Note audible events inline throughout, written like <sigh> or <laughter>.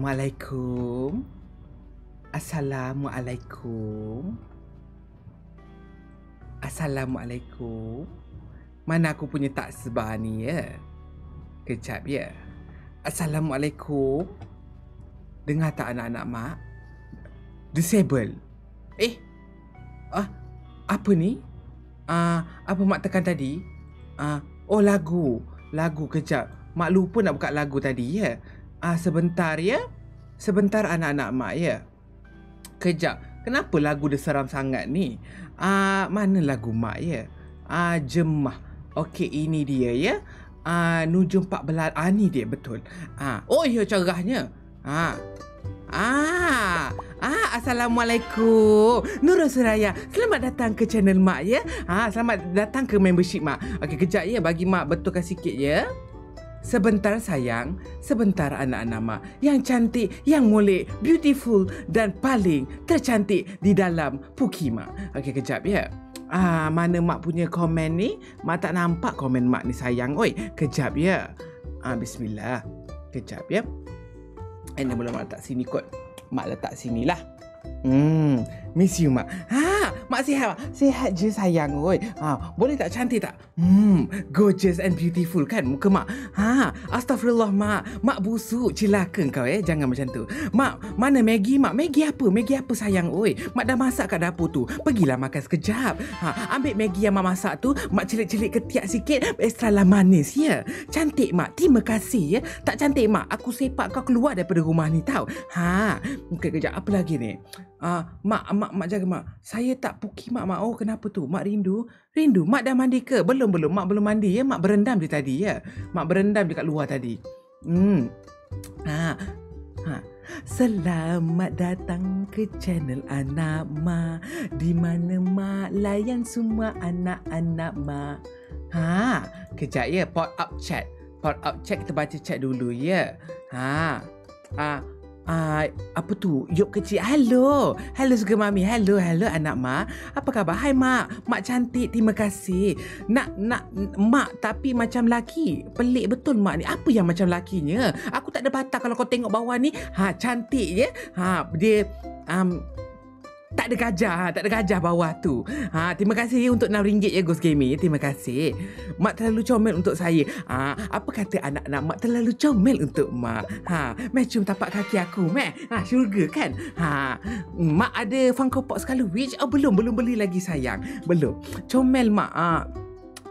Assalamualaikum. Assalamualaikum. Assalamualaikum. Mana aku punya tak sebah ni ya? Kejap ya. Assalamualaikum. Dengar tak anak-anak mak? Disable. Eh? Ah, apa ni? Ah, apa mak tekan tadi? Ah, oh lagu. Lagu kejap. Mak lupa nak buka lagu tadi ya. Ah, sebentar ya. Sebentar anak-anak mak ya. Kejap. Kenapa lagu dia seram sangat ni? Ah, mana lagu mak ya? Ah, jemah. Okey, ini dia ya. Ah, nuju empat belas. Ah, ni dia betul. Ah, oh ya cerahnya. Ah. Ah, ah, Assalamualaikum Nurul Suraya Selamat datang ke channel Mak ya ah, Selamat datang ke membership Mak Okey, kejap ya Bagi Mak betulkan sikit ya Sebentar sayang Sebentar anak-anak Mak Yang cantik Yang molek Beautiful Dan paling tercantik Di dalam Puki Mak Okey, kejap ya Ah, mana mak punya komen ni? Mak tak nampak komen mak ni sayang. Oi, kejap ya. Ah, bismillah. Kejap ya. Eh, ni boleh mak letak sini kot. Mak letak sinilah. Hmm, miss you mak. Ha, mak sihat. Sihat je sayang. Oi. Ha, boleh tak cantik tak? Hmm, gorgeous and beautiful kan muka mak. Ha, astagfirullah mak. Mak busuk. Cilaka kau eh. Jangan macam tu. Mak, mana Maggie mak? Maggie apa? Maggie apa sayang? Oi, mak dah masak kat dapur tu. Pergilah makan sekejap. Ha, ambil Maggie yang mak masak tu, mak celik-celik ketiak sikit, extra lah manis ya. Cantik mak. Terima kasih ya. Tak cantik mak, aku sepak kau keluar daripada rumah ni tau. Ha, okay, kejap apa lagi ni? Ah, mak, mak, mak jaga mak. Saya tak puki mak, mak. Oh, kenapa tu? Mak rindu? Rindu? Mak dah mandi ke? Belum, belum. Mak belum mandi ya. Mak berendam je tadi ya. Mak berendam dekat luar tadi. Hmm. Ha. Ha. Selamat datang ke channel Anak Ma Di mana Mak layan semua anak-anak Mak Ha, kejap ya, port up chat Port up chat, kita baca chat dulu ya Ha, ah, Ah, apa tu? Yuk kecil. Hello. Hello suka mami. Hello, hello anak mak. Apa khabar? Hai mak. Mak cantik. Terima kasih. Nak nak mak tapi macam laki. Pelik betul mak ni. Apa yang macam lakinya? Aku tak ada patah kalau kau tengok bawah ni. Ha, cantik je. Ha, dia um, tak ada gajah, ha, tak ada gajah bawah tu. Ha, terima kasih untuk RM6 ya Ghost Gaming. Terima kasih. Mak terlalu comel untuk saya. Ha, apa kata anak-anak mak terlalu comel untuk mak. Ha, mek cium tapak kaki aku, mek. Ha, syurga kan? Ha, mak ada Funko Pop sekali which oh, belum belum beli lagi sayang. Belum. Comel mak. Ha,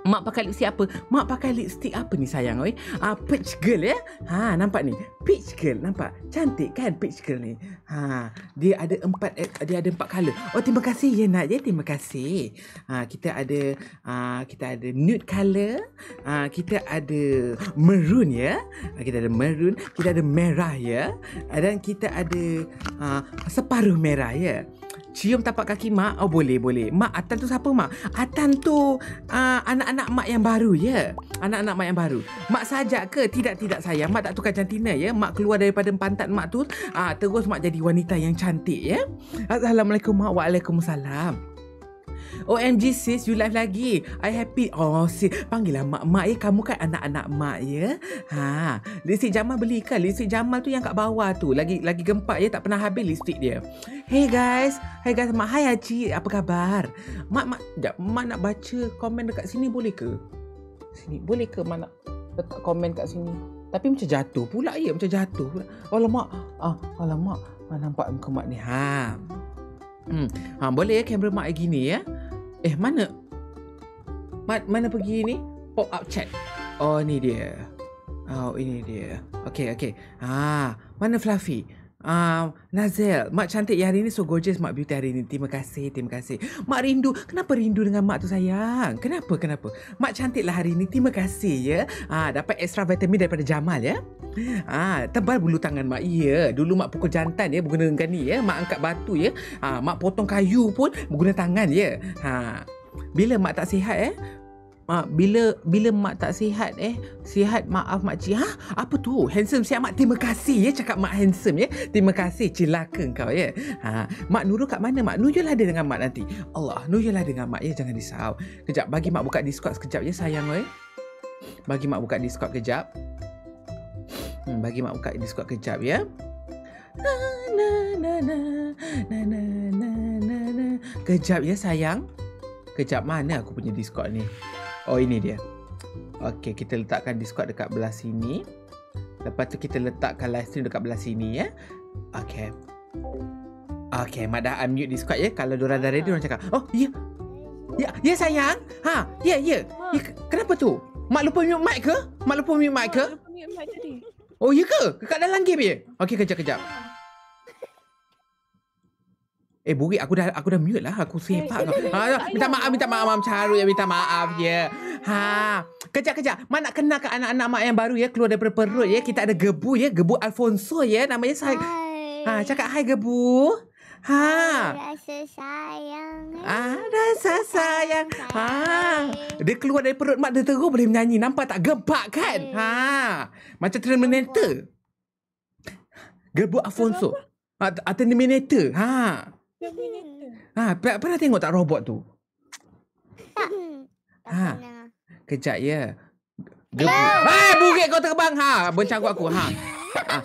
Mak pakai lipstick apa? Mak pakai lipstick apa ni sayang oi? Ah peach girl ya. Ha nampak ni. Peach girl nampak. Cantik kan peach girl ni. Ha dia ada empat eh, dia ada empat color. Oh terima kasih ya nak ya terima kasih. Ha kita ada ah kita ada nude color. Ah kita ada maroon ya. Ha, kita ada maroon, kita ada merah ya. Dan kita ada ah separuh merah ya. Cium tapak kaki mak. Oh boleh boleh. Mak Atan tu siapa mak? Atan tu uh, Anak-anak mak yang baru ya? Anak-anak mak yang baru. Mak sajak ke? Tidak tidak saya Mak tak tukar jantina ya? Mak keluar daripada pantat mak tu uh, Terus mak jadi wanita yang cantik ya? Assalamualaikum mak. Waalaikumsalam OMG sis, you live lagi. I happy. Oh sis, panggillah mak-mak ya. Kamu kan anak-anak mak ya. Ha, lipstick Jamal beli kan? Lipstick Jamal tu yang kat bawah tu. Lagi lagi gempak ya, tak pernah habis lipstick dia. Hey guys. Hey guys, mak hai Haji. Apa khabar? Mak, mak, jap, mak nak baca komen dekat sini boleh ke? Sini, boleh ke mak nak letak komen kat sini? Tapi macam jatuh pula ya, macam jatuh pula. Alamak, ah, alamak. Ah, nampak muka mak ni. Ha. Hmm. Ha, boleh ya kamera mak gini ya? Eh, mana? Ma- mana pergi ni? Pop up chat. Oh, ni dia. Oh, ini dia. Okey, okey. Ha, mana Fluffy? Ah, Nazel, mak cantik ya hari ni so gorgeous mak beauty hari ni. Terima kasih, terima kasih. Mak rindu. Kenapa rindu dengan mak tu sayang? Kenapa? Kenapa? Mak cantik lah hari ni. Terima kasih ya. Ah, dapat extra vitamin daripada Jamal ya. Ah, tebal bulu tangan mak. Ya, dulu mak pukul jantan ya menggunakan ni ya. Mak angkat batu ya. Ah, mak potong kayu pun menggunakan tangan ya. Ha. Bila mak tak sihat eh, Mak, bila bila mak tak sihat eh sihat maaf mak cik ha apa tu? Handsome siap mak terima kasih ya cakap mak handsome ya. Terima kasih celaka kau ya. Ha mak Nurul kat mana? Mak Nurul ada dengan mak nanti. Allah Nurul ada dengan mak. Ya jangan risau. Kejap bagi mak buka Discord sekejap ya sayang oi. Bagi mak buka Discord kejap. Hmm, bagi mak buka Discord kejap ya. Na na na na na na na. Kejap ya sayang. Kejap mana aku punya Discord ni? Oh ini dia. Okey, kita letakkan Discord dekat belah sini. Lepas tu kita letakkan live stream dekat belah sini ya. Okey. Okey, Mak dah unmute Discord ya. Kalau diorang dah ready, diorang cakap. Oh, ya. Ya, ya sayang. Ha, ya, ya. ya ke- kenapa tu? Mak lupa mute mic ke? Mak lupa mute mic ke? Lupa mute mic tadi. Oh, ya ke? Kat dalam game je? Okey, kejap, kejap. Eh, Buri, aku dah aku dah mute lah. Aku sepak kau. Ha, <laughs> minta maaf, minta maaf, Mam Charu ya. Minta maaf ya. Ha, kejap, kejap. Mak nak kenalkan anak-anak mak yang baru ya. Keluar daripada perut ya. Kita ada Gebu ya. Gebu Alfonso ya. Namanya saya. Ha, cakap hai Gebu. Ha. Rasa sayang. Ah, rasa sayang. Ha. Dia keluar dari perut mak dia terus boleh menyanyi. Nampak tak gempak kan? Ha. Macam Terminator. Gebu Alfonso. Ah, ah, Terminator. Ha. Terminator. Ha, per- pernah tengok tak robot tu? Tak <clears throat> Ha. Kejap ya. Gebu. Hai, bukit kau terbang ha. Bencangkut aku ha. <laughs> Ha,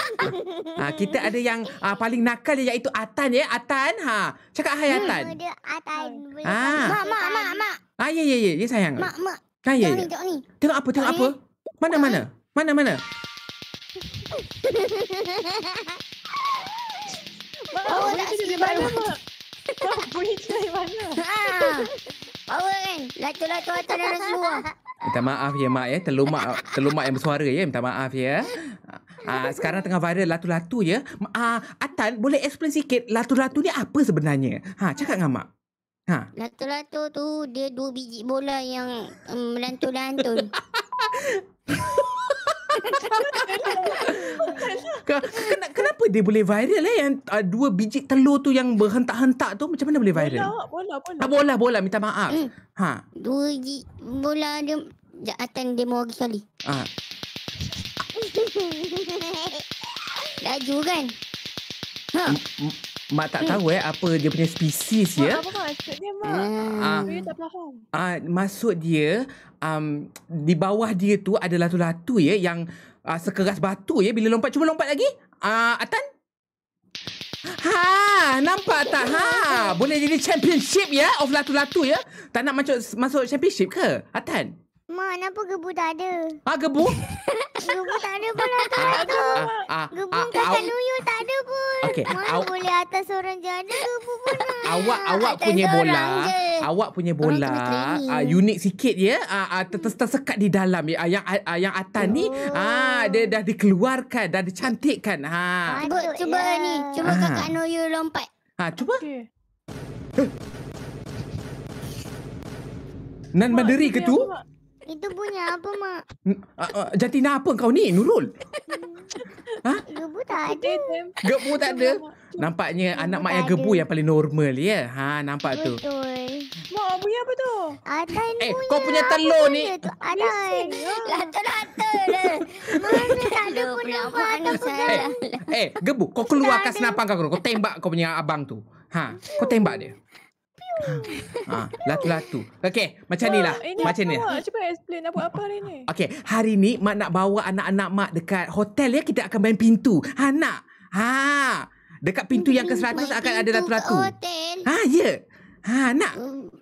ha, kita ada yang ah, paling nakal iaitu Atan ya. Atan ha. Cakap hai Atan. Hmm, Dia Atan. Ah. Mak, mak, mak, mak. Ah ya ya ya, ya sayang. Mak, mak. Ha ya Tengok ya. ni, tengok ni. Tengok apa? Tengok apa? Mana mana? Mana mana? <laughs> Oh, bunyi tak mana, Mak? Mak, bunyi tu dari mana? <laughs> Ha. Power kan? Latu-latu atas dan seluar. Minta maaf ya mak ya. Terlumak terlumak yang bersuara ya. Minta maaf ya. Ah, sekarang tengah viral latu-latu ya. Ah, Atan boleh explain sikit latu-latu ni apa sebenarnya? Ha, cakap dengan mak. Ha. Latu-latu tu dia dua biji bola yang um, melantun-lantun. <laughs> Ke- Ken- kenapa dia boleh viral eh yang uh, dua biji telur tu yang berhentak-hentak tu macam mana boleh Bola, viral? Mak, bola, bola. Ah, bola bola minta maaf. Hmm. Ha. Dua biji bola dia Atan demo lagi sekali. Ah. <laughs> Laju kan? Ha. M- mak tak tahu eh apa dia punya spesies Mak, ya. apa maksud dia, Mak? Ah. Saya tak faham. Ah, maksud dia um, di bawah dia tu ada latu-latu ya yang uh, sekeras batu ya bila lompat cuba lompat lagi. Ah, Atan? Ha, nampak tak? Ha, boleh jadi championship ya of latu-latu ya. Tak nak masuk masuk championship ke? Atan? Mak, kenapa gebu tak ada? Ah, gebu? Gebu tak ada pun Ah, latu-latu. ah, ah, Gebu ah, kakak aw- Nuyul tak ada pun. Okey, Mana aw- boleh atas orang je ada gebu pun. awak awak Atas punya bola je. awak punya bola uh, unik sikit ya uh, ter- ter- tersekat di dalam ya uh, yang uh, yang Atan ni Oh. ah dia dah dikeluarkan dah dicantikkan ha Cuba, cuba Patutlah. ni. Cuba Ah. kakak Nuyul lompat. ha cuba Okey. nan Mak, mandiri ke tu Mak? Itu punya apa, Mak? uh, uh, jantina apa kau ni Nurul Gebu tak ada. Gebu tak ada nampaknya Gebu anak mak yang gebu ada. yang paling normal ya ha nampak tu Betul. Mak, bunyi apa tu? Atan eh punya. kau punya telur ni Atan. lah. Lata-lata dah. Mana tak ada pun nampak Atan eh eh gebu kau keluarkan senapan kau kau tembak kau punya abang tu ha kau tembak dia ha <laughs> latu-latu okey macam ni lah macam ni Mak? Cuba explain apa apa hari ni. Okey, hari ni mak nak bawa anak-anak mak dekat hotel ya. Kita akan main pintu. Ha nak? Ha. Dekat pintu yang ke-100 Main akan ada latu-latu. hotel. Ha, ya. Ha, nak. Hmm,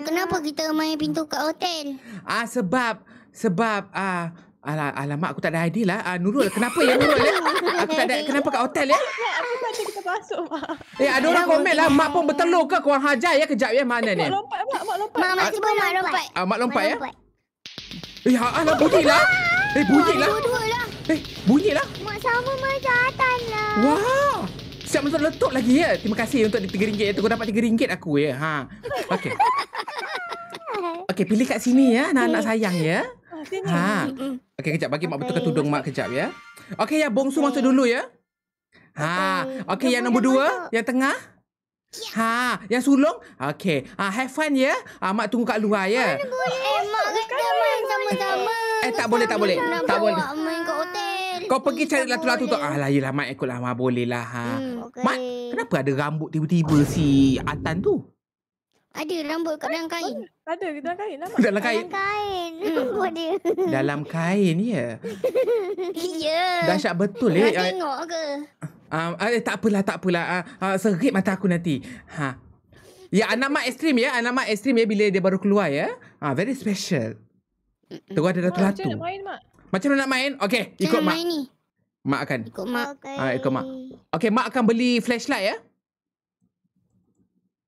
Kenapa kita main pintu kat hotel? Ah sebab sebab ah Alah, alamak aku tak ada idea lah. Ah, Nurul, kenapa ya Nurul ya? <laughs> Aku tak ada, kenapa kat hotel ya? Mak, apa kata kita masuk, Mak? Eh, ada orang komen lah. Mak pun bertelur ke? Korang hajar ya kejap ya. Mana ni? Mak lompat, Mak. Mak lompat. Mak, mak cuba mak lompat. Ah, mak lompat ya? Eh, alah bunyi lah. Eh, bunyi lah. Lah. Eh, bunyi lah. Mak sama macam Atan lah. Wah. Siap untuk letup lagi ya. Terima kasih untuk RM3 itu. Kau dapat RM3 aku ya. Ha. Okey. <laughs> Okey, pilih kat sini ya. Anak-anak sayang ya. Ah. Ha. Okey, kejap bagi mak Okey. betulkan tudung mak kejap ya. Okey, ya bongsu masuk dulu ya. Ha. Okey. Dia yang boleh nombor dua, masuk. yang tengah. Ha, yang sulung. Okey. Ha, have fun ya. Ha, mak tunggu kat luar ya. Eh, mak kata main sama-sama. Eh, tak boleh, tak boleh. Tak boleh. main kat hotel. Kau pergi cari latu-latu tu. boleh. Alah, yelah mak ikutlah mak boleh lah ha. Hmm, okey. Mak, Kenapa ada rambut tiba-tiba si Atan tu? Ada rambut kat dalam kain. Ada ke dalam kain Mak? Dalam kain. Dalam kain. Buat dia. Dalam kain ya. Ya. Dahsyat betul Nak eh. Tengok ke? Um, eh, tak apalah, tak apalah. Uh, uh, serip mata aku nanti. Ha. Ya, anak mak ekstrim ya. Anak mak ekstrim ya bila dia baru keluar ya. Ah, very special. Tunggu ada Mak, macam nak main, Mak? Macam mana nak main? Okey, ikut mak. main ni. Mak akan. Ikut mak. Okay. Ah, ikut mak. Okey, mak akan beli flashlight ya.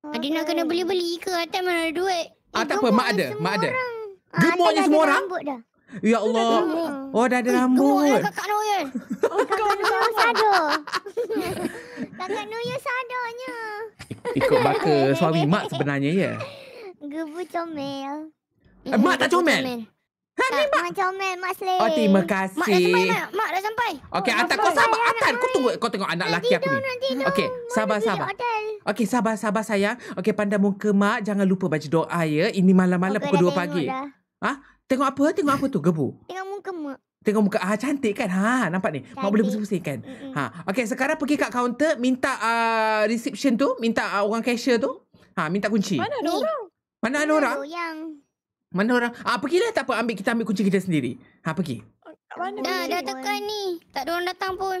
Ada nak kena beli-beli ke? Atas mana ada duit? Ah, tak apa, mak ada, mak ada. Ah, Gemuknya semua orang? Rambut dah. Ya Allah. Oh, dah ada Gemuk rambut. yang kakak. Kau ni Noyo sama. sadar. <laughs> Kakak Noyo sadarnya. Ikut baka suami <laughs> mak sebenarnya ya. Gebu comel. Eh, mak tak comel? Tak, mak comel, mak slay. Oh, terima Mak dah sampai, kasih. mak. Mak dah sampai. Okey, Oh, Atan dah kau sabar. Atan, kau tunggu. Kau tengok anak laki aku ni. Okey, sabar, sabar. Okey, sabar, sabar sayang. Okey, pandang muka mak. Jangan lupa baca doa ya. Ini malam-malam pukul 2 dah pagi. dah. Tengok apa? Tengok apa tu? Gebu. Tengok muka mak. Tengok muka. Ah, cantik kan? Ha, nampak ni? Mak boleh Cantik. pusing-pusing kan? Mm-mm. Ha, okey sekarang pergi kat kaunter minta uh, reception tu, minta uh, orang cashier tu. Ha, minta kunci. Mana ada Ni. orang? Mana ada orang? Yang Mana orang? Ah, pergilah tak apa ambil kita ambil kunci kita sendiri. Ha, pergi. Kat mana? Dah, dah tekan ni. Tak ada orang datang pun.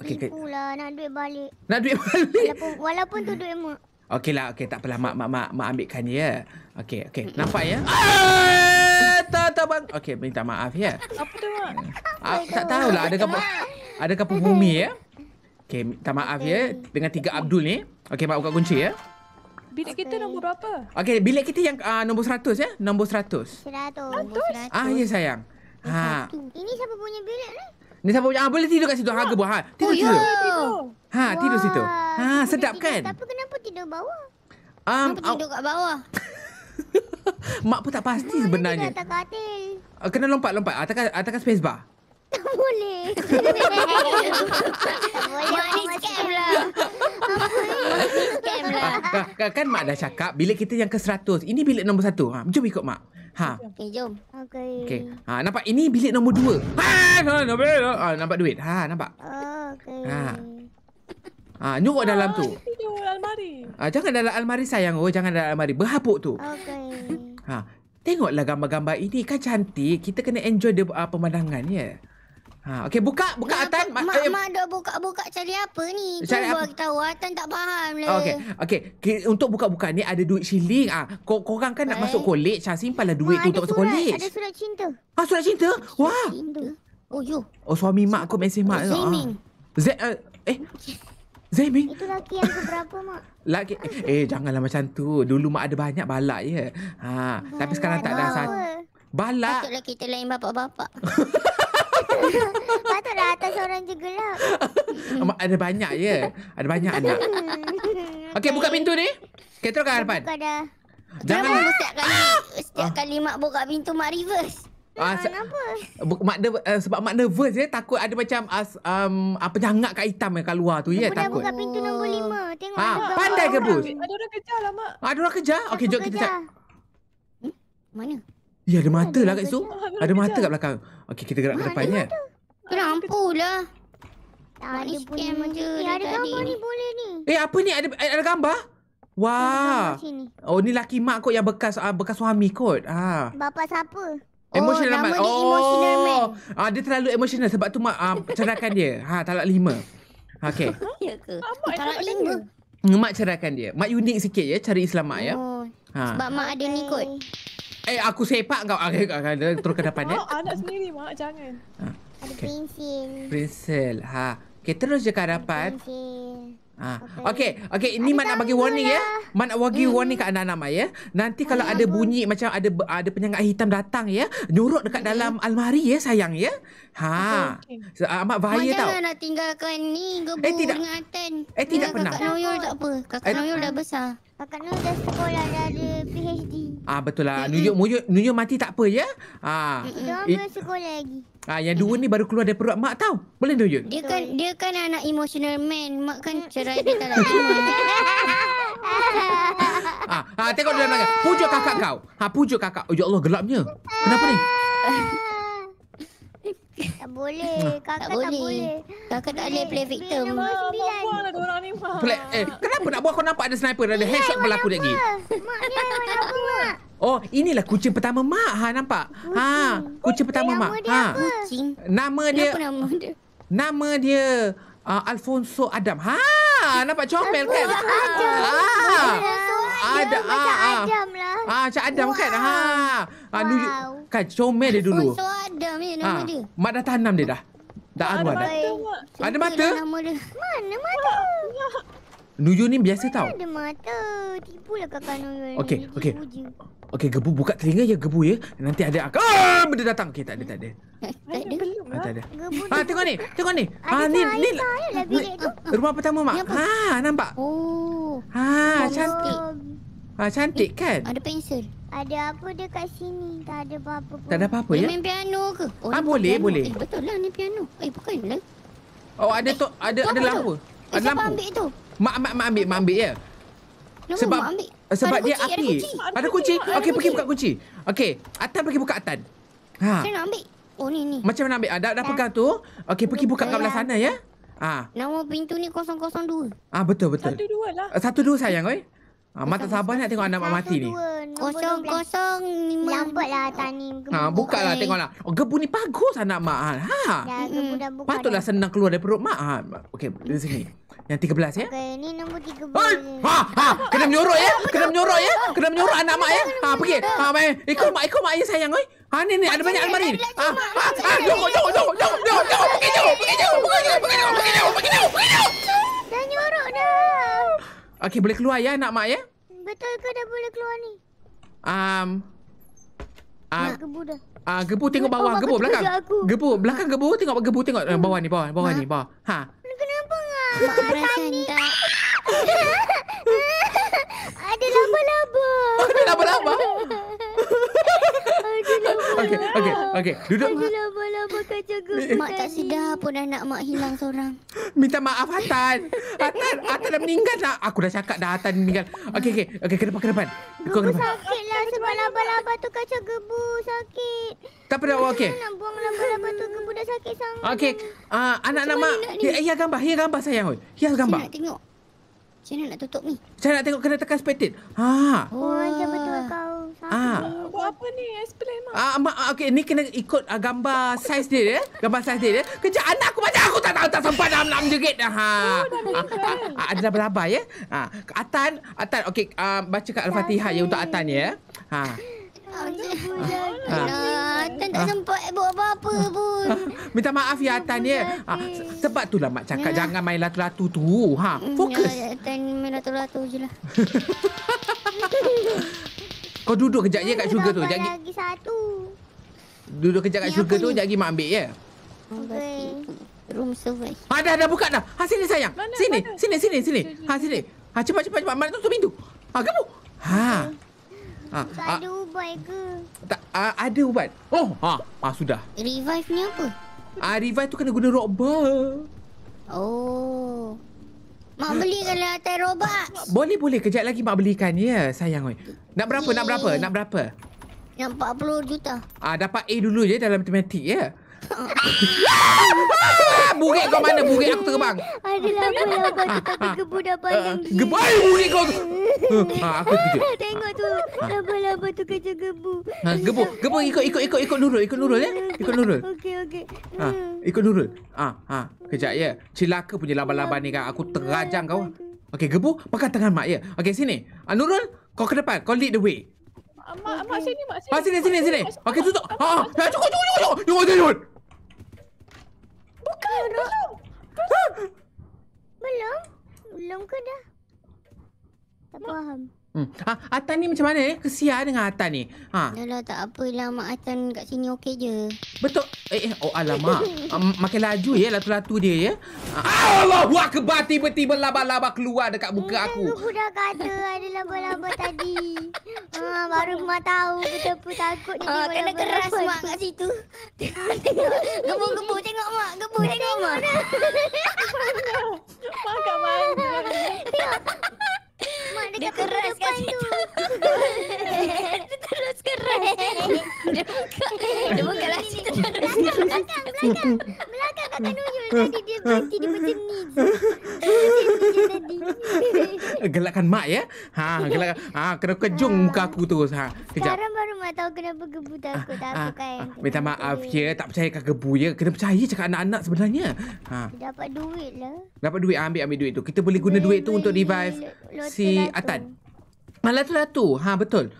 Okey, okey. tipu lah nak duit balik. Nak duit balik. Walaupun, walaupun tu duit mak. Okey lah, okey tak apalah mak mak mak, mak ambilkan ya. Okey, okey. Nampak ya? Ah, tak tak bang. Okey, minta maaf ya. Apa tu, Mak? Ah, tak tahulah ada kapal ada kapal bumi ya. Okey, minta maaf ya dengan tiga Abdul ni. Okey, mak buka kunci ya. Bilik kita nombor berapa? Okey, bilik kita yang uh, nombor 100 ya. Nombor 100. Seratus. Ah, ya sayang. Ha. Ini siapa punya bilik ni? Ni siapa punya? Ah, boleh tidur kat situ. Ha, gebuh. Ha, tidur Oh, ya. tidur. Ha, tidur situ. Ha, boleh sedap tidur. kan? Tapi kenapa tidur bawah? Um, Kenapa tidur kat bawah? <laughs> mak pun tak pasti Mana sebenarnya. Tidur atas katil. Uh, kena lompat-lompat. Ataskan, ataskan space bar. <laughs> Tak boleh. tak boleh. Mak ni scam lah. Mak ni scam lah. Ah, kan, kan mak dah cakap bilik kita yang ke 100. Ini bilik nombor 1. Ha, jom ikut mak. Ha. Okay, jom. Okey. Okey. Ha, nampak ini bilik nombor 2. Ha, nampak, ha, nampak duit. Ha, nampak. Oh, okey. Ha. Ha, nyuruk dalam tu. <laughs> Ah, Tidur almari. Ha, jangan dalam almari sayang. Oh, jangan dalam almari. Berhapuk tu. Okey. Ha, tengoklah gambar-gambar ini kan cantik. Kita kena enjoy the uh, pemandangan ya. Ha, okey buka buka Mak, Atan. mak, Ma- eh, mak dah buka-buka cari apa ni? Cari apa? tahu. Atan tak faham lah. Okey, okey. Untuk buka-buka ni ada duit shilling. Ah, kau korang kan nak Baik. masuk college, ah simpanlah duit Mak, tu untuk masuk surat, college. Ada surat cinta. Ah, surat cinta. Wah. Cinta. Oh, yo. Oh, suami mak kau mesej mak. tu. Ah. Zaiming. Z uh, eh Zaiming? Itu laki yang keberapa, Mak? Lagi eh janganlah macam tu. Dulu mak ada banyak balak ya. Ha, tapi sekarang tak ada Balak satu. Balak. Patutlah kita lain bapak-bapak. <laughs> <laughs> Patutlah atas orang je gelap. Ada banyak ya. Ada banyak <laughs> anak. Okey, buka pintu ni. Okey, terus ke hadapan. Buka dah. Jangan Kenapa setiap kali setiap kali mak buka pintu mak reverse? ah, se- Kenapa? Bu- mak nerv- uh, sebab mak nervous ya takut ada macam as, um, apa penyangak kat hitam yang kat luar tu ya dah takut. buka pintu nombor lima. Tengok Ah, ada pandai ke. Bus? Ada orang kejar lah, Mak. Ah, ada orang kejar. Okey, jom kita cak. Mana? Ya, ada mata lah kat situ. Ada mata kat belakang. Okey, kita gerak ke Mak, depannya. Kenapa lah? Tak ada scam je Eh, ada tadi gambar ni. boleh ni. Eh, apa ni? Ada ada gambar? Wah. Oh, ni laki mak kot yang bekas uh, bekas suami kot. Ah. Bapa siapa? Emotional oh, nama man. dia emotional man. Ah, dia terlalu emotional sebab tu mak uh, ceraikan dia. Ha, talak lima. Okey. <laughs> Ya ke? Ah, Talak lima. dia. Mak ceraikan dia. Mak unik sikit ya cari Islam mak ya. Oh, Ha. sebab mak ada ni kot. Eh, aku sepak kau. Okay, terus ke depan ya. Mak, anak sendiri, Mak. Jangan. Ada Okey. pensil. Prinsel. Ha. Okey, terus je ke hadapan. Pensil. Ha. Okey. Okey, okey ini Ada mak nak bagi warning ya. Mak nak bagi warning kat anak-anak mak ya. Nanti kalau ada bunyi macam ada ada penyangga hitam datang ya, nyuruk dekat dalam almari ya sayang ya. Ha. Okey. So, amat Mak bahaya tau. jangan nak tinggalkan ni gebu Eh, tidak. dengan Atan. Eh, tidak Dengan pernah. Kakak Noyol tak apa. Kakak Eh, Noyol dah besar. Kakak Nur dah sekolah dah ada PhD. Ah betul lah. Nuyuk muyuk nuyuk mati tak apa ya. Ha. Dia Eh, belum sekolah lagi. Ah yang dua ni baru keluar dari perut mak tau. Boleh nuyuk? Dia kan dia kan anak emotional man. Mak kan cerai dia tak nak <laughs> terima. Ah, ah tengok dalam belakang. Pujuk kakak kau. Ha pujuk kakak. Oh ya Allah gelapnya. Kenapa ni? <laughs> <laughs> tak boleh. Kakak tak boleh. boleh. Kakak tak boleh play victim. Nombor sembilan. lah ni, Mak. Eh, kenapa nak buat kau nampak ada sniper ada headshot berlaku lagi? Mak ni haiwan apa, Mak? Oh, inilah kucing pertama mak. Ha nampak? Ha, kucing pertama Nama mak. dia Ha. apa? Kucing. Nama dia Kenapa nama dia? nama dia Ah, Alfonso Adam. Ha, nampak comel kan? Adam. Ah. Ada Macam ah, ah. Adam lah. Ah, Cak Adam kan? Ha. Ah, Wow. nuju, kan comel dia dulu. So Adam je nama Ah, dia. mak dah tanam dia dah. Dah Ada anu dah. mata. Ada mata? dah Nama dia. Mana mata? Nuju ni biasa tau. Ada mata. Tipulah kakak Nurul Okey, ni. okey. Okey, gebu buka telinga ya gebu ya. Nanti ada ah, benda datang. Okey, tak ada tak ada. Tak Ada belum Ah, tak ada. Ah, tengok ni. Tengok ni. Ah, ni ni lah tu. rumah pertama mak. Ni? Ha, nampak. Oh, Ha, cantik. Ha, cantik kan? ada pensel. Ada apa dia kat sini? Tak ada apa-apa pun. Tak ada apa-apa ya? main piano ke? Oh, ni boleh, piano. boleh. Eh, betul lah ni piano. Eh, bukan lah. Oh, ada tu ada tu ada apa lampu. Eh, Ada siapa lampu. ambil tu? Mak mak mak ambil, mak ambil ya. Nama Sebab- mak ambil. Sebab Ada dia kunci, ada api. kunci. Ada Ada kunci. kunci, ada Okey, pergi buka kunci. Okey, Atan pergi buka Atan. Ha. Saya nak ambil. Oh, ni ni. Macam mana ambil? Ah, dah, dah pegang tu. Okey, pergi buka kat belah sana ya. Ah, Nama pintu ni 002. ah betul betul. Satu dua lah. Ah, Satu dulu sayang oi. Ah, mak tak sabar nak tengok anak mak mati ni. Kosong kosong lima. Lambat lah Tani. Ha, buka lah Okey. tengoklah. Oh, gebu ni bagus anak mak. Ha. ha. Dah gebu dah buka Patutlah dah. senang keluar dari perut mak. Ha. Okey, dari sini. Yang 13 ya. Okey, ni nombor 13. Hai! Ha, ha, kena menyorok ya. Kena menyorok ya. Kena menyorok anak mak ya. Ha, pergi. Ha, main. Ikut mak, ikut mak ya sayang oi. Ha, ni ni ada banyak almari ni. Ha, ha, ha, jauh, jauh, jauh, jauh, jauh, jauh, pergi jauh, pergi jauh, pergi jauh, pergi jauh, pergi jauh, pergi jauh, pergi jauh. Dah nyorok dah. Okey, boleh keluar ya anak mak ya. Betul ke dah boleh keluar ni? Um, ah, gebu dah. ah, gebu tengok bawah, Oh, gebu belakang. Gebu belakang gebu tengok gebu tengok eh, bawah ni, bawah, bawah ni, bawah. Ha. Ngah? Mak perasan tak? <laughs> Ada laba-laba. Ada laba-laba. <laughs> Okey, okey, okey. Duduk. Ada laba-laba kacang gebu. Mak tak sedar pun anak mak hilang seorang. Minta maaf Hatan. Hatan, Hatan dah meninggal dah. Aku dah cakap dah Hatan meninggal. Okey, okey. Okey, ke depan, ke depan. Kau ke depan. sakit lah sebab laba-laba tu kacang gebu sakit. Tak apa dah, okey. Nak buang laba-laba tu gebu dah sakit sangat. Okey. Ah, anak-anak mak. hias gambar, hias gambar sayang. oi. Hias Saya gambar. nak tengok. Macam mana nak tutup ni? Saya nak tengok kena tekan spectate. Ha. Oh, macam betul kau. Sakit. Ah. Buat apa ni? Explain mak. Ah, mak, ah, okey, ni kena ikut uh, gambar saiz dia ya. Gambar saiz dia ya. Kejap anak aku macam aku tak tahu tak sempat dah enam jerit dah. Ha. Ah, ah, ada laba-laba ya. Ha. Atan, Atan okey, uh, baca kat Al-Fatihah ya untuk Atan ya. Ha. Alah, Tan tak sempat buat apa-apa pun. Minta maaf ya Atan ya. Ha. se- Sebab itulah mak cakap jangan main latu-latu tu. Ha. Fokus. Ya, Tan main lato-lato je lah. <laughs> Kau duduk kejap je kat syurga tu. Jangan lagi satu. duduk kejap kat syurga apa tu, jangan mak ambil ya. Okey. Room service. Ha dah dah buka dah. Ha sini sayang. Mana, sini, mana? sini sini sini. Ha sini. Ha cepat cepat cepat. Mana tutup pintu. Ha kamu. Ha. Ha. Tak ha. ada ubat ke? Tak ha, ada ubat. Oh, ha. Ha sudah. Revive ni apa? Ha revive tu kena guna robot. Oh. Mak belikanlah atas robot. <laughs> Boleh boleh kejap lagi mak belikan ya sayang oi. Nak berapa? Nak berapa? Nak berapa? Yang 40 juta. Ah dapat A dulu je dalam matematik ya. <laughs> Ah, burik kau mana? Burik aku terbang. Ada <laughs> <laughs> laba-laba tu tapi gebu dah panjang gila. Gebai burik kau tu. Ha aku terkejut. Tengok tu laba-laba tu kacang gebu. Ha gebu, gebu ikut ikut ikut ikut Nurul, ikut Nurul ya. Ikut Nurul. Okey okey. Ha, ikut Nurul. Ha, ha, kejap ya. Celaka punya laba-laba ni kan. Aku terajang kau. Okey, gebu, pegang tangan mak ya. Okey, sini. Ah, Nurul, kau ke depan. Kau lead the way. Mak, mak sini, mak sini. Ha, sini, sini, sini. Okey, tutup. Ha, ha. Cukup, cukup, cukup, cukup. Cukup, cukup. Bukan, belum. Belum? Belum ke dah? Tak faham. Hmm. Ha, Atan ni macam mana eh? Kesian dengan Atan ni. Ha, Dah lah tak apalah Mak Atan kat sini okey je. betul. Eh, eh. oh alamak. Um, makin laju ya latu-latu dia ya. Ha, Allah, akbar tiba-tiba laba-laba keluar dekat muka aku. Gebu dah kata ada laba-laba tadi. Ha, baru mak tahu betapa takut dia Ah, kena keras laba-laba mak kat situ. <laughs> <laughs> Tengok, tengok. Gebu-gebu tengok mak. Gebu tengok mak. Mak kat mana? Mak Dia dekat keras kat depan tu. <laughs> Dia terus keras. Dia buka. Dia buka lah situ terus keras. Belakang kakak Nuyul tadi dia berhenti dia macam. Gelakkan mak ya. Ha, gelakkan. Ha, kena kejung muka aku tu. Ha, kejap. Sekarang baru mak tahu kenapa gebu takut Ah, apa kan. minta maaf ya, tak percaya kat gebu ya. Kena percaya cakap anak-anak sebenarnya. Ha, Dapat duit lah. dapat duit ambil ambil duit tu. Kita boleh guna duit tu untuk revive si Atan. Malah tu lah tu. Ha, betul.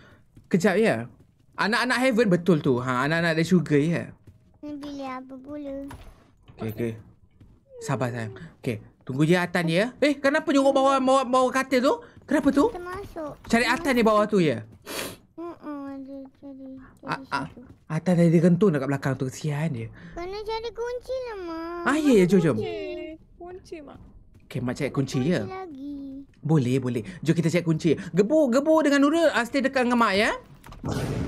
Kejap ya. Anak-anak heaven betul tu. Ha, anak-anak ada sugar ya. Pilih apa pula. Okey, okey. Sabar sayang. Okey, tunggu je Atan ya. Eh, kenapa nyuruh bawa bawa bawa katil tu? Kenapa tu? Kita masuk. Cari Atan di bawah tu ya. Ada cari. Ah, ah. Atan dah digantung dekat belakang tu. Kesian dia. Kena cari kunci lah, Mak. Ah, ya, ya, jom, jom. Kunci. Kunci, Mak. Okey, mak cari kunci ya. lagi. Boleh, boleh. Jom kita cari kunci. Gebu, gebu dengan Nurul. Uh, stay dekat dengan mak ya.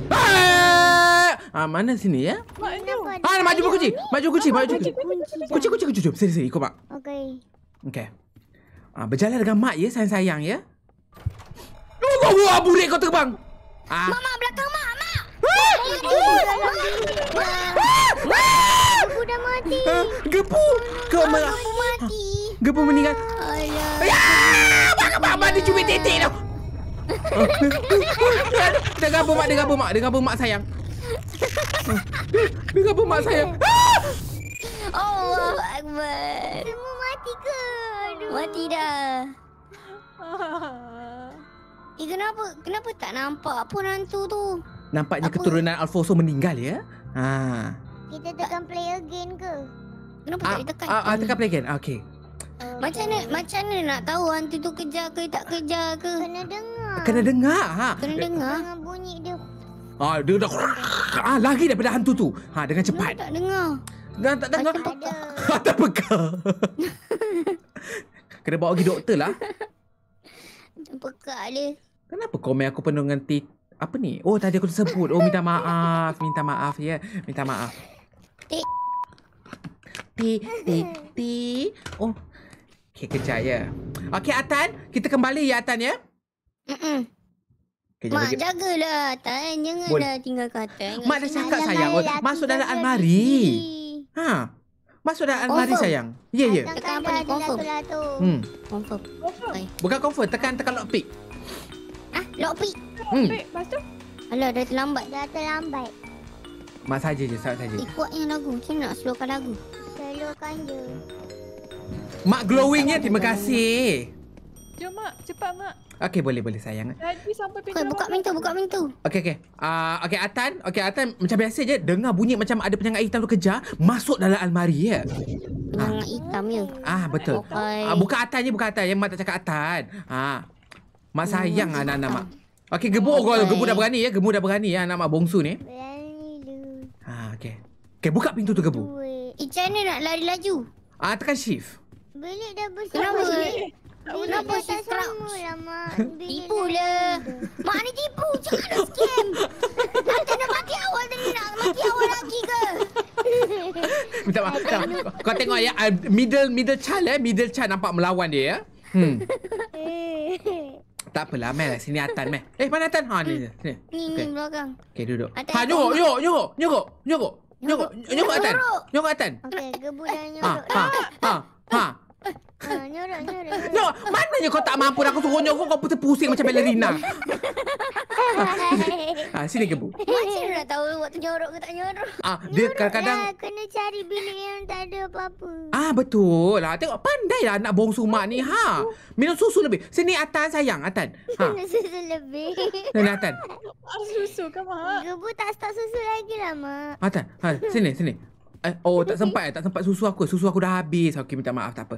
Ah! ah, mana sini ya? Mak tu. Kenapa Ah, maju buku kunci. Maju kunci, maju kunci. kunci? Kunci, kunci, kunci. Jom, sini, sini. Ikut mak. Okey. Okey. Ah, berjalan dengan mak ya, sayang-sayang ya. Oh, oh, oh, bulik kau terbang. Ah. Mak belakang mak, mak. Aku dah mati. Ah, gebu. Kau mati. Gebu meninggal. Alah. Ya! Mak mak dia cubit titik tu. Dia gabung mak, dia gabung mak, dia gabung mak sayang. Dia gabung mak sayang. Allah Akbar. Semua mati ke? Aduh. Mati dah. Ah. Eh kenapa kenapa tak nampak pun hantu tu? Nampaknya Apa? keturunan Alfonso meninggal ya. Ha. Kita tekan play again ke? Kenapa Ah, tak ditekan? ah, ah, tekan play again. Ah, Okey. Macam mana macam mana nak tahu hantu tu kejar ke tak kejar ke? Kena dengar. Kena dengar. Ha. Kena dengar. Dengar bunyi dia. Ah, dia dah ah, lari daripada hantu tu. Ha, dengan cepat. tak dengar? Dan tak dengar. Macam Ada. Tak pekar. <laughs> Kena bawa pergi doktor lah. Macam pekak dia. Kenapa komen aku penuh dengan tit apa ni? Oh tadi aku tersebut. Oh minta maaf, minta maaf ya. Minta maaf. Tik. Ti ti ti. Oh. Okey kejap ya. Okey Atan, kita kembali ya Atan ya. Mm-mm. Okay, Mak jagalah Tan. Janganlah tinggalkan Tan. Mak dah cakap sayang. lelaki Masuk dalam kan almari. Ha. Masuk dalam almari Confirm. sayang. Ya ya. Akan Tekan apa ni? Confirm? Hmm. Confirm. Confirm. Baik. Bukan confirm, tekan tekan lockpick. Ah, lockpick. Hmm. Lepas tu. Alah, dah terlambat. Dah terlambat. Mak saja je, saja saja. Eh, kuatnya lagu. Macam nak slowkan lagu? Selalukan je. Mak glowing ya, terima kasih. Jom, Mak. Cepat, Mak. Okey, boleh boleh sayang. Tadi sampai pintu. Kau buka pintu, buka pintu. Okey okey. Ah okey Atan, okey Atan macam biasa je dengar bunyi macam ada penyangga hitam tu kejar masuk dalam almari ya. Penyangga hitam ya. Ah betul. Okey. Ah bukan Atan je bukan Atan, yang mak tak cakap Atan. Ha. Mak sayang Hmm, anak-anak mak. Okey gebu oh, Okey. gebu dah berani ya, gebu dah berani ya anak mak bongsu ni. Berani lu. Ha okey. Okey buka pintu tu gebu. Eh, macam mana nak lari laju? Ah tekan shift. Bilik dah besar. Kenapa? Tak. Kenapa dah tak sama lah, Mak. Tipu lah. Mak ni tipu. Jangan nak scam. Nanti nak mati awal tadi nak mati awal lagi ke? Minta maaf. Tak, Kau tengok ya ah, middle middle child eh, middle child nampak melawan dia ya. Hmm. Tak apalah, Mel sini Atan Mel. Eh mana Atan? Ha ni. Sini. Ni, ni belakang. Okey duduk. Atan, Ha nyuruk, nyuruk, nyuruk, nyuruk, nyuruk. Nyuruk, Nyuruk. nyuruk Atan. Nyuruk. Nyuruk Atan. Okey, gebu dah Ha, nyorok. ha, ha, ha. Ha, nyorok, nyorok. nyorok. Mananya kau tak mampu aku suruh nyuruk kau pusing-pusing macam balerina. <laughs> Ha, sini gebu. Macam mana nak tahu waktu nyorok ke tak nyorok? Ah, dia kadang-kadang Lah, kena cari bilik yang tak ada apa-apa. Ah betul lah. Tengok pandai lah anak bongsu mak ni. Ha. Minum susu lebih. Sini Atan sayang, Atan. Ha. Susu lebih. Sini Atan. Susu ke, Mak? Gebu tak start susu lagi lah, Mak. Atan, ha, sini, sini. Eh, oh, tak sempat eh. Tak sempat susu aku. Susu aku dah habis. Okey, minta maaf. Tak apa.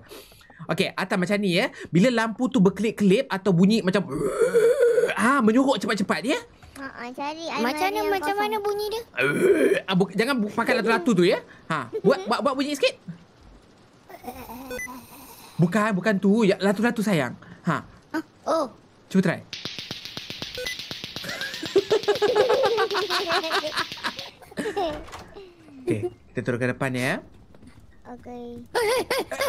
Okey, Atan macam ni ya. Bila lampu tu berkelip-kelip atau bunyi macam... Ha, menyuruk cepat-cepat ya. Ha, ha, cari Macam mana, macam kosong. mana bunyi dia? Ah, bu- jangan bu- pakai latu-latu tu ya. Ha, buat, buat, buat bunyi sikit. Bukan, bukan tu. Ya, latu-latu sayang. Ha, Oh, cuba try. <laughs> Okey, kita turun ke depan ya. Okey.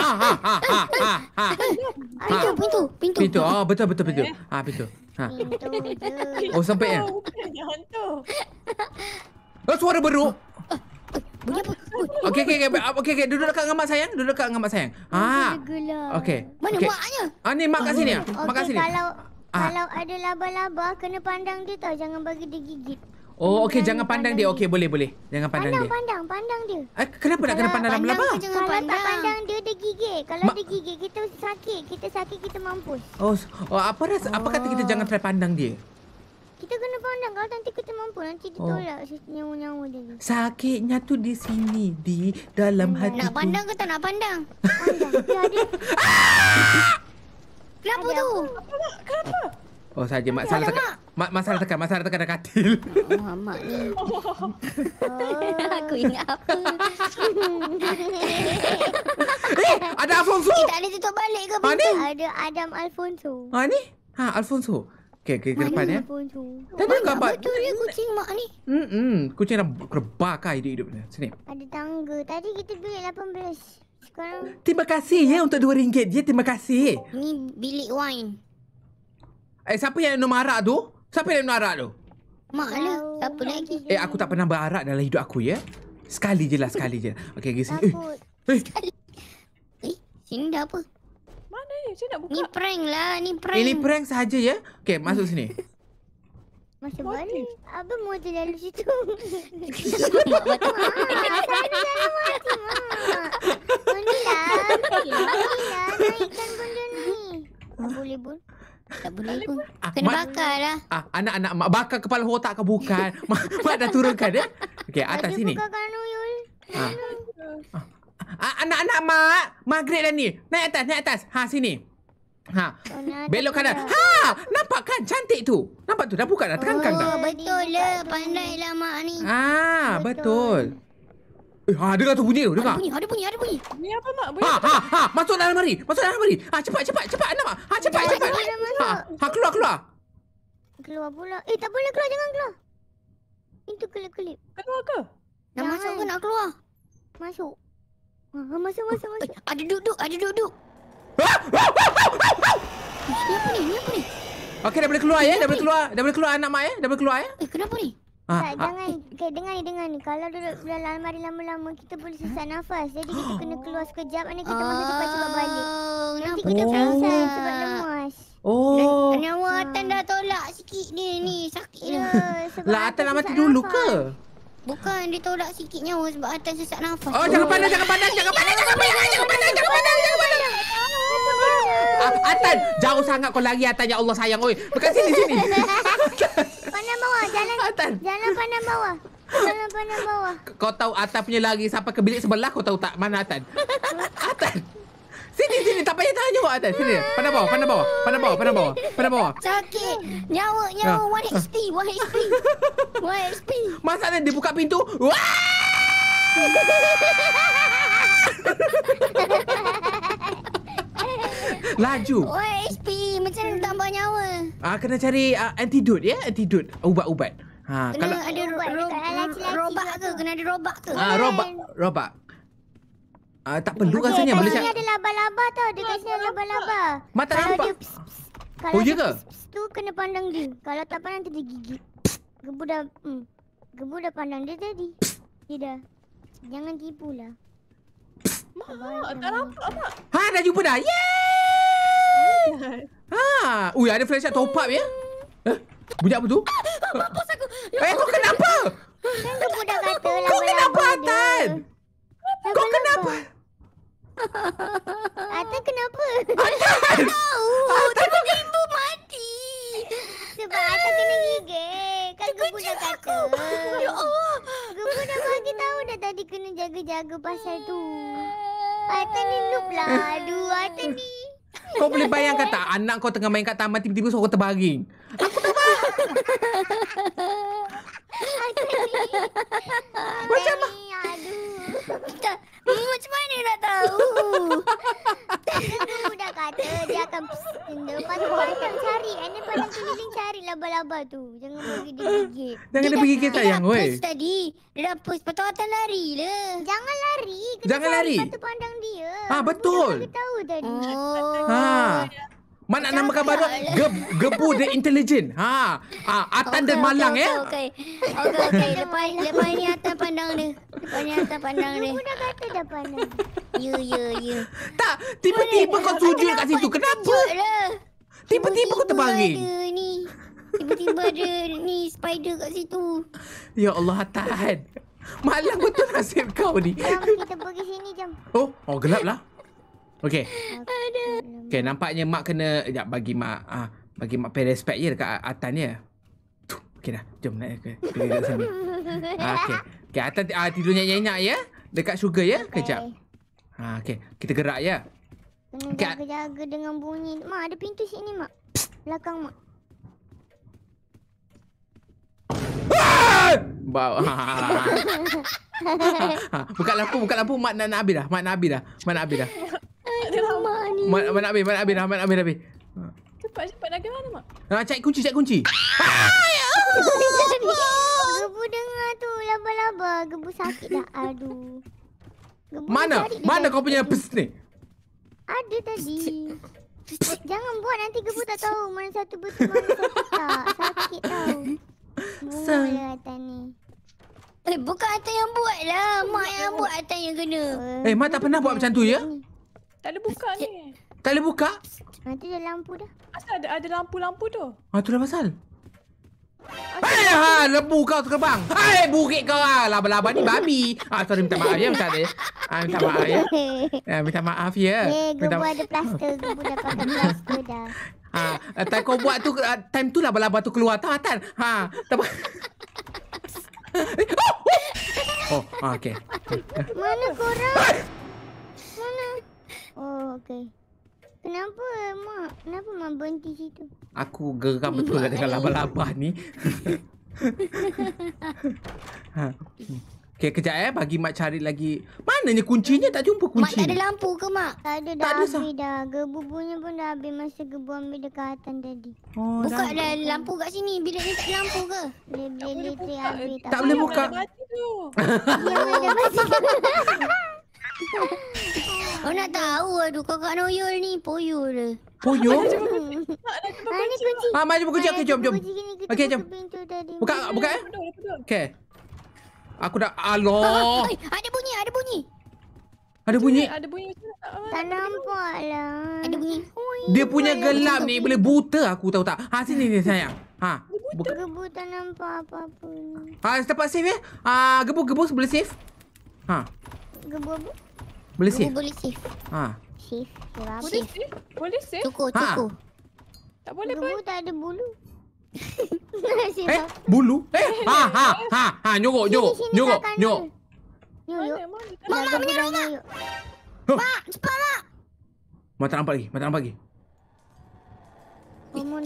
Ha ha ha ha ha ha. pintu, pintu, pintu. Pintu. Oh, betul betul pintu. Ha, pintu. Ha. Pintu je. Oh, sampai ya. Oh, hantu. <laughs> Oh, suara beruk. Bunyi apa? Okey okey okey. Okey okey duduk dekat dengan mak sayang. Duduk dekat dengan mak sayang. Ha. Okey. Mana Okey. maknya? Ah ni mak kat sini ah. Mak kat sini. kalau Ah. kalau ada laba-laba kena pandang dia tau, jangan bagi dia gigit. Oh okey Jangan jangan pandang pandang dia. Okey boleh boleh. Jangan pandang Pandang, dia. pandang, pandang dia. Eh, kenapa nak kena pandang Pandang jangan Kalau tak pandang? pandang dia, dia gigit. Kalau Mak- dia gigit, kita sakit. Kita sakit, kita mampus. Oh, oh apa ras apa kata kita jangan try pandang dia? Kita kena pandang. Kalau nanti kita mampus, nanti Oh. ditolak oh. nyawa-nyawa dia. Sakitnya tu di sini di dalam hati. Nak pandang ke tak nak pandang? <laughs> Pandang. Dia ada. Kenapa Ada tu? Oh saja mak salah tekan. Mak masalah tekan masalah tekan dekat katil. Oh, mak ni. Oh. Aku ingat apa? <laughs> eh, ada Alfonso. Eh, tak ada tutup balik ke Ha ni? pintu? ada Adam Alfonso. Ha ni? Ha Alfonso. Okey, okey ke depan ya. Alfonso. Tadi Banyak gambar. betul dia kucing mak ni. Hmm, hmm. kucing dah kena bakar hidup-hidup ni. Sini. Ada tangga. Tadi kita beli 18. Sekarang Terima kasih ya untuk RM2 je. Terima kasih. Ni bilik wine. Eh, siapa yang minum arak tu? Siapa yang minum arak tu? Mak lah. Siapa lagi? Eh, aku tak pernah berarak dalam hidup aku ya. Sekali je lah, sekali je. Okey, okey. sini. Eh, Takut. eh. Eh, sini dah apa? Mana ni? Saya nak buka. Ni prank lah. Ni prank. Ini prank sahaja ya. Okey, masuk sini. <laughs> Motif. balik. Abang mau terlalu situ. <laughs> mak betul. Ah, saya jangan mati, Mak. Manilah. Manilah. Naikkan benda ni. Tak boleh, Bun. Tak boleh pun. Ah, Kena bakar lah. Ah, anak-anak mak bakar kepala otak ke bukan? <laughs> mak, mak dah turunkan ya. Okey, atas Ada sini. kanuyul. Ah. Ah, anak-anak mak, Margaret dah ni. Naik atas, naik atas. Ha, sini. Ha. Belok kanan. Ha! Nampak kan cantik tu? Nampak tu dah buka dah terangkan dah. Oh, betul lah. Pandai lah mak ni. Ah, betul. Eh, ha, dengar tu bunyi tu, Ada dengar. bunyi, ada bunyi, ada bunyi. Ni apa mak? Bunyi Ha, apa? ha, ha, masuk dalam mari. Masuk dalam mari. Ha, cepat, cepat, cepat anak mak. Ha, cepat, cepat. masuk. Ha, ha, keluar, keluar. Keluar pula. Eh, tak boleh keluar. Jangan keluar. Itu kelip-kelip. Keluar ke? Nak masuk ke nak keluar? Masuk. Ha, masuk, masuk, Eh, masuk. ada duduk, ada duduk. Ah, ah, Eh, Ni apa ni? Ni apa ni? Okey, dah boleh keluar ya. Dah boleh keluar. Dah boleh keluar anak mak ya. Dah boleh keluar ya. Eh, kenapa ni? Ha, Tak, ha. jangan. Okay, dengar ni, dengar ni. Kalau duduk dalam almari lama-lama, kita boleh sesak nafas. Jadi kita <gasps> kena keluar sekejap. Nanti kita masuk cepat-cepat balik. Oh, Nanti kita tak pingsan perasan? sebab lemas. Oh. Nyawa Atan dah tolak sikit dia ni. Sakit Ya, lah. sebab Lah, Atan nak mati dulu ke? Bukan dia tolak sikit nyawa sebab Atan sesak nafas. Oh, jangan pandang, jangan pandang, jangan pandang, jangan pandang, jangan pandang, jangan pandang, jangan pandang. Ah, Atan, jauh sangat kau lari Atan. Ya Allah sayang. Oi, dekat sini, sini. <laughs> Pandang bawah, jalan. Atan. Jalan pandang bawah. Jalan pandang bawah. Kau tahu Atan punya lari sampai ke bilik sebelah kau tahu tak mana Atan? <laughs> Atan. Sini sini tak payah tanya jawab Atan. Sini. Pandang bawah, pandang bawah. Pandang bawah, pandang bawah. Pandang bawah. Sakit. Nyawa, nyawa. Ah. 1 HP, 1 HP. 1 HP. Masalah dia buka pintu. Wah! <laughs> Laju. 1 HP. Macam mana tambah nyawa? Ah kena cari uh, antidote ya, antidote. Ubat-ubat. Ha Kena kalau ada ro- Ubat ro- dekat robak ke? Kena ada robak ke? ah robak robak. Ah tak perlu Okey, rasanya boleh sini cak. ada laba-laba tau. Dekat sini ada laba-laba. Mata Kalau nampak. dia pss, pss, Kalau Oh, ya dia ke? pss, pss tu kena pandang dia. Kalau tak pandang dia gigit. Gebu dah hmm. Gebu dah pandang dia tadi. Dia dah. Jangan tipu lah. Mak, tak nampak mak. Ha dah jumpa dah. Yeay! Ha, ui ada flashlight top up ya. Eh, bunyi apa tu? Mampus aku. Eh, kau kenapa? Kan gebu dah kata laba-laba Kau kenapa. Atan? Kau kenapa? Atan kenapa? Tahu. Tiba-tiba mati. Sebab Atan kena gigit. Kan gebu dah kata. Ya Allah. Gebu dah bagi tahu dah tadi kena jaga-jaga pasal tu. Atan ni noob lah. Aduh, Atan ni. Kau boleh bayangkan tak anak kau tengah main kat taman tiba-tiba suara terbaring. <laughs> Macam ni, aduh. Macam mana nak tahu? Gebu dah kata dia akan pss, Lepas tu pandang cari. Anda pandang keliling cari laba-laba tu. Jangan bagi dia gigit. Jangan dia pergi kita sayang, Dia dah woi. push tadi. Dia dah. Lepas tu Atan lari lah. Jangan lari. Kena Jangan lari. Lepas tu pandang dia. Ah, betul. Aku tahu tadi. Oh. Ha. Mak nak namakan baru Ge, Gebu the Intelligent. Ha. Ha, Atan dan Malang okay, ya. Okey. Okey okey. Lepas lepas ni atas pandang dia. Lepas ni atas pandang dia. Gebu dah kata dah pandang. Ya ya ya. Tak, tiba-tiba kau sujud kat situ. Kenapa? Kejutlah. Tiba-tiba kau terbaring. Ada ni. Tiba-tiba ada ni spider kat situ. Ya Allah, Atan. Malang betul nasib kau ni. Jom kita pergi sini jom. Oh, oh gelap lah. Okey. Ada. Okey, nampaknya mak kena sekejap bagi mak ah bagi mak pay respect je dekat Atan ya. Tu, okey dah. Jom naik ke sini. <laughs> Ah, okey. Okey, Atan ah, tidur nyenyak-nyenyak ya. Dekat sugar ya. Kejap. Ha, okey. Kita gerak ya. Kena Okey. jaga-jaga dengan bunyi. Mak ada pintu sini mak. Belakang mak. <laughs> Ah! Bau. Ha, buka lampu, buka lampu. Mak nak, nak habis dah. Mak nak habis dah. Mak nak habis dah. Mak ni. Mak, nak habis, mak nak habis dah. Mak nak habis, dah habis. Cepat cepat nak ke mana mak? Ha, cari kunci, cari kunci. Gebu dengar tu laba-laba. Gebu sakit dah. Aduh. Gebu Mana? Mana kau punya pes ni? Ada tadi. Jangan buat nanti gebu tak tahu mana satu betul mana satu tak. Sakit tau. Lah Atan ni. Eh bukan Atan yang buat lah. Mak yang buat Atan yang kena. Eh, mak tak pernah buat macam tu ya? Tak ada buka ni. Tak boleh buka? Nanti dah lampu dah. Asal ada ada lampu-lampu tu. Ha, tu dah pasal. Hai, ha, lebu kau terbang. Hai, burik kau lah. Laba-laba ni babi. Ah, sorry, minta maaf ya, minta ya. Ah, minta maaf ya. Ah, minta maaf ya. Eh, Minta gebu ada plaster. Gebu dah pakai plaster dah. Ha, <laughs> time kau buat tu, ah, time tu laba-laba tu keluar. Tahu Atan? Ha, tak apa. <laughs> Oh, ah, okey. Mana korang? Oh, okey. Kenapa mak? Kenapa mak berhenti situ? Aku geram betul lah dengan laba-laba ni. <laughs> ha. Okey, kejap eh. Bagi mak cari lagi. Mananya kuncinya? Tak jumpa Mak kunci. tak ada lampu ke mak? Tak ada dah Tak ada, habis dah. Gebu punya pun dah habis masa gebu ambil dekatan tadi. Oh, Buka dah. dah lampu kat sini. Bilik ni tak ada lampu ke? Boleh-boleh boleh buka. habis. Tak boleh Yang buka. ada batu tu. <laughs> <laughs> Oh nak tahu aduh kakak Noyol ni poyo dia. Poyo? Mak nak cuba Ha ni kunci. Ah, mari jumpa kunci. Okey, jom, jom. Okey, buka jom. Buka, buka eh. Pedul. Okey. Aku dah... Allah. Oi, ada bunyi, ada bunyi. Ada bunyi. Ada bunyi mana? Tak nampak lah. Ada bunyi. Dia punya gelap ni boleh buta aku tahu tak? Ha sini ni sayang. Ha. Buka. Gebu tak nampak apa-apa ni. Ha tempat save ya. Ha gebu-gebu boleh save. Ha. Gebu apa? Boleh save. boleh save. Ha. Shift. Berapa? Boleh sih? Boleh sih? Cukup, Ha. cukup. Tak boleh pun. Tak ada bulu. <laughs> Eh, bulu. Eh, ha ha ha ha nyogok nyogok nyogok nyogok. Nyuyuk. Mana? Mana? Mak, mak punya rumah. Mak, cepat mak. Mak tak nampak lagi, mak tak nampak lagi.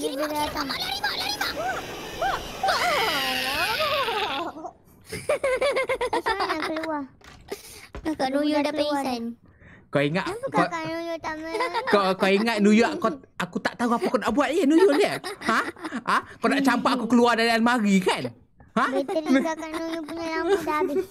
Dia dah datang. Mak lari mak, lari mak. Macam mana <laughs> nak keluar? Kakak Dia Noyol dah pingsan. Kau ingat Kenapa kau kakak Nyuyuk tak merah? kau, kau ingat New York kau aku tak tahu apa kau nak buat ya New York ni. Ha? Ha? Kau nak campak aku keluar dari almari kan? Ha? Bateri kakak Nyuyuk punya lampu dah habis.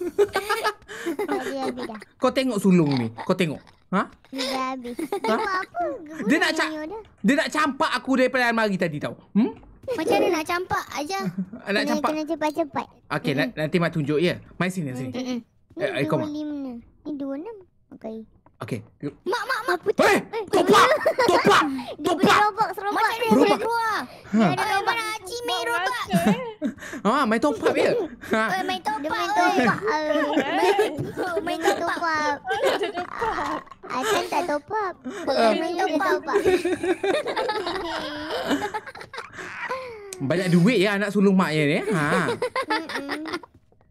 Tadi habis dah. Kau tengok sulung ni. Kau tengok. Ha? Dia dah habis. Dia buat apa? Dia nak Nyuyuk dah. Dia nak campak aku daripada almari tadi tau. Hmm? Macam mana nak campak aja? Nak Kena, campak. kena cepat-cepat. Okey, na- nanti mak tunjuk ya. Mai sini sini. Mm-mm. Ni Eh, eh, kau lima. Ni dua enam. Okey. Okey. Mak, mak, mak. Apa tu? Eh, topak! Topak! <laughs> Dia Topak! robok serobak. Macam mana boleh keluar? Ha. Dia ada Eh, mana Haji main Mak robot? rasa eh. Ha, main topak ya. Ha. Eh, main Dia topak. main oi. topak. <laughs> eh. Main topak. topak. Ada cepat. Atan tak top up. Eh, Main topak. Banyak duit ya anak sulung mak ya ni. Ha.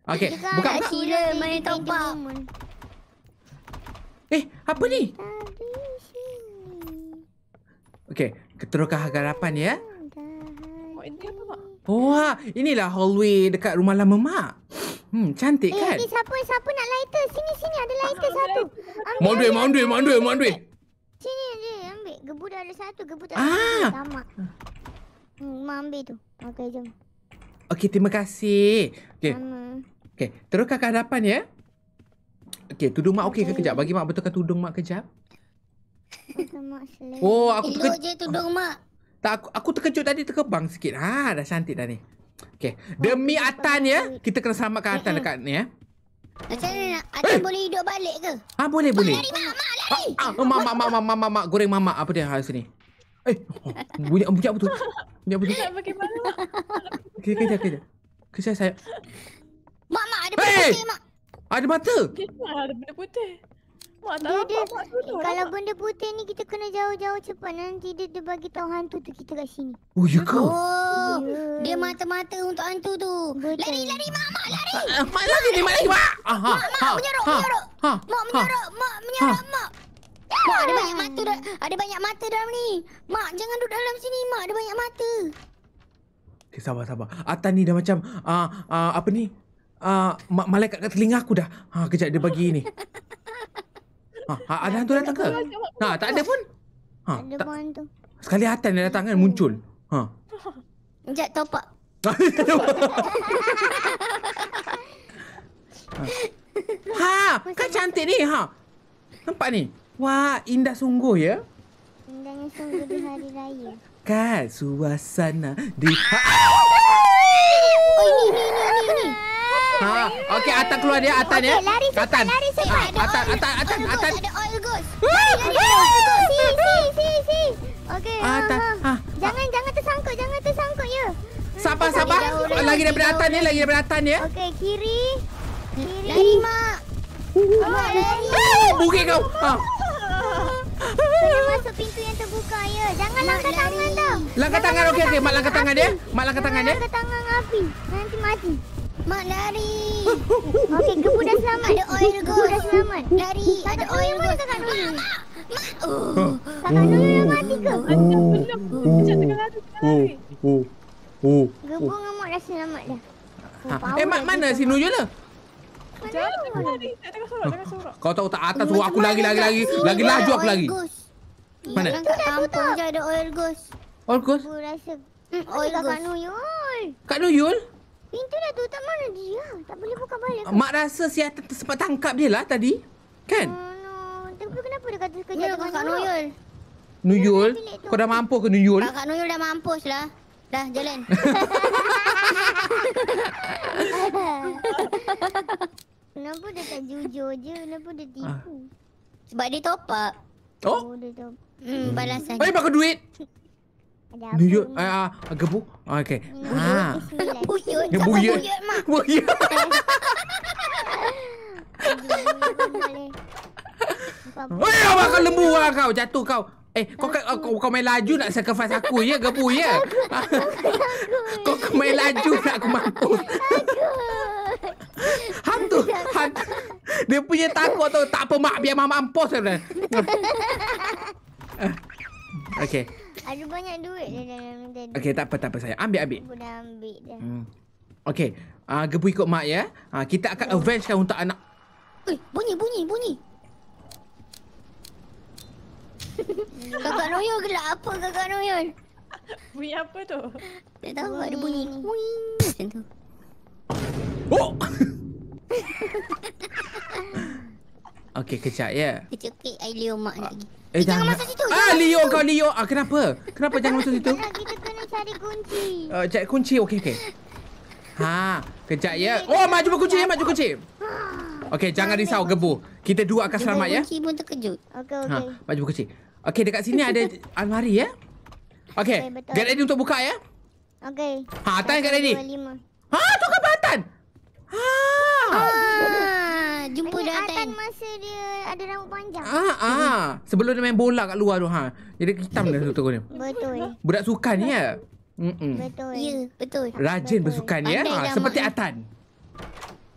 Okey, buka buka. Sila main woman. Eh, apa ni? Okey, keteruskan harapan ya. Mak ini apa mak? Wah, inilah hallway dekat rumah lama mak. Hmm, cantik Eh, kan? ni siapa siapa nak lighter? Sini sini ada lighter satu. Mau duit, mau duit, mau duit, mau duit. Sini dia ambil. Gebu dah ada satu, gebu tak Ah. ada. Tamak. Hmm, mak ambil tu. Okey, jom. Okey, terima kasih. Okey, Sama. okey. Teruskan ke hadapan ya. Okey, tudung mak okey ke kejap? Bagi mak betulkan tudung mak kejap. Mak. Oh, aku Elok terkejut. je tudung mak. Tak, aku, aku terkejut tadi terkebang sikit. Ha, dah cantik dah ni. Okay. Demi Atan ya, kita kena selamatkan Atan dekat ni ya. Macam mana nak? Atan boleh hidup balik ke? Ha, boleh, boleh. Lari mak, mak lari. Ah, ah, mak, mak, mak, mak, mak, mak, mak, goreng mamak. Apa dia ha, sini? Eh, oh, bunyi, bunyi apa tu? Bunyi apa tu? Bagaimana mak? Kejap, kejap, kejap. Kejap saya. Mak, mak ada Hey! putih mak. Ada mata. Ada benda putih. Mak tak Dia, dia, nampak mak dulu. kalau benda putih ni kita kena jauh-jauh cepat. Nanti dia, dia bagi tahu hantu tu kita kat sini. Oh, ya ke? Oh, Ya. dia mata-mata untuk hantu tu. Betul. Lari, lari mak, mak lari. Ah, Mak lagi ni, mak lagi, mak. Ah, ha, ha, menyerok, ha, menyerok. Ha, Mak ha. menyerok, mak menyerok, mak. Mak ada banyak mata dah. Ada banyak mata dalam ni. Mak jangan duduk dalam sini, mak ada banyak mata. Okay, sabar, sabar. Atan ni dah macam, ah, ah, apa ni? Ah, ma- malaikat kat telinga aku dah. Ha, kejap dia bagi ni. Ha, ha, ada hantu datang ke? Ha, tak ada pun. Ha, Ada tak, hantu. sekali Atan dia datang kan muncul. Ha. Sekejap top up. <laughs> ha, kan cantik ni. Ha. Nampak ni? Wah, indah sungguh ya. Indahnya sungguh di hari raya. Kan suasana di ha, Oh, ini, ini, ini, ini, ini. Ha. okey Atan keluar dia Atan ya. Okey, lari cepat, Atan. lari. Ha, Ada Atan, oil, Atan, Atan, Atan. ghost, Ada oil ghost. Si, si, si, si. Okey. Ah, ha, tak. ha. Ah. Jangan, jangan tersangkut, jangan tersangkut ya. Sabar, sabar. Lagi daripada Atan ya, lagi daripada Atan ya. Okey, kiri. Kiri. Lari mak. Mak lari. Bukit kau. Ha. Kena masuk pintu yang terbuka ya. Jangan Mak langkah lari. tangan tau. Langkah tangan okey okey. Mak langkah tangan dia. Mak langkah tangan dia. Langkah tangan api. Nanti mati. Mak lari. Okey, kebu dah selamat. Ada oil Kebu ghost. dah selamat. Lari. Ada oil Mana ghost. kakak Nuyul? Oh. Kakak Nuyul dah mati ke? Belum. Sekejap tengah lari. Tengah Oh. lari. Oh. Oh. Gebu dengan mak dah selamat dah. Oh, Ha. Eh mak mana si Nujul lah? Sekejap. Tengah lari. Tak tengah sorak. Tengah sorak. Kau tahu tak atas tu aku lagi lagi lagi lagi laju aku lagi. Mana? Mana? Kat kampung je ada oil ghost. Oh Gus. Gebu rasa. Hmm, Oh, oil ghost. Nuyul. Kak Nuyul, Pintu dah tutup mana dia? Tak boleh buka balik ke? mak rasa si Atas sempat tangkap dia lah tadi. Kan? Oh no. Tapi kenapa dia kata sekejap Ni dia kakak masuk? Nuyul. Nuyul, kau dah mampu ke Nuyul? Kakak Nuyul dah mampus lah. Dah jalan. <laughs> Kenapa dia tak jujur je? Kenapa dia tipu? Sebab dia top up. Oh, Oh, dia tu. Hmm, balasan. eh pakai duit. <laughs> Ada apa Nuyul, ni? ah, ah, gebu. Ah, Okey. Nuyul Ha. <laughs> Buyut. Dia Siapa buyut. buyut mak? <laughs> Buyut. Aduh, boleh. Apa-apa. Oi, kau makan lembu lah kau. Jatuh kau. Eh, kau, kau, kau, kau main laju nak sacrifice aku ya, gebu ya? kau, kau main laju nak aku mampus. Hantu, hantu. Dia punya takut tu. Tak apa, mak. Biar mak mampus. <laughs> Okey. Okey. Ada banyak duit dia dalam tadi. Okey, tak apa, tak apa saya. Ambil, ambil. Aku dah ambil dah. Hmm. Okey. Uh, gebu ikut mak ya. Uh, kita akan avenge kan untuk anak. Eh, bunyi, bunyi, bunyi. <laughs> kakak Noyol gelak apa kakak Noyol? Bunyi apa tu? Tak tahu ada bunyi. Bunyi. Wing. Macam tu. Oh! <laughs> Okey, kejap ya. Kecekik air leo mak lagi. Eh, jangan masuk situ, Ah, jangan Leo kau Leo. Ah, kenapa? Kenapa jangan masuk situ? Kita kena cari kunci. Uh, cari kunci. Okey, okey. Ha, kejap ya. Oh, maju berkunci ya, maju kunci. Okey, jangan risau gebu. Kita dua akan selamat ya. Kunci pun terkejut. Okey, Ha, okey. maju berkunci. Okey, dekat sini ada almari ya. Okey, betul. get ready untuk buka ya. Okey. Ha, Atan get ready. Ha, tu kan Atan. Ha. Ah, jumpa Ini dah Atan Atan. masa dia ada rambut panjang. Ah, ah. Sebelum dia main bola kat luar tu ha. Jadi hitam dah tu ni. Betul. Budak sukan ni ya. Mm-mm. Betul. Ya, betul. Rajin Betul. bersukan ya. Pandai Ha, dah, seperti Mak. Atan.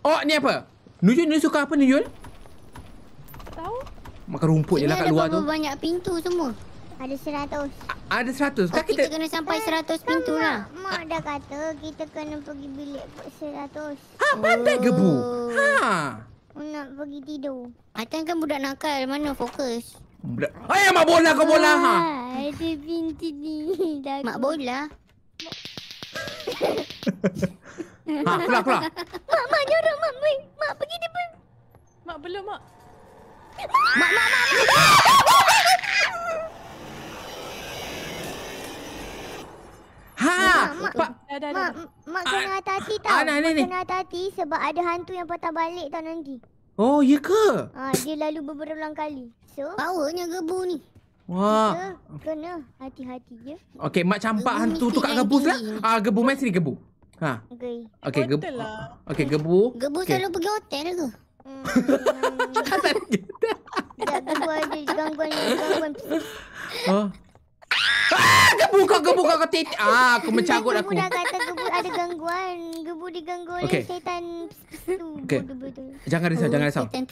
Oh, ni apa? Nujul ni suka apa Nujul? Tahu? Makan rumput je lah kat ada luar tu. banyak pintu semua? Ada seratus. A- Ada seratus. Oh, Kan kita kita... kena sampai 100 Kan pintu mak, lah. Mak dah kata kita kena pergi bilik seratus. Ha, pandai ke bu? Oh. Ha. Nak pergi tidur. Atan kan budak nakal. Mana fokus? Budak. Ay, mak bola kau bola ha. Ah, ada pintu ni. Mak bola. Ha, keluar keluar. Mak, mak jorok mak. Mak, mak pergi depan. Mak belum mak. mak, Pak. Dah, dah, mak, dah. mak Ah, kena hati-hati tau. ah, nah, ni, mak ni. kena hati-hati sebab ada hantu yang patah balik tau nanti. Oh, ya ke? Ah, dia lalu berulang kali. So, Powernya gebu ni. Wah. kita kena hati-hati je. Okey, mak campak Gebu hantu tu kat gebu lah. tinggi. Ah, gebu mai sini gebu. Ha. Okey. Okey, gebu. Lah. Okey, gebu. Gebu Okey. selalu pergi hotel ke? <laughs> Hmm, kita. Gebu ada gangguan gangguan. Oh. Ah, gebu kau gebu kau kau tit. Ah, aku mencarut aku. dah kata gebu ada gangguan. Gebu diganggu oleh Okey. setan tu. Betul-betul. Jangan risau, jangan risau. setan.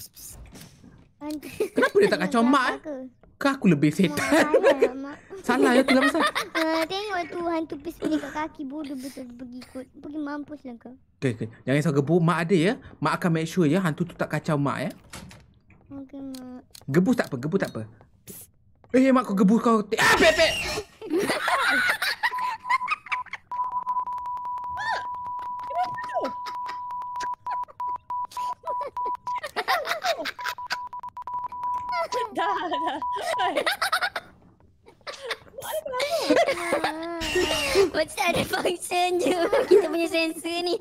Kenapa dia tak kacau mak eh? Ke? Kau aku lebih setan. salah ya tu lah pasal. Ah, tengok tu hantu pis punya kat kaki bodoh betul pergi ikut. Pergi mampus lah kau. Okey, okey. Jangan risau gebu, mak ada ya. Mak akan make sure ya hantu tu tak kacau mak ya. Okey mak. Gebu tak apa, gebu tak apa. Eh, mak kau gebu kau. Ah, pek pek. Dah, dah. Macam ada function je Kita punya sensor ni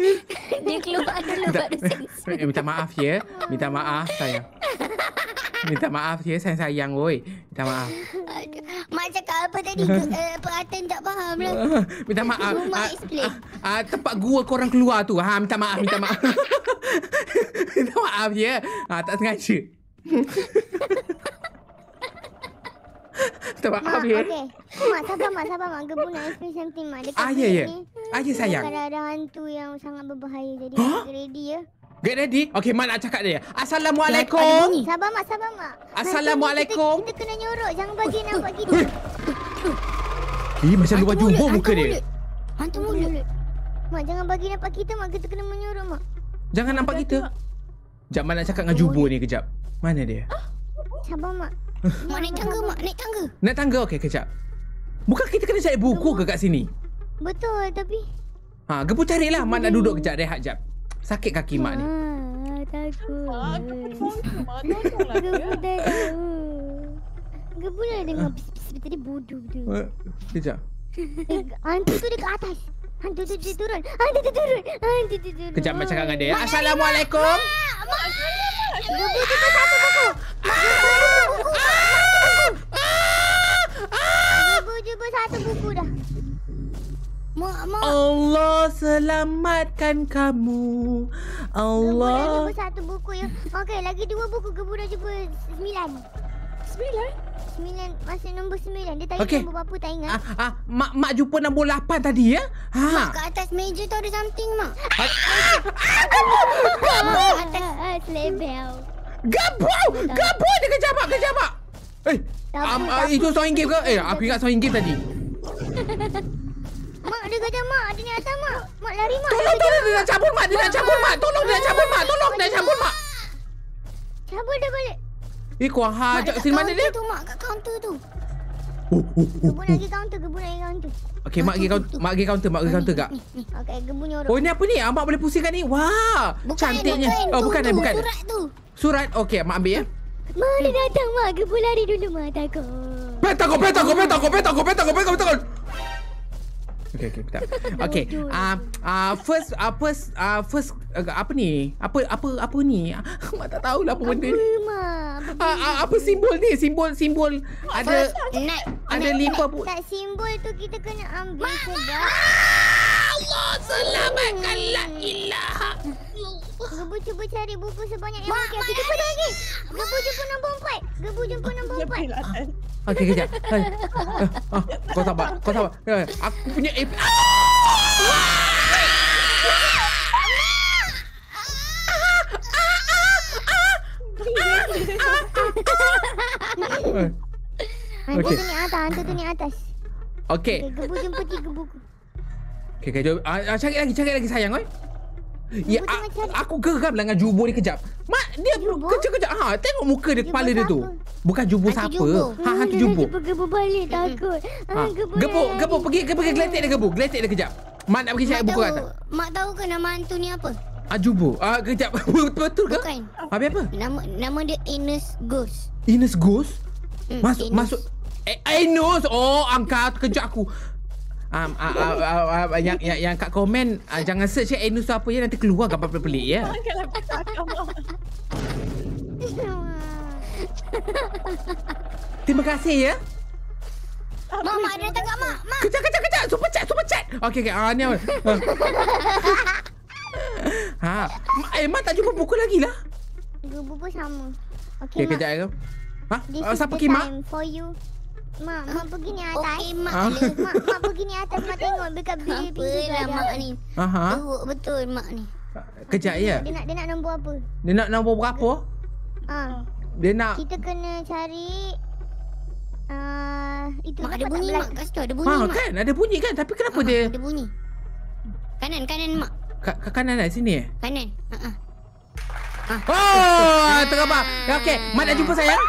Dia keluar dulu baru sensor Eh, minta maaf ya. Minta maaf sayang. Minta maaf ya sayang sayang woi. Minta maaf. Mak cakap apa tadi uh, Perhatian tak faham lah <laughs> minta maaf. Cuma Ah, explain. ah, ah, tempat gua korang keluar tu. Ha minta maaf, minta maaf. <laughs> minta maaf ya. Ha tak sengaja. <laughs> maaf Mak, ya. okey. Mak, sabar mak, sabar mak. Gebu nak explain something mak. Dekat Ah, ya, ya. ni, Ah ya sayang. Akan ada hantu yang sangat berbahaya. Jadi Hah? get ready ya. Get ready? Okay, mak nak cakap dia. Assalamualaikum. bunyi. Sabar mak, sabar mak. Assalamualaikum. Kita, kita kena nyorok. Jangan bagi nampak kita. Eh, macam luar jumbo muka dia. mulut. Hantu mulut Mak, jangan bagi nampak kita mak. Kita kena menyorok mak. Jangan nampak kita. Sekejap, mak nak cakap dengan jumbo ni kejap. Mana dia? Sabar mak. Mak naik tangga mak Naik tangga Naik tangga okey kejap. Bukan kita kena cari buku ke kat sini? Betul tapi. Ha, gebu carilah. Mak nak duduk kejap, rehat kejap. Sakit kaki mak ni. Ah, takut. Ah, gebu mak. Tolonglah dah lah dengar pis-pis tadi bodoh tu. Eh, Kejap. Eh, Hantu tu dekat atas. Hantu tu dia turun. Hantu tu turun. Hantu tu turun. Kejap mak cakap dengan dia. Assalamualaikum. Satu buku. Jumpa satu buku dah. Mak mak Allah selamatkan kamu. Gebu dah Allah. jumpa satu buku ya. Okey, lagi dua buku. Gebu dah jumpa sembilan. Sembilan. Sembilan, masih nombor sembilan. Dia tadi Okey. nombor berapa tak ingat. Ah, ah, mak mak jumpa nombor 8 tadi ya? Ha. Kat atas meja tu ada something mak Ah, Ah, ah, selebel. Gabu! Gabu dia kejar mak, kejar mak. Eh, um, uh, takut. itu sound game ke? Eh, aku ingat sound game tadi. Mak, dia kejar mak. Dia ni atas mak. Mak lari mak. Tolong, tolong dia nak cabut mak, dia nak cabut mak. Tolong dia nak cabut mak, tolong dia nak cabut mak. Cabut dah balik. Eh, kau Mak hajak sini mana kaunter dia? tu mak Kat kaunter tu Oh, oh, oh, Gebu nak oh. pergi counter. Gebu nak pergi counter. Okey, mak pergi mak pergi counter, mak pergi counter kak. Okey, gebu nyorok. Oh, ni apa ni? Amak boleh pusingkan ni. Wah, Bukan cantiknya. bukan Oh, tu, bukan tu, eh, bukan. Surat tu Surat. Okey, mak ambil ya. Mak dia datang mak. Gebu lari dulu mak. Takut. Pentagon, pentagon, pentagon, pentagon, pentagon, pentagon, pentagon. Okey, bentar. Okey, Bodoh. ah ah first ah first ah first uh, apa ni? Apa apa apa ni? <laughs> Mak tak tahulah apa benda Apa ni. mak? Ah, ah, apa simbol ni? Simbol simbol ada ada lima bu. Tak simbol tu kita kena ambil sebab Allah selamatkan la ilaha. Gebu cuba cari buku sebanyak yang mungkin. Kita jumpa lagi. Gebu jumpa nombor empat. Gebu jumpa nombor empat. Okey, kejap. Hai. Ah, ah, kau sabar, kau sabar. Eh, Aku punya app. Ah! Hantu Okey. tu ni atas. Hantu tu ni atas. Okey. Okay, gebu jumpa tiga buku. Okey, okay, jom. Ah, ah, cari lagi, cari lagi sayang, oi. Ya, a, cari. aku geram dengan jubo ni kejap. Mak, dia kejap-kejap. Ha, tengok muka dia, kepala dia tu. Bukan jubo Hantu siapa. jubo. Ha, hantu dia dah jubo. jumpa gebu balik. Takut. Ha. Ah, gebu Gebu, dah gebu, lari. pergi, pergi, pergi geletek dia gebu. Geletek dia kejap. Mak nak pergi cari buku tahu kat atas. Mak tahu ke nama hantu ni apa Ah, jubo. Ah, kejap. <laughs> Betul ke? Bukan Habis apa? Nama nama dia Ines Ghost Ines Ghost? Hmm, Masuk, Ines. masuk. Eh, Enos. Oh, angkat kejap aku. Um, uh, uh, uh, uh, yang, yang yang kat komen uh, jangan search ya Enus tu apa ya nanti keluar gambar pelik-pelik ya. Mak. Terima kasih ya. Mak, mak ada datang kat mak. Mak. Kejap kejap kejap super chat super chat. Okey okey ah ni awal. ha. Ma- Eh mak tak jumpa buku lagi lah. Gebu pun sama. Okey Okey, mak. kejap ya. Ha? This Uh, siapa the ki mak? time for you. Mak, mak pergi ni atas. Okey, mak. Ah. Mak, mak pergi ni atas. Mak tengok dekat bilik pintu tu ada. mak ni. Aha. Teruk betul mak ni. Kejap ya. Dia nak dia nak nombor apa? Dia nak nombor berapa? Ah, Dia nak kita kena cari ah itu Mak ada bunyi mak. Kat situ ada bunyi Ha mak. kan ada bunyi kan tapi kenapa Ha, dia Ada bunyi. Kanan, kanan mak. kat kanan lah sini eh? Kanan. Ha ah. Oh, <laughs> tergambar. Ya, okey, mak dah jumpa sayang.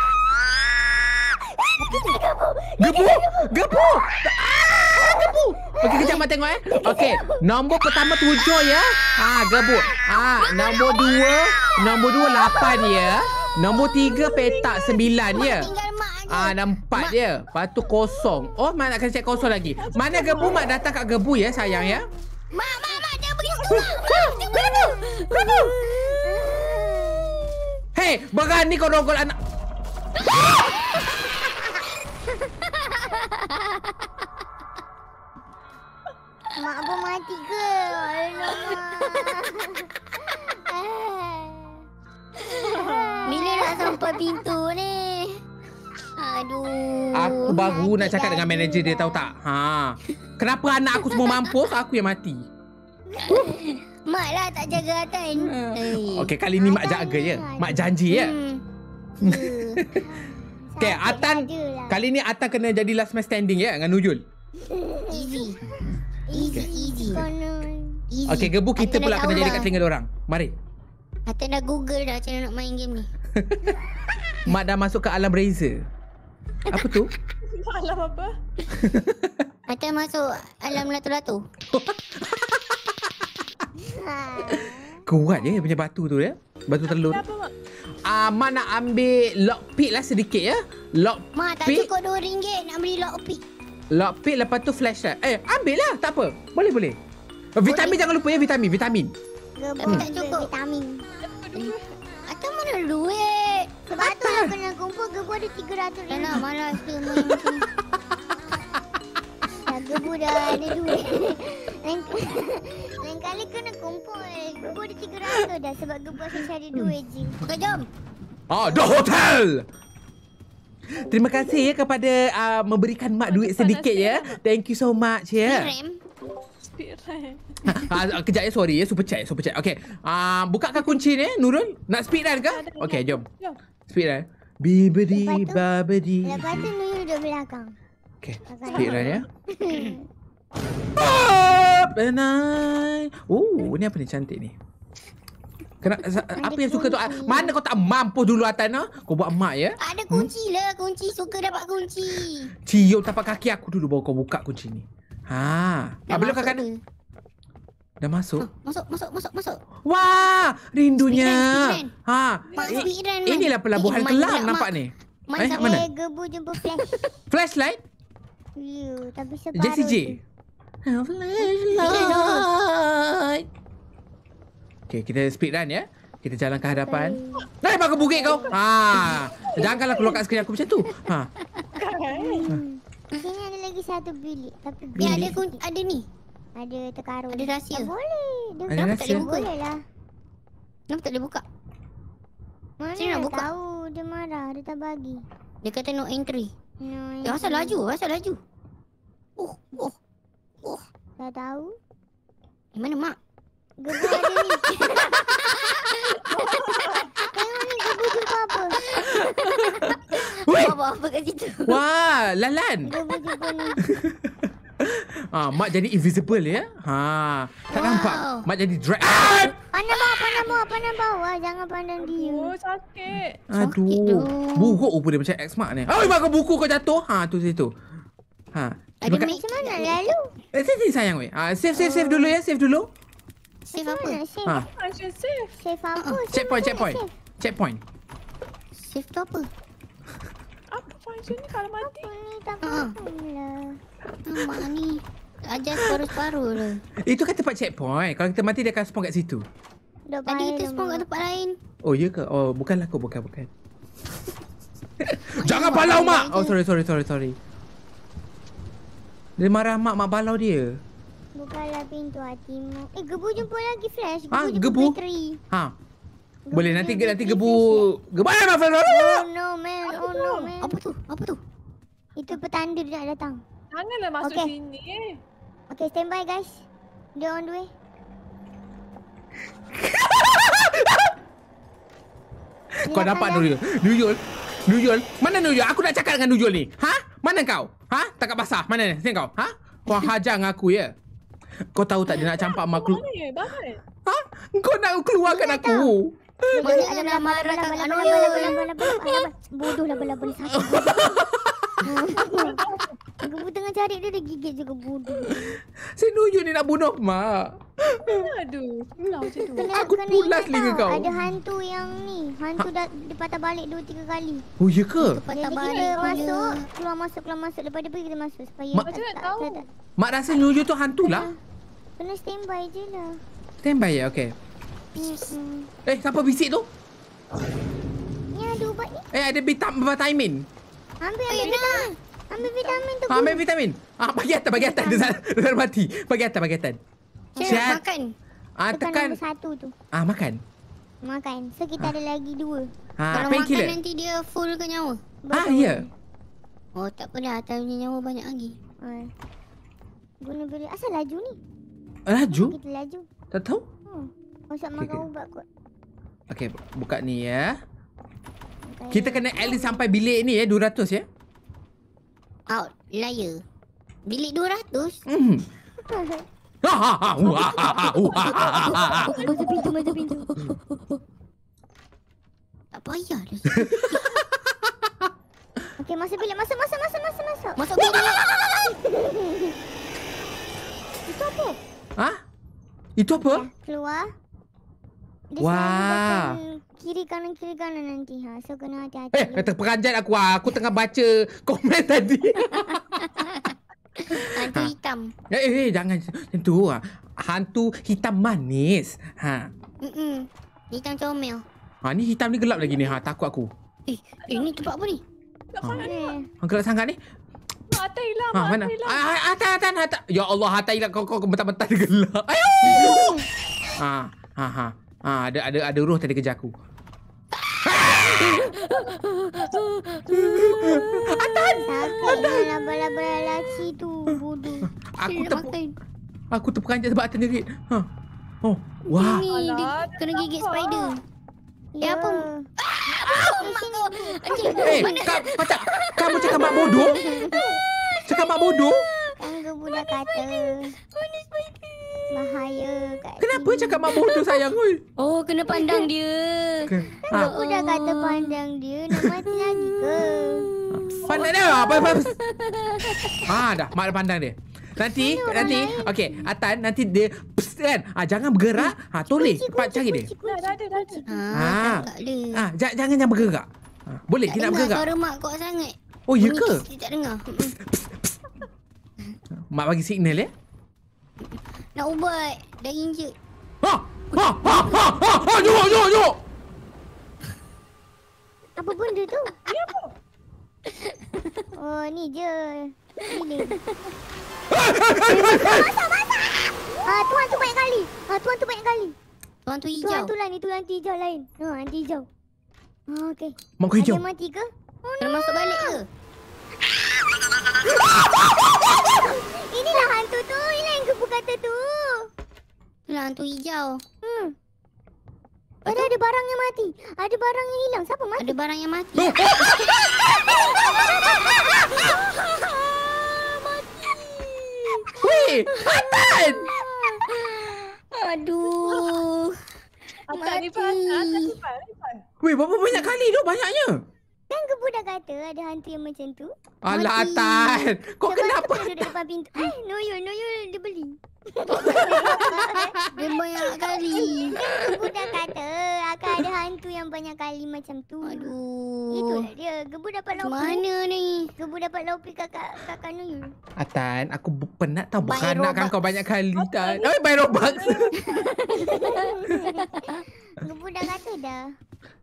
Gebu! Gebu! Ah, gebu! Okey, kejap mak tengok eh. Okey, nombor pertama tujuh ya. Ah, gebu. Ah, nombor dua, nombor dua lapan ya. Nombor tiga petak sembilan ya. Ah, nampak dia. Lepas tu kosong. Oh, mak nak kena cek kosong lagi. Mana gebu? Mak datang kat gebu ya, sayang ya. Mak, mak, mak. Jangan pergi situ mak. Tengok tu. Hei, berani kau rogol anak. <laughs> Mak pun mati ke? Alamak. Bila nak sampai pintu ni? Aduh. Aku baru nak cakap dengan manager dia tahu tak? Ha. Kenapa anak aku semua mampus, aku yang mati. Mak lah tak jaga Atan. Eh. Okey, kali ni mak jaga ya. Mak janji ya. Hmm. <laughs> Okey, Atan lah. kali ni Atan kena jadi last man standing ya dengan Nujul. Easy. Easy, easy. Konon. Easy. Okey, gebu kita Atan pula kena jadi dah. kat telinga orang. Mari. Atan dah google dah macam mana nak main game ni. <laughs> Mak dah masuk ke alam Razer. Apa tu? <laughs> Malam apa? <laughs> Atan masuk alam latu-latu. Kuat dia punya batu tu ya. Batu telur. Kenapa mak? Ah, mak nak ambil lockpick lah sedikit ya. Lock Mak tak cukup RM2 nak beli lockpick. lockpick lepas tu flashlight. Eh, ambil lah. Tak apa. Boleh boleh. Vitamin jangan lupa ya vitamin, vitamin. Gebu Tapi tak cukup. Vitamin. Atan mana duit? Sebab tu lah kena kumpul gebu ada 300 Dah ribu. nak malas dia main macam ni. Dah gebu dah ada duit. <laughs> Kali kena kumpul. Gebu ada 300 dah sebab gebu asyik cari duit je. Okey, jom. Ah, The Hotel. Terima kasih ya kepada uh, memberikan mak duit sedikit ya. Thank you so much ya. Rem. Speed run. Ah, kejap ya, sorry ya. Super chat, super chat. Okay. Uh, bukakan kunci ni, Nurul. Nak speed run ke? Okay, jom. Jom. Speed run. Bibidi Lepas tu- babidi. Lepas tu Nuyul duduk belakang. Okay, speed run ya. Up and I. Oh, ni apa ni cantik ni? Kena, apa yang suka tu? Mana kau tak mampu dulu Atan ah? Kau buat emak ya? Ada kunci lah. Kunci suka dapat kunci. Cium tapak kaki aku dulu baru kau buka kunci ni. Ha. Ah, belum masuk kakak ke? dah masuk. Ha, masuk, masuk, masuk, masuk. Wah, rindunya. Speed Ha. Mak I- speed run, Mak. inilah pelabuhan Eh, Mak kelam nampak Mak. ni. Mak Eh, tak mana? Eh, gebu jumpa flash. Flashlight? You, tapi separuh J. je. Flashlight. Okay, kita speed run ya. Kita jalan ke hadapan. Naik bagi bukit kau. Ha. Janganlah keluar kat skrin aku macam tu. Ha. Hmm. Sini ada lagi satu bilik. Tapi Ni ada bilik kunci. Ada ni. ada terkarun. Ada rahsia. Tak boleh. Dia Ada tak rahsia? boleh Boleh lah. Kenapa tak boleh buka? Mana Sini nak buka. tahu. Dia marah. Dia tak bagi. Dia kata no entry. No, Eh, asal laju? Asal laju? Oh, oh. Tak tahu. Eh, mana mak? Gebu ada ni. Tengok ni gebu jumpa apa. Weh. Apa apa kat situ? Wah, lalan. Gebu jumpa ni. Ha, <laughs> mak jadi invisible ya. Ha. Tak Wow. nampak. Mak jadi drag. Ah! Pandang bawah, pandang bawah, pandang bawah. Jangan pandang dia. Oh, sakit. Sakit tu. Aduh. Buruk rupa dia macam X-Mark ni. Oh, mak buku kau jatuh. Ha, tu situ. Ha. Ada make Macam mana lalu? Eh, sini, sini sayang weh. Ha, save, save, save dulu ya. Save dulu. Save Macam apa? save? Ha. Save. Save apa? Ah, Save Checkpoint, checkpoint. save? Checkpoint. Save tu apa? Apa function ni kalau mati? Apa ni tak Ah. faham lah. Ah, mak ni. ajar separuh-separuh lah. Itu kan tempat checkpoint. Kalau kita mati dia akan spawn kat situ. Dah Tadi kita spawn kat Mak. tempat lain. Oh, ya ke? Oh, bukanlah aku. Bukan, bukan. <laughs> Jangan balau, Mak! Oh, sorry, sorry, sorry, sorry. Dia marah Mak, Mak balau dia. Bukalah pintu hatimu. Eh, gebu jumpa lagi flash. Gebu Ah, jumpa gebu? bateri. Ha. Gebu Boleh nanti nanti gebu flash gebu Mak Fazal. Oh no man, oh no man. Apa tu? Apa tu? Itu petanda dia nak datang. Janganlah masuk Okey. sini eh. Okay, stand by guys. Dia on the way. Kau dapat dah. Nurul. Nurul. Nurul. Mana Nurul? Aku nak cakap dengan Nurul ni. Ha? Mana kau? Ha? Takak basah. Mana ni? Sini kau. Ha? Kau hajar dengan aku ya? Kau tahu tak dia nak campak mak ya? Bahaya. Ha? Kau nak keluarkan aku? Mana Ada nak bala bala kat bala bala ya? bala bala bala bala bala Bodoh lah bala bala satu. Gebu tengah cari dia dia gigit juga bodoh. Si Nurul ni nak bunuh mak. Aduh. Pulau macam tu. Kena, Aku kena pulas telinga tau, kau. Ada hantu yang ni. Hantu dah dia patah balik dua tiga kali. Oh ya ke? Patah balik kita pula. masuk, keluar masuk, keluar masuk. Lepas dia pergi kita masuk supaya Mak- Macam mana tak- tahu? tak- tak- Mak rasa Nurul tu hantu lah. Kena standby je lah. Standby ya? Okay. Hmm. Eh, siapa bisik tu? Ni ada ubat ni. Eh, ada vitamin. Ambil, Eh, ambil vitamin. Ambil vitamin tu. Ha, ambil vitamin. Ah, bagi atas, bagi atas. Dia dah- dia mati. Bagi atas, bagi atas. Nak makan. Ah, Tekan tekan. nombor satu tu. Ah, makan. Makan. So kita ada lagi dua. Ha, Kalau makan painkiller. nanti dia full ke nyawa? Ah, ya. Oh tak dah. Atas punya nyawa banyak lagi. Ha. Guna beri. Asal laju ni? Laju? Kita laju. Tak tahu? Hmm. Masak Okey, makan okey. ubat kot. Okay, buka ni ya. Kita kena at least sampai bilik ni ya, 200 ya. Out. Liar. Bilik 200? Hmm. Ha ha ha. Masuk pintu, masuk pintu. Tak payah dah. <laughs> Okey, masuk bilik. Masuk, masuk, masuk, masuk, masuk. Masuk bilik. Itu apa? Ha? Itu apa? Keluar. Dia Wah. Kiri kanan kiri kanan nanti. Ha, so kena hati-hati. Eh, terperanjat aku ah. Aku tengah baca <laughs> komen tadi. <laughs> Hantu Ha. hitam. eh, eh, eh, jangan macam tu. ah. Hantu hitam manis. Ha. Mm-mm. Hitam comel. Ha, ni hitam ni gelap lagi ni. Ha, takut aku. Eh, eh ni tempat apa ni? Tak sangat ni. Eh, Ha, gelap sangat ni. Atas hilang. Ha, mana? Ah, ah, atas, atas, atas. Ya Allah, atas hilang. Kau, kau, kau bentar-bentar dia gelap. Ayo! <laughs> Ha, ha, ha. Ha, ada, ada, ada roh tadi kejar aku. Takut yang laba-laba laci tu. Bodoh. Aku makan. aku terperanjat sebab atas ni. Ha. Oh, wah. Ni dia Alah, kena gigit spider. Ya. apa? Mak kau. Anjing. Eh, kau, macam, kamu cakap mak bodoh? <laughs> Cakap mak bodoh? Gebu dah kata. Bahaya kat Kenapa sini. cakap mak bodoh sayang? Oi. Oh, kena pandang <laughs> dia. Ke- Ha, Gebu dah kata pandang dia. Nak mati lagi ke? pandang dia. Apa, apa, apa. Ha, dah. Mak dah pandang dia. Nanti, nanti, okey, Atan nanti dia psst, kan. Ah, jangan bergerak. Ha, toleh. Cepat cari dia. Dah, ada, dah ada. Ha, Ah. tak. Ah, jangan jangan bergerak. Ha, boleh Tak dia nak dengar bergerak. suara mak kuat sangat. Oh, ya ke? pss, tak dengar. Mm-mm. Mak bagi signal ya. <laughs> Nak ubat. Dah injet. Ha! Ha! Ha! Ha! Ha! Ha! Jom, jom, jom. Apa benda tu? Ni apa? Oh, ni je. Ini. Ah, tuan tu banyak kali. Ah, tuan tu banyak kali. Tuan tu Tu hijau. hantu lain, itu hantu hijau lain. Ha, hantu hijau. Ah, okey. Mak hijau. Ada mati ke? Kena masuk balik ke? <laughs> Inilah hantu tu. Inilah yang gebu kata tu. Itulah hantu hijau. Hmm. Ada ada barang yang mati. Ada barang yang hilang. Siapa mati? Ada barang yang mati. <laughs> Weh, Atan. Aduh. Ni. Mati. Weh, berapa banyak kali tu? Banyaknya. Kan gebu dah kata ada hantu yang macam tu. Alah, Mati. Atan. Kau Lepas tu kenapa? dia duduk depan pintu. <laughs> Eh, Noyul, Noyul dia beli. <laughs> Dia banyak kali. Gebu dah kata akan ada hantu yang banyak kali macam tu. Aduh. Itulah dia. Gebu dapat lopi. mana ni? Gebu dapat lopi kakak kakak Nuyul. Atan, aku penat tau Buy beranakkan Robux. kau banyak kali Tan. Oh, buy Robux. <laughs> Gebu dah kata dah.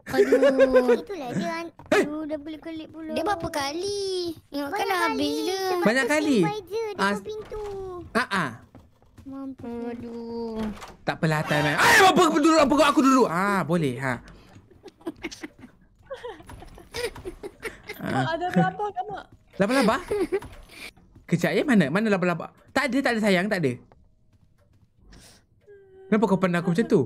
Aduh. Itulah dia. Aduh dah boleh kelip pula. Dia berapa kali? Ingatkan Banyak dah habis kali. dia. Sebab Banyak kali? depan Ah, pintu. Ah ah. Mampus. Aduh. Tak apalah Tan. Ay, apa aku duduk apa aku duduk. Ah, boleh. Ha. <laughs> Ada laba kan mak? Laba-laba? Kejap ya mana? Mana laba-laba? Tak ada, tak ada sayang, tak ada. Kenapa kau pandang aku macam tu?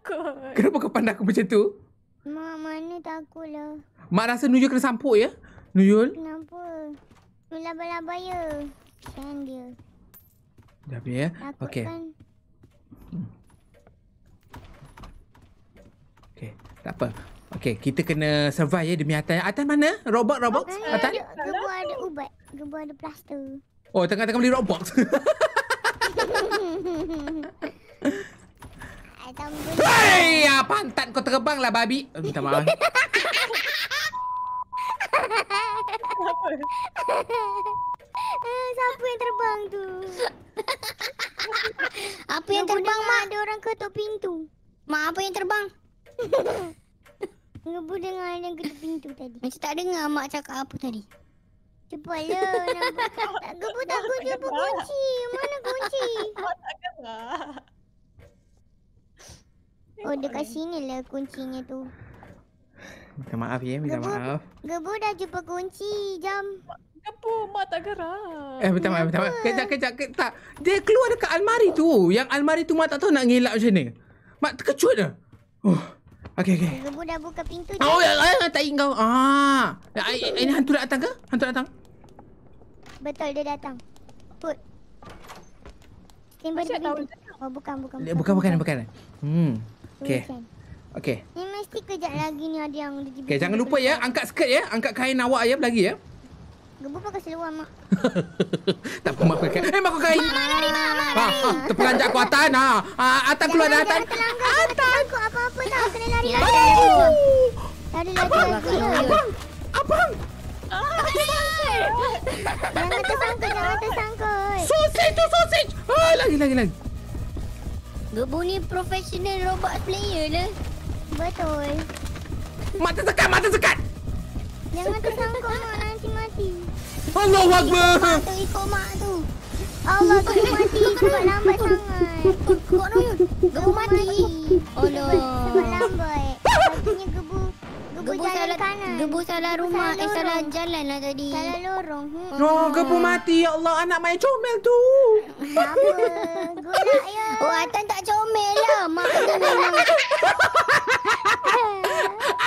Takut. Kenapa kau pandang aku macam tu? Mak mana takutlah. Mak rasa Nuyul kena sampuk ya? Nuyul? Kenapa? Tu laba-laba ya. Kesian dia. Dah habis ya? Takut Okey. kan. Okey, tak apa. Okey, kita kena survive ya demi Atan. Atan mana? Robot, robot? Ah, Atan? ada, gebu ada ubat. Gebu ada plaster. Oh, tengah-tengah beli Roblox. <laughs> Hei, ya, pantat kau terbang lah babi. Eh, Minta maaf. Eh, siapa yang terbang tu? Apa yang terbang, dengar Mak? Ada orang ketuk pintu. Mak, apa yang terbang? Gebu dengar yang ketuk pintu tadi. Macam tak dengar Mak cakap apa tadi. Cepatlah. nampak. Tak gebu takut jumpa kunci. Mana kunci? Mak takkan lah. Oh, dekat sini lah kuncinya tu. Minta maaf ya, minta Gebu. maaf. Gebu dah jumpa kunci. Jam. Kepu, mak tak gerak. Eh, minta maaf, minta maaf. Kejap, kejap, kejap. Tak. Dia keluar dekat almari tu. Yang almari tu mak tak tahu nak ngelak macam ni. Mak terkejut dah. Oh. Okey, okey. Gebu dah buka pintu. Oh, ya, ya, tak ingat kau. Ah. Eh, eh, Ini hantu datang ke? Hantu datang? Betul dia datang. Put. Asyik di pintu. Oh, bukan, bukan. Eh, Bukan, bukan, bukan. Hmm. Okey, okey. Ni mesti kejap lagi ni ada yang di Okey, jangan lupa ya. Angkat skirt ya. Angkat kain awak ya lagi ya. Gebu pakai seluar mak. <laughs> tak apa, mak pakai. Eh, mak pakai kain. Mak lari, mak, mak Ha, ha, terperanjat aku Atan. Ha. ha Atan keluar dah Atan. Jangan takut apa-apa tau. Kena lari Ya, lari. keluar. Lari lari lagi. Abang, abang. Jangan tersangkut. Jangan tersangkut. Sausage tu sausage. Ah, lagi, lagi, lagi. Gebu ni professional robot player lah. Betul. Mak tersekat, mak tersekat. Jangan tersangkut mak. Nanti mati. Allahu Akbar. Mak tu ikut mak tu. Allah kau mati. Sebab lambat sangat. Kok Noyun? Gebu mati. Oh no. Sebab lambat. Gebu. Salah kanan. Gebu salah rumah. Eh salah salah lorong. jalan lah tadi. Salah lorong. Hmm. Oh, gebu mati. Ya Allah, anak main comel tu. Apa? <laughs> Gulak ya. Oh Atan tak comel lah. Mak tu memang. <laughs>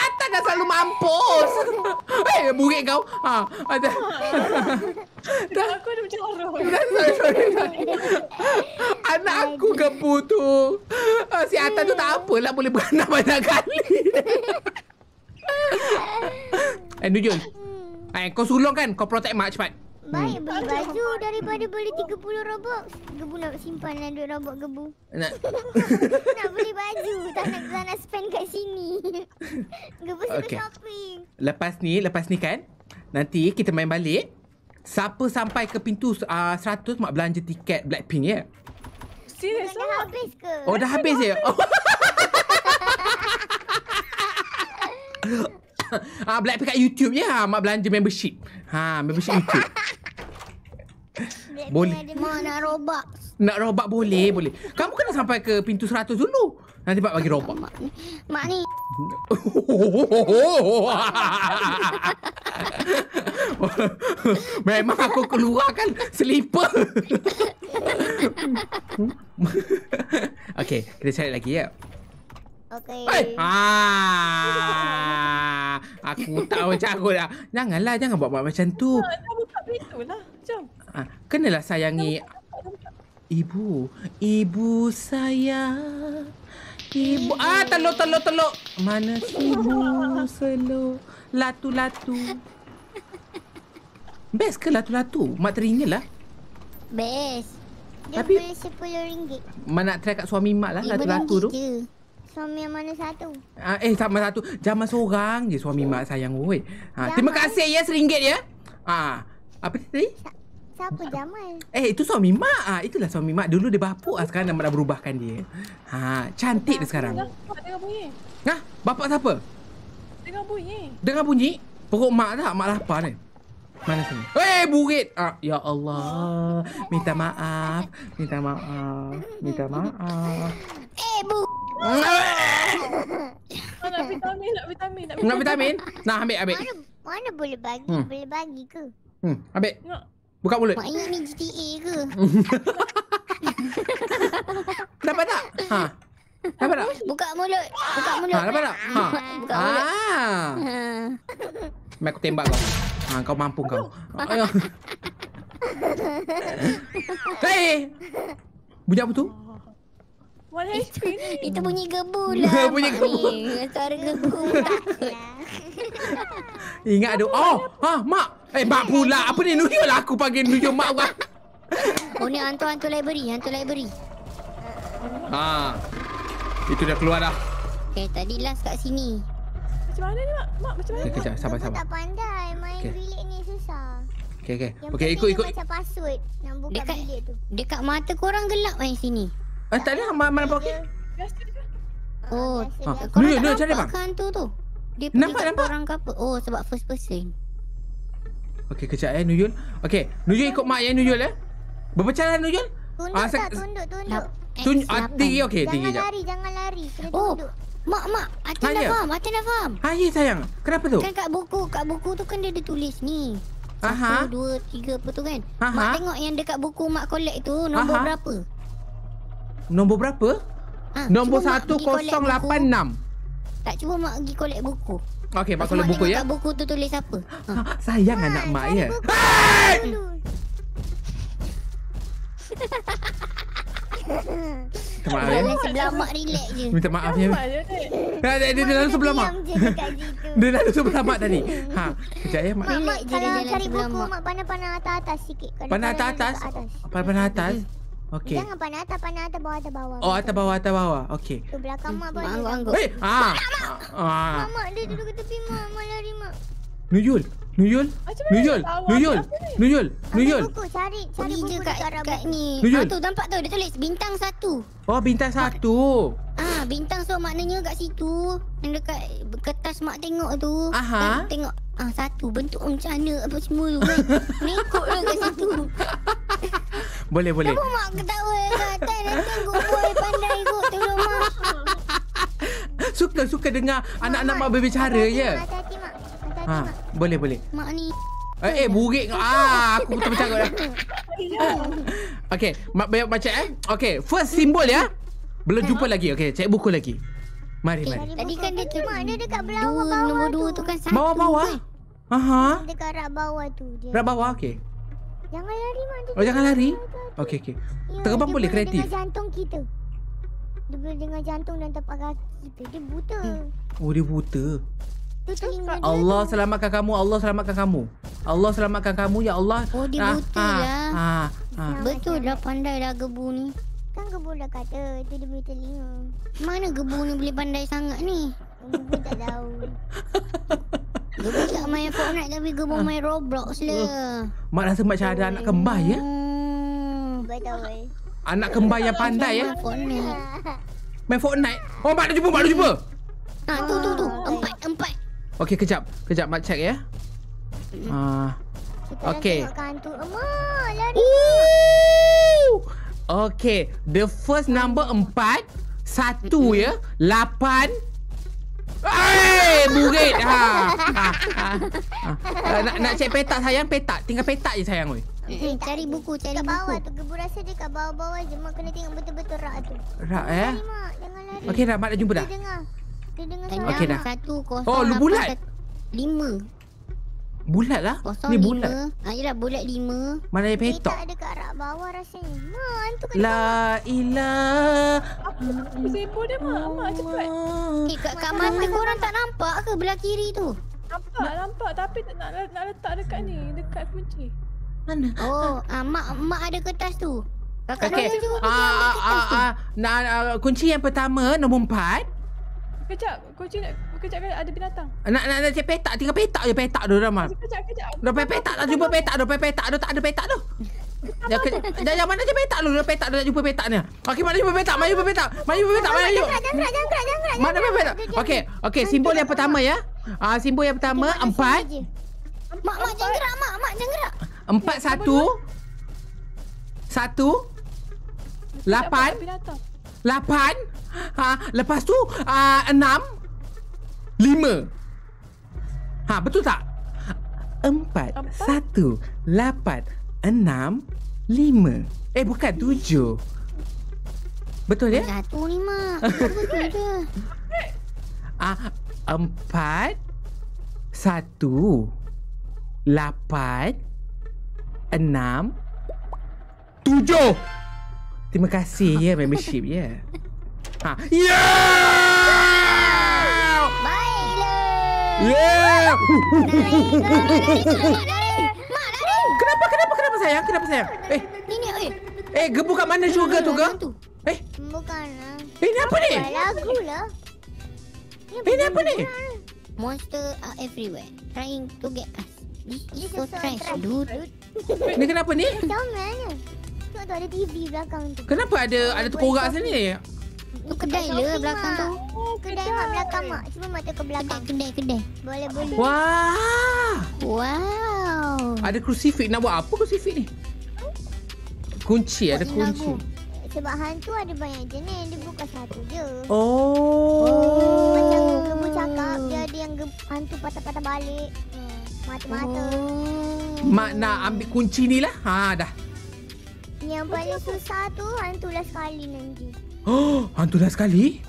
Atan dah selalu mampus. <laughs> Eh, burik kau. Ha, Atan. Aku ada macam orang. sorry, sorry, sorry. Anak aku gebu tu. Ah, Si Atan tu tak apalah boleh beranak banyak kali. Eh, Nujul. Eh, kau sulung kan? Kau protect mak cepat. Baik beli baju daripada beli 30 robok. Gebu nak simpan lah duit robok gebu. Nak, <laughs> nak beli baju. Tak nak, tak nak spend kat sini. <laughs> Gebu suka Okey. shopping. lepas ni, lepas ni kan, nanti kita main balik. Siapa sampai ke pintu uh, 100 mak belanja tiket Blackpink ya? Serius Dah habis ke? Oh dah habis ya? Oh. <laughs> Ah Blackpink kat YouTube ya, mak belanja membership. Ha, membership YouTube. Boleh. Mak nak robak. Nak robak boleh, boleh. Kamu kena sampai ke pintu 100 dulu. Nanti mak bagi robak. Mak ni. Mak ni. Memang aku keluarkan selipar. <laughs> Okey, kita cari lagi ya. Okey. Hey. Ah, <laughs> aku tahu macam aku dah. Janganlah, jangan buat-buat macam tu. Dah buka pintu lah. Jom. Ah, kenalah sayangi ibu. Ibu saya. Ibu ah telur telur telur. Mana ibu selo latu-latu. Best ke latu-latu? Mak teringin lah. Best. Dia Tapi- beli RM10. Mak nak try kat suami mak lah latu-latu tu. je. Suami yang mana satu? Ah, eh sama satu Zaman seorang je suami mak sayang oi. Ha, terima Jamal. kasih ya seringgit ya. Ah, apa tadi? Siapa Jamal? Eh itu suami mak. Ah, itulah suami mak. Dulu dia bapuk ah sekarang dah dah berubahkan dia. Ha, cantik dia sekarang. Dengar bunyi. Hah? Bapak siapa? Dengar bunyi. Dengar bunyi? Perut mak tak? Mak lapar ni. Mana sini? Eh, burit. Ah, ya Allah. Minta maaf. Minta maaf. Minta maaf. Eh, bu. Ah, nak vitamin, nak vitamin, nak Nak vitamin? Nah, ambil, ambil. Mana mana boleh bagi? Hmm. Boleh bagi ke? Hmm, ambil. Buka mulut. Mak ingat ni GTA ke? Dapat tak? Ha. Dapat tak? Buka mulut. Buka mulut. Ha, dapat tak? Ha. Buka mulut. Ah. Ha. Mai aku tembak kau. Ha, kau mampu kau. Ayo. Hei. Bunyi apa tu? One HP ni. Itu bunyi gebu lah. Bunyi gebu. ni. Suara gebu. Takut. <laughs> Ingat ada. Oh, ha, mak. Eh, mak pula. Apa ni? Nuyul lah aku panggil nuyul mak kau. <laughs> Oh ni hantu-hantu library. Hantu library. Ha. Itu dah keluar dah. Okay, tadi last kat sini. Macam mana ni, Mak? Mak, macam mana? Okay, kejap. Sabar, sabar. tak pandai main Okey. bilik ni susah. Okay, okay. Yang Okay, ikut, dia ikut. macam password nak buka Dekat- bilik tu. Dekat mata korang gelap main sini. Eh, tak ada. Mana, mana okey? Biasa je. Oh, Ha. Korang Nuyul, tak nuyul, cari nampak bang. ke hantu tu? Dia Nampak, pergi nampak. korang ke apa? Oh, sebab first person. Okay, kejap eh, Nuyul. Okay, Nuyul ikut mak ya, Nuyul eh. Berbicara Nuyul? Tunduk Ah, tak? Tunduk, tunduk. Lap- Tun ah, tinggi okey, tinggi Jangan lari, jangan lari. Kena Oh, tunduk. mak, mak. Atin dah ya? faham, Atin dah faham. Ha, ya sayang. Kenapa tu? Kan kat buku, kat buku tu kan dia ada tulis ni. Aha. Satu, dua, tiga apa tu kan. Aha. Mak tengok yang dekat buku mak collect tu nombor Aha. berapa? Nombor berapa? Ha, Nombor cuba mak pergi collect buku. 1086. Tak cuba mak pergi collect buku. Okey, mak kalau buku ya. Kat buku tu tulis apa? Ha. <laughs> Ha, sayang anak mak ya. dulu. Minta maaf ya. Sebelah mak relax je. Minta maaf ya. Ha, <laughs> dia, dia, dia lalu sebelah mak. <laughs> Dia lalu sebelah mak tadi. Ha, kejap ya mak. Mak, mak kalau cari buku, mak. mak pandang-pandang atas-atas sikit. Kalau Pandang pandang atas-atas? dekat atas. Okey. Jangan pandang atas, pandang atas, bawah, atas, bawah. Oh, atas bawah, atas bawah. Okey. Tu belakang mak Mak boleh. Hei, ah. Ah. Mak, mak, dia duduk ke tepi mak. Mak lari, mak. Nuyul. Nuyul. Macam Nuyul. Nuyul. Nuyul. Nuyul. cari, cari buku kat, kat ni. Nujul. Ah, tu nampak tu dia tulis bintang satu. Oh, bintang satu. Ah, bintang so maknanya kat situ. Yang dekat kertas mak tengok tu. Aha. Kan, tengok ah satu bentuk macam mana apa semua tu kan. Mengikut lah kat situ. <laughs> Boleh, boleh. Kenapa mak ketawa kat atas good boy pandai kot tolong mak. <laughs> Suka, suka dengar anak-anak mak berbicara ya. mak. Ha, boleh, boleh. Mak ni Eh, eh burik kau. Ah, aku betul bercakap dah. <laughs> Okey, mak banyak baca eh. Okey, first simbol ya. Belum jumpa lagi. Okey, cek buku lagi. Mari, Eh, mari. Tadi kan dia tu Mak, dia dekat dua bawah-bawah nombor dua tu. kan satu. Bawah-bawah. kan. Aha. Dekat arah bawah tu. Dia. Rak bawah, okey. Jangan lari, mak. Oh, jangan lari. Okey, okey. Ya, Terbang boleh, kreatif. dengar jantung kita. Dia boleh dengar jantung dan tapak kaki kita. Dia buta. Oh, dia buta. Tu telinga dia. Allah selamatkan kamu. Allah selamatkan kamu. Allah selamatkan kamu ya Allah. Oh, dia Ah, buta ah, lah. ah, ah. Betul dah pandai dah gebu ni. Kan gebu dah kata. Itu dia punya telinga. Mana gebu ni boleh pandai sangat ni? Gebu tak tahu. <laughs> Gebu tak main Fortnite tapi gebu main Roblox lah. Mak rasa macam ada anak kembar ya. Hmm. Betul. Anak kembar yang pandai ya. Main Fortnite. <laughs> Main Fortnite. Oh, mak dah jumpa, mak dah jumpa. Ah, tu tu tu. Empat, empat. Okey, kejap. Kejap mak check ya. Ah. Kita Okey. Okay, the first number empat, satu ya, lapan. Eh, burit. Ha. ha, ha, ha. Nak nak cek petak sayang, petak. Tinggal petak je sayang oi. Eh, cari buku, cari Kat bawah buku. tu. Gebu rasa dia kat bawah-bawah je. Mak kena tengok betul-betul rak tu. Rak eh. Mak. Jangan lari. Okey dah, mak dah jumpa Dia dah. dengar. Dia dengar suara. Okey dah. Satu, kosong, Oh, lu bulat? Lima. Bulat lah. Kosong, Ni lima. bulat. Ah, yelah, bulat lima. Mana yang Petak petak? ada kat rak bawah rasanya. Mak, hantu kat La ilah. Apa sibuk dia, Mak? Mak cepat. Eh, kat, kat mata korang tak nampak ke belah kiri tu? Nampak, nampak. Tapi tak nak, nak letak dekat ni. Dekat kunci. Mana? Oh, ah, mak mak ada kertas tu. Kakak Okey. Juga Ah, ah, tu. ah, nah, ah, kunci yang pertama nombor empat. Kejap. Kunci nak kejap kan ada binatang. Nak nak nak cek petak, tinggal petak je petak tu Ramal. Kejap kejap. Dah pe- petak dah jumpa petak dah pe- petak dah tak ada petak tu. Dah ke, dah yang mana je petak tu? Dah petak dah tak jumpa petak ni. Okey, mana jumpa petak? Mana jumpa petak? Mana jumpa petak? Mana jangan gerak. Mana jumpa petak? Okey, okey, simbol yang pertama ya. Ah, simbol yang pertama empat, Mak, mak jangan gerak, mak. Mak jangan gerak. empat satu, satu, lapan, binatang. Lapan, ha, lepas tu ah, enam, lima. Ha, betul tak? Empat, Empat. satu, lapan, enam, lima. Eh, bukan tujuh. Betul ya? Satu. <laughs> Betul je. Ah, empat, satu, lapan, enam, tujuh. Terima kasih ya membership ya. Ha. Yeah! Baiklah. Yeah! Kenapa kenapa kenapa sayang? Kenapa sayang? Eh, Ni, ni, eh. eh gebu kat mana syurga tu ke? Eh, Bukan lah. eh ni apa ni? Lagu lah. Eh ni apa ni? Monster are everywhere. Trying to get us. This is so trash, dude. Ni kenapa ni? Comelnya. Tengok tu ada TV belakang tu. Kenapa ada ada tengkorak sini? Tu kedai le belakang tu. Oh, Kedai mak belakang mak. Cuba mak tu ke Kedai, belakang. kedai, kedai. Boleh boleh. Wah! Wow. Ada crucifix nak buat apa crucifix ni? Kunci, ada kunci. lagu. Sebab hantu ada banyak jenis. Dia bukan satu je. Oh. Macam gebu cakap dia ada yang hantu patah-patah balik. Hmm. Mata-mata. Oh. Mak nak ambil kunci ni lah. Ha dah. Yang paling susah tu hantu last sekali nanti. Oh, hantu dah sekali.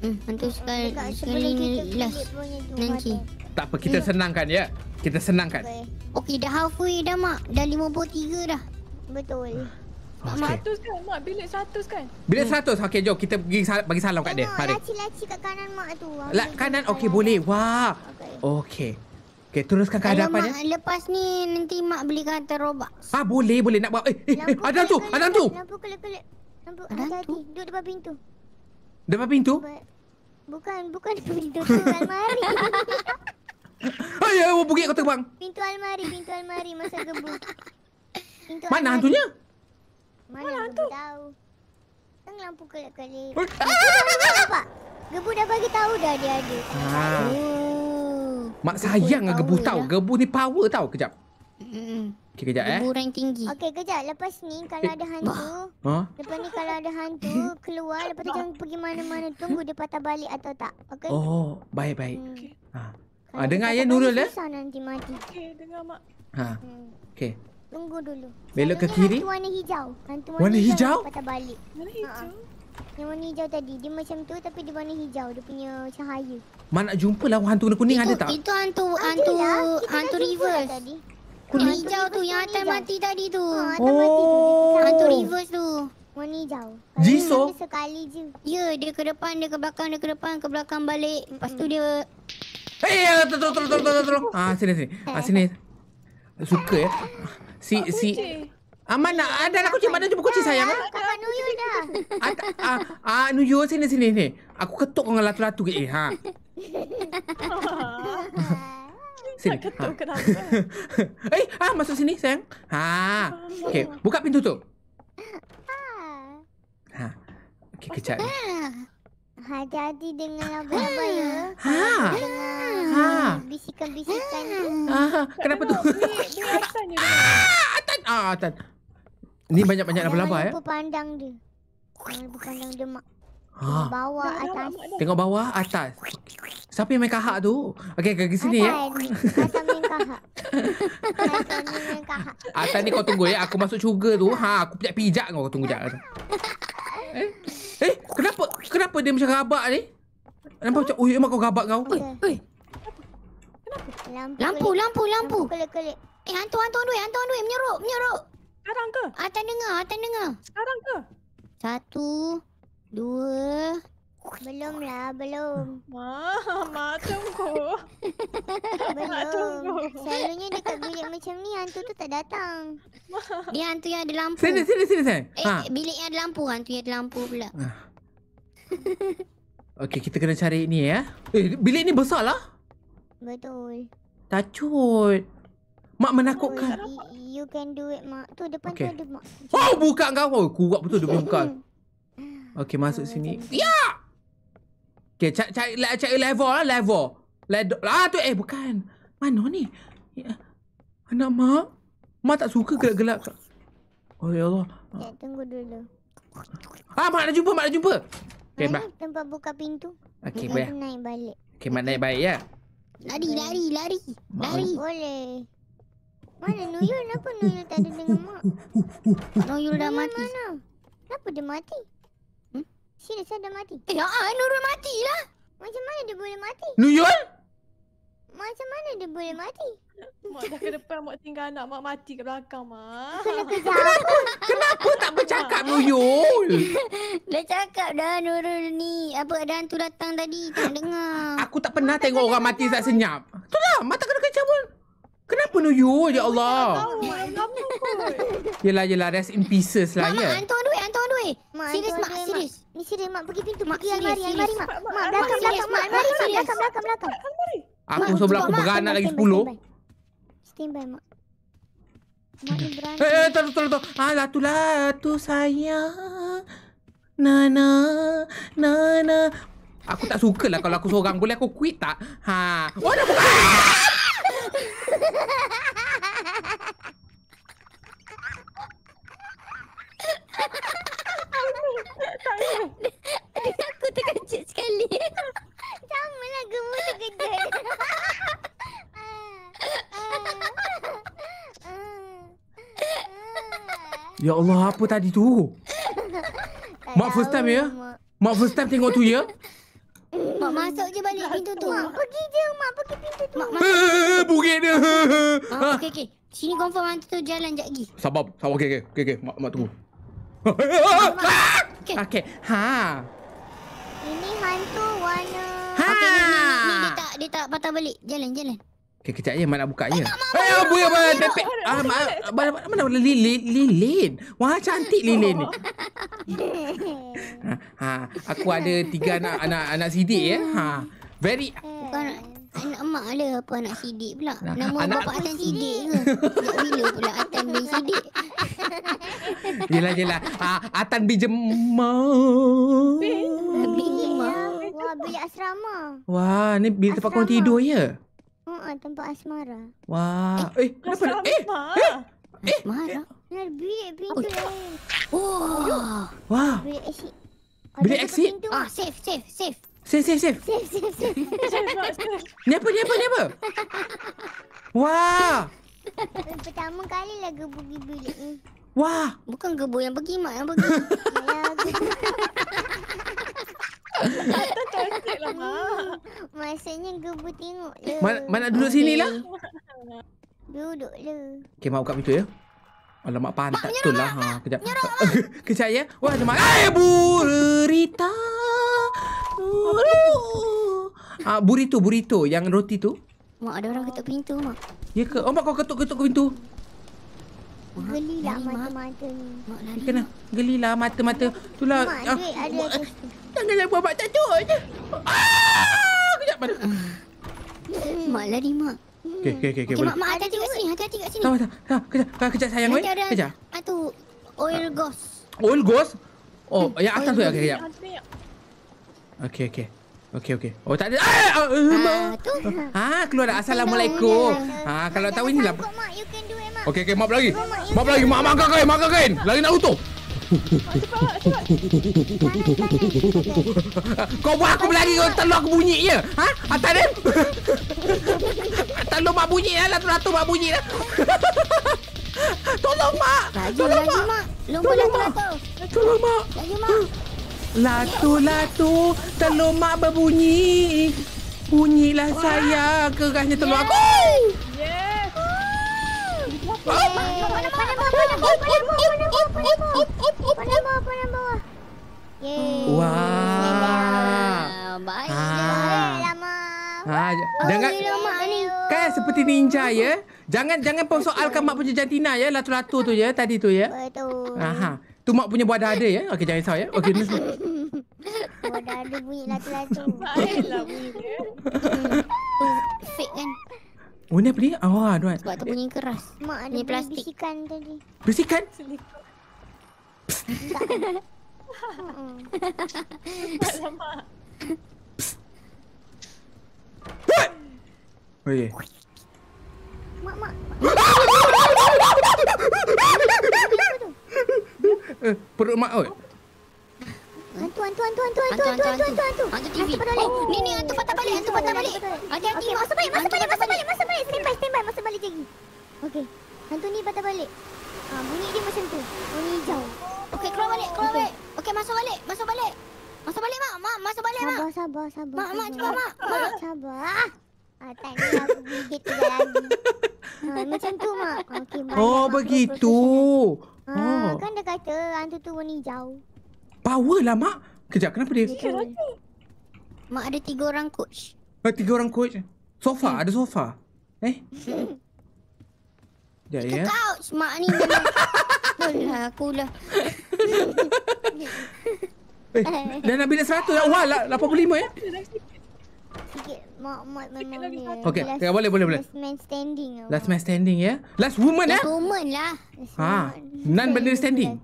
Hmm, hantu sekali sekali last. Nanti. Tak apa, kita Ya. senangkan ya. Kita senangkan. Okay. Okey, dah halfway dah mak. Dah 53 dah. Betul. Okey. Seratus kan? Mak bilik seratus kan? Bila 100, okey jom kita pergi sal- bagi salam kat dia. Mari. laci-laci kat kanan mak tu. Lah kanan okey boleh. Wah. Okay. Okey. Teruskan ke hadapan ya. mak lepas ni nanti mak belikan hantar Robux. Ah, boleh, boleh nak buat. Eh, eh, eh ada kelip-kelip, ada hantu. Lampu kelip-kelip. Lampu Ada hati-hati. hantu? Duduk depan pintu. Depan pintu. Bukan, bukan pintu tu almari. <laughs> Ay, ya, bukit kau terbang. Pintu almari, pintu almari masa gebu. Pintu Mana almari. hantunya? Mana hantu? tahu. Teng lampu kelip-kelip. Ah. Gebu dah bagi tahu dah dia ada. Ah. Oh. Mak sayang dengan gebu tahu. dah. Gebu ni power tau. Kejap. Mm-mm. Okey, kejap eh. Gebu rank tinggi. Okey, kejap. Lepas ni kalau Eh, ada hantu, Ha? lepas ni kalau ada hantu <laughs> keluar, lepas tu jangan pergi mana-mana. Tunggu dia patah balik atau tak. Okey? Oh, baik-baik. Hmm. Ha. Ah, dia dengar ya, Nurul, eh? Susah nanti mati. Okey, dengar mak. Ha. Hmm. Okey. Tunggu dulu. Belok ke kiri? Hantu warna hijau. Hantu Warna hijau? yang Patah balik. Mana hijau? Yang warna hijau tadi. Dia macam tu tapi dia warna hijau. Dia punya cahaya. Mak nak jumpa lah hantu warna kuning itu, ada tak? Itu hantu hantu dah hantu jumpa reverse. tadi. Yang hijau tu yang atas mati tadi tu. Ha, atas mati tu. Dia Oh. Hantu reverse tu. Warna hijau. Jisoo? Dia sekali je. Ya, dia ke depan, dia ke belakang, dia ke depan, ke belakang balik. Lepas tu dia Eh, tolong, tolong, tolong, tolong, tolong. Ah, sini, sini. Ah, sini. Suka ya. Si, si. Ah, mana? Ada lah kunci. Mana jumpa kunci sayang? ah? Kakak Nuyul dah. Ah, ah, ah, Nuyo sini, sini, sini. Aku ketuk dengan latu-latu ke. Eh, ha. <laughs> Sini. Tak Ha. ketuk kenapa? <laughs> eh, ah, masuk sini sayang. Ha. Okey, buka pintu tu. Ha. Okey, kejap ni. Hati-hati dengan laba-laba ya. <gasps> Ha. Dengan Ha. bisikan-bisikan tu. Ah, kenapa tu? <laughs> Dia, ni. dia. Ah, Atan. Ah, Atan. Ni banyak-banyak laba-laba Jangan eh. lupa pandang dia. Lupa pandang dia mak. Ha. Bawah Dah, dah, atas. Tengok bawah, atas. Siapa yang main kahak tu? Okey, ke sini ya. Main kahak. Hasan ni main kahak. Atas ni kau tunggu ya. Aku masuk syurga tu. Ha, aku pijak-pijak kau. Kau tunggu jap. Eh? Eh, kenapa? Kenapa dia macam rabak ni? Nampak macam, oh, emang kau rabak kau? Oi, oi. Lampu. Lampu, kelip. lampu, lampu. kelip-kelip. Eh, hantu, hantu, hantu, hantu, hantu, menyeruk, menyeruk. Sekarang ke? Atan dengar, Atan dengar. Sekarang ke? Satu, dua. Belum lah, <laughs> belum. Mak, mak tunggu. Mak tunggu. Belum. Selalunya dekat bilik macam ni hantu tu tak datang. <laughs> Dia hantu yang ada lampu. Sini, sini, sini, sini. Eh, Ha. bilik yang ada lampu, hantu yang ada lampu pula. Okey, kita kena cari ni ya. Eh, bilik ni besar lah. Betul. Tacut. Mak menakutkan. You can do it, Mak. Tu depan Okey. tu ada, Mak. Oh, buka kau. Oh, kuat betul dia punya buka. Okey, masuk Oh, sini. Ya. Okey, cari cari, le- cari level lah, level. Level. Ah, tu eh bukan. Mana ni? Ya. Anak mak. Mak tak suka gelap-gelap. Oh ya Allah. Sekejap, tunggu dulu. Ah, mak dah jumpa, mak dah jumpa. Okey, Mana mak. tempat buka pintu? Okey, baik. naik balik. Okey, mak naik baik ya. Lari, lari, lari. Lari. Boleh. Mana Nuyul? Kenapa Nuyul tak ada dengan Mak? Noyul dah mati. Mana? Kenapa dia mati? Hmm? Serius dah mati? Eh, ah, Nurul mati lah. Macam mana dia boleh mati? Nuyul? Macam mana dia boleh mati? Mak dah ke depan mak tinggal anak mak mati kat belakang mak. Kena <laughs> kejar. Kenapa tak bercakap Nuyul? <laughs> Dah cakap dah Nurul ni. Apa ada hantu datang tadi. Tak dengar. Aku tak pernah tengok orang mati tak senyap. Itulah, mak tak kena kecam pun. Kenapa Nuyul? Ya Allah. <laughs> Yelah, yelah. Rest in pieces lah Mak, mak, ya. on the way. Mak, Serius, mak, serius. Ni serius Mak pergi pintu. Mak, pergi almari, Mak. Mak, belakang, belakang, Mak. Almari, Mak. Belakang, belakang, belakang. Aku sebelah aku beranak lagi 10. Stand by, Mak. Mak ni berani. Eh, eh, tahu, tahu, tahu. Ah, latu, latu sayang. Nana, nana. Aku tak suka lah kalau aku seorang. Boleh aku quit tak? Ha. Oh, dah buka. Aku terkejut sekali. Sama lah gemuk terkejut. Ya Allah, apa tadi tu? Mak first time ya? Mak first time tengok tu ya? Mak masuk je balik pintu tu. Mak pergi je, Mak pergi pintu tu. Mak Eh, masuk. eh, eh, bukit dia. Ah, okey, okey. Sini confirm hantu tu jalan jap lagi. Sabar, sabar. Okey, okey. Okey, okey. Mak, mak tunggu. <laughs> Okey. Okey. Ha. Ini hantu warna. Ha. Okey, ni, ni, ni, ni, dia tak, dia tak patah balik. Jalan, jalan. Okey, kejap je. Mak nak buka je. Eh, apa ya, mak? Tepek. Ah, mak. Mana, lilin? Lilin. Wah, cantik lilin ni. <laughs> Ha, ha. Aku ada tiga anak anak anak sidik ya. Ha. Very anak, emak ada apa anak sidik pula. Nah, Nama anak bapak Atan sidik ke? Sejak bila pula Atan bin sidik? <laughs> Yelah yelah ah, Atan bijema Bin Ya. Wah, bilik asrama. Wah ni bilik tempat korang tidur ya Ha, tempat asmara. Wah Eh kenapa Asal Eh mak. Marah. Nah, bilik pintu lain. Wah. Wah Bilik exit. Bilik exit? Pintu. Ah, safe, safe, safe. Safe safe safe Safe, safe, safe. <laughs> Ni apa ni apa ni apa Wah Pertama kali lah gue pergi bilik ni. Wah Bukan gebu yang pergi, mak yang pergi. <laughs> Alah, Cantik lah mak. Maksudnya gebu tengok le. Mana, mana duduk sini lah Duduk le. Okay mak buka pintu ya Alamak pantat betul lah ha, Kejap <laughs> Kejap ya Wah ada mak Eh burrito Ah, burrito, burrito Yang roti tu Mak ada orang ketuk pintu, mak. Ya ke? Oh, mak kau ketuk-ketuk ke pintu? Geli lah Lari, Mak. mata-mata ni. Mak lari. Kena gelilah mata-mata. Itulah. Mak, ah, duit ada mak- atas tu. Jangan buat mak takut je. Ah! Kejap mana? Mak lari, mak. Okey, okey, okey, Okey, boleh. mak, mak hati-hati kat sini, hati-hati kat sini. Tahu tak? Ha, kejap, kejap, kejap sayang. Nanti ada Kejap. Itu oil ghost. Oil ghost? Oh, yang atas tu ya, okey, kejap. Okey, okey. Okey, okey. Oh, tak ada. Ah, ah, uh, Ah, tu. Ha, keluar dah. Assalamualaikum. Ha, kalau tahu inilah. Mak, mak. Okey, okey, maaf lagi. Maaf lagi. Mak, mak kain, mak kain. Lagi nak utuh. Kau buat aku berlari kau telur aku bunyi je. Ha? Atas dia. telur mak bunyi lah. Latu-latu mak bunyi lah. Tolong mak. Tolong mak. Tolong, mak. Tolong mak. Latu-latu telur mak berbunyi. Bunyilah saya kerasnya telur aku. Yes. Ah. Ha. Lah. Ha, jangan kan seperti ninja ya. Jangan jangan persoalkan mak punya jantina ya, latu-latu tu ya tadi tu ya. Betul. Aha. Tu mak punya buat ada ya. Okey jangan risau ya. Okey ni semua. ada ada bunyi latu-latu. Baiklah bunyi dia. Fake kan. Oh, ni apa ni? Aura oh, tuan. Sebab tu bunyi keras. Mak ada ni plastik. bisikan tadi. Bisikan? Tak. Sebab lama. Oh. Mak mak. Eh, perut mak oi. Hantu hantu hantu hantu hantu Hantu, hantu hantu, hantu hantu hantu. Hantu TV. patah balik. Ni ni hantu patah balik, hantu patah balik. Hati-hati. Okey, masuk balik, masuk balik, masuk balik, masuk balik. Stand by, stand by, masuk balik lagi. Okey. Hantu ni patah balik. Ha, bunyi dia macam tu. Bunyi hijau. Okey, keluar balik, keluar Okey. balik. Okey, masuk balik, masuk balik. Masuk balik, Mak. Mak, masuk balik, Mak. Sabar, sabar, sabar. Mak, Mak, sabar. cepat, Mak. Mak. Sabar. Ah, tak ni aku gigit sekejap lagi. Ha, macam tu, Mak. Okey, baik. Oh Mak, begitu. Ha, Oh. kan dia kata hantu tu warna hijau. Power lah mak. Kejap kenapa dia? Betul. Mak ada tiga orang coach. Oh, tiga orang coach. Sofa, ada sofa. Eh? <laughs> Ya Itu ya. couch. Mak ni memang... <laughs> Alah, akulah. <laughs> Eh, dah nak bila 100 dah. Wah, lah, 85 ya. Sikit. Mak, mak memang. Okey, last- okay, boleh boleh boleh. Last man standing. Last man standing ya. Last woman ya. Last woman lah. Last Ha. woman. Nan benda standing.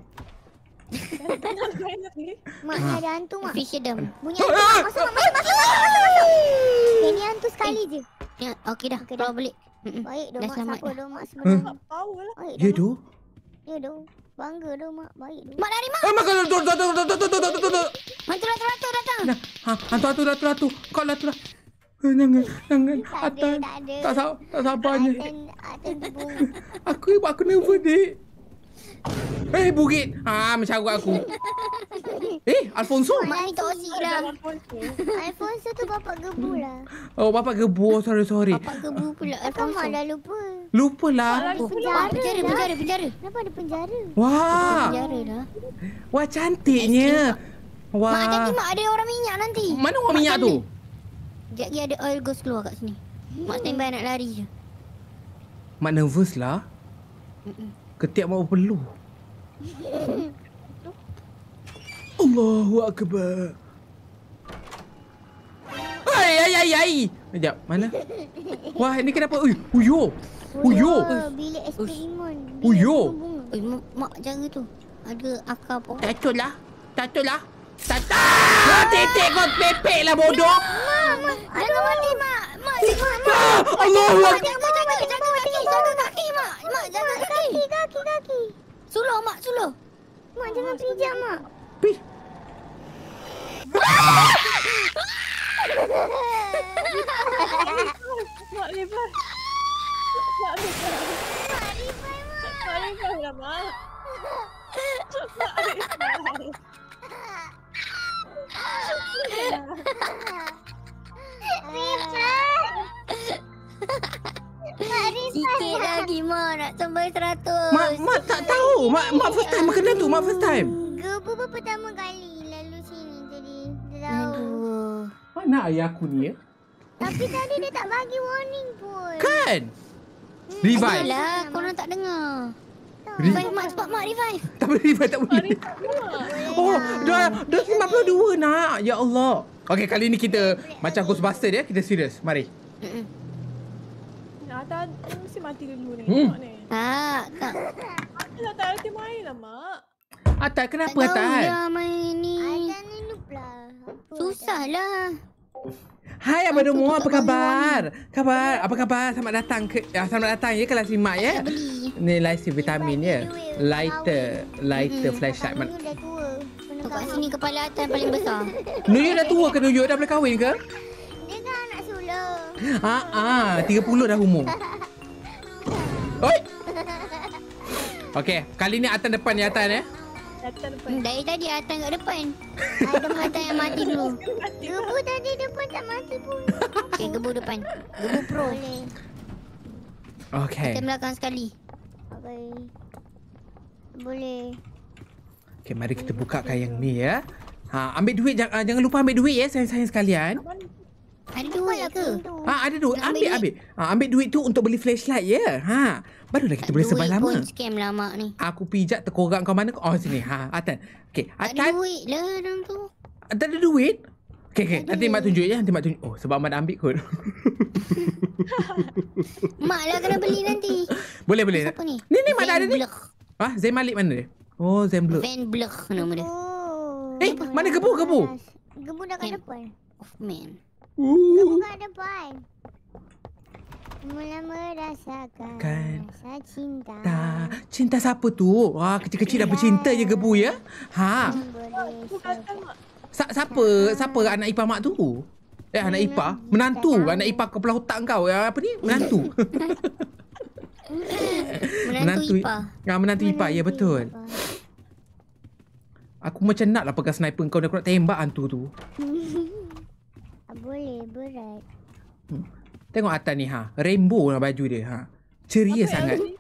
Mak ni ada hantu, Mak. Fisher dam. Bunyi hantu, Mak. Masuk, Mak. Masuk, masuk, masuk, masuk, masuk. Dia ni hantu sekali je. Ya, okey dah. Balik. Mm-mm. Baik dah, Mak. Siapa dah. Mak sebenarnya. Power lah. Ya Mak. tu. Ya dah. Bangga dah, Mak. Baik dah. Mak lari, Mak. Ah, mak kalau tu tu tu tu tu tu tu tu tu. Hantu ratu-ratu datang. Nah, ha, hantu hantu ratu ratu. Kau ratu ratu. Eh, Jangan, jangan. Tak ada, tak ada. Tak sab tak sabarnya. Atan tepung. Aku aku nervous dik. Eh, bukit. Ha, mencarut aku. <laughs> Eh, Alfonso. Mak ni toksik lah. Alfonso tu bapak gebu lah. Oh, bapak gebu. Sorry, sorry. Bapak gebu pula Mak Alfonso. dah lupa. Lupalah. Oh, Penjara penjara, lah. penjara, penjara. Kenapa ada penjara? Wah. Penjara dah. Wah, cantiknya. Mak Wah. nanti mak ada orang minyak nanti. Mana orang Mak minyak tu? Sekejap lagi ada oil ghost keluar kat sini. Mak standby nak lari je. Mak nervous lah. Mm-mm. Ketiak mak berpeluh. <laughs> Allahu Akbar. Ai ai ai ai. Sekejap, mana? Wah, ini kenapa? Ui, uyo. Uyo. Bilik eksperimen. Uyo. Oi, mak, jaga tu. Ada akar pohon. Tatul lah. Tatul lah. Tata! Titik kau pepek lah bodoh! Mak! Mak! Jangan mati, Mak! Mak! Mak! Mak! Mak! Mak! Mak! Mak! Jangan mati! Jangan mati! Jangan mati! Mak! Jangan! Kaki! Kaki! Kaki! Suluh, Mak! Suluh! Mak, jangan pijak, Mak! Pi! Mak! Mak lebar! Mak lebar! Mak lebar, Mak! Mak Mak! Mak lebar! Sikit lagi, mak. Nak sampai seratus. Mak mak tak tahu. Mak mak first time makan tu. Mak first time. Gebu pertama kali lalu sini tadi. Dia tahu. Mana ayah aku ni ya? Tapi tadi dia tak bagi warning pun. Kan? Revive. Alah, korang tak dengar. Tak. Revive, mak. Cepat, mak. Revive. <laughs> Tak boleh revive, tak boleh. Oh, dah dah 92 nak. Ya Allah. Okey, kali ni kita macam Ghostbuster ya. Kita serius. Mari. Mm-mm. Atas mesti mati dulu ni. Hmm. Mak ni. Tak, tak. Aku tak tahu hati main lah mak. Atal, Tak kenapa tahu Atal? lah main ni. Adan ni noob lah. Apa Susah lah. Hai Abang Domo, apa bagi khabar? Khabar, apa khabar? Selamat datang ke ya, selamat datang ya kelas Simak ya. Ni lighter vitamin ya. Lighter, lighter flashlight. Abang Man. ni dah tua. Kena Kat sini kepala Atan paling besar. Nuyuk dah tua ke Nuyuk dah boleh kahwin ke? Dia kan anak sulung. Ah ah, 30 dah umur. <laughs> Oi. Okey, kali ni Atan depan ya Atan ya. Datang depan. Dari tadi Atan kat depan. Ada Atan yang mati dulu. <laughs> Gebu tadi depan tak mati pun. <laughs> Okay, gebu depan. Gebu pro. Boleh. Okey. Atan belakang sekali. Okay. Boleh. Okey, mari kita bukakan yang ni ya. Ha, ambil duit jangan, jangan lupa ambil duit ya sayang-sayang sekalian. Ada duit ke? Ha, ada duit. Ambil ambil ambil. Ha, ambil duit tu untuk beli flashlight ya. Ha. Barulah kita boleh survive duit lama. pun scam lah mak ni. Aku pijak terkorang kau mana? Oh sini. Ha, Atan. Okey, Tak ada Atan. duit lah dalam tu. Tak ada duit? Okay, okay. Tak Nanti. Mak tunjuk ya. Nanti Mak tunjuk. Oh, sebab Mak dah ambil kot. <laughs> Mak lah kena beli nanti. boleh, boleh. Siapa ni? Ni, ni Mak dah ada ni. Ah, Zain Malik mana dia? Oh, Zain Blue. Van Blech nama dia. Oh. Eh, mana gebu, gebu? Gebu dah kat depan. Of man. Uh. kat depan. Mula merasakan Kan. rasa cinta. Ta, cinta siapa tu? Wah, kecil-kecil dah bercinta je gebu ya. Ha. Sa siapa? Siapa anak ipar mak tu? Eh, anak ipar? Menantu. Anak ipar kepala otak kau. Ya, apa ni? Menantu. Menantu ipar. Ah, menantu ipar. Ya, betul. Aku macam nak lah pegang sniper kau. Aku nak tembak hantu tu. <laughs> Boleh, berat. Tengok atas ni ha. Rainbow lah baju dia ha. Ceria Apa sangat. <laughs>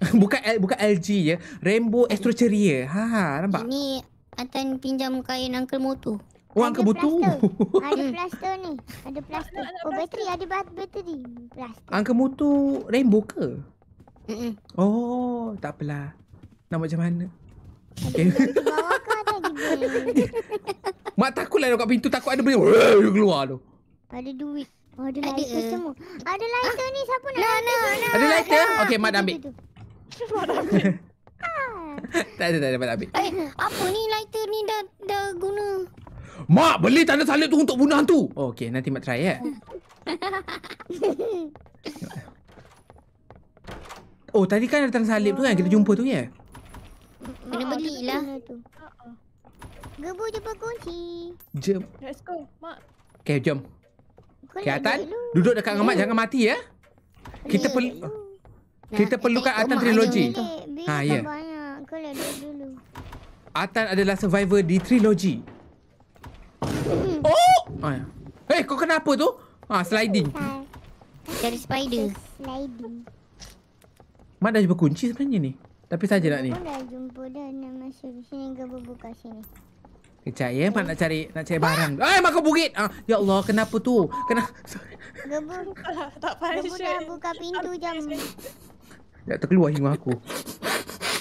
Bukan L, bukan LG je. Rainbow Astro ceria. Ha, nampak? Ini Atan pinjam kain Uncle Motu. Ada kebutu. plaster. <laughs> Ada plaster ni. Ada plaster. Oh, bateri. Ada bat- bateri. Plaster. Angka mutu rainbow ke? Mm-mm. Oh, tak apalah. Nak buat macam mana? Okay. Ada? <laughs> Mak takutlah dekat pintu takut ada benda <laughs> keluar tu. Ada duit. Oh, ada Ada. lighter semua. Ada lighter ni. Siapa nak Nah, lighter? nah, Ada lighter? Okey, mak dah Tu, ambil. tu, <laughs> tu. tak ada, tak ada, mak dah ambil. Eh, apa ni lighter ni dah dah guna? Mak, beli tanda salib tu untuk bunuh hantu. Oh, okay, nanti mak try ya. Oh, tadi kan ada tanda salib tu kan kita jumpa tu ya? Kena Ah, belilah. Gebu jumpa kunci. Jom. Let's go. Mak. Okay, jom. Kau Okay, Atan. duduk dekat dengan mak, jangan mati ya. Kita perlu... Kita perlukan Atan trilogi. bilik Ha, ya. banyak. Kau nak duduk dulu. Atan adalah survivor di trilogi. Oh! Ah, ya. Eh, kau kenapa tu? Ah, sliding. Dari spider. Sliding. Mak dah jumpa kunci sebenarnya ni. Tapi saja nak ni. Kau dah jumpa dah nak masuk sini. Gebu buka sini. Kejap ya, mak nak cari nak cari barang. Ai, mak kau bukit. Ah, ya Allah, kenapa tu? Kenapa? Gebu. Tak Gebu punch. dah buka pintu jam. Tak terkeluar hingga aku.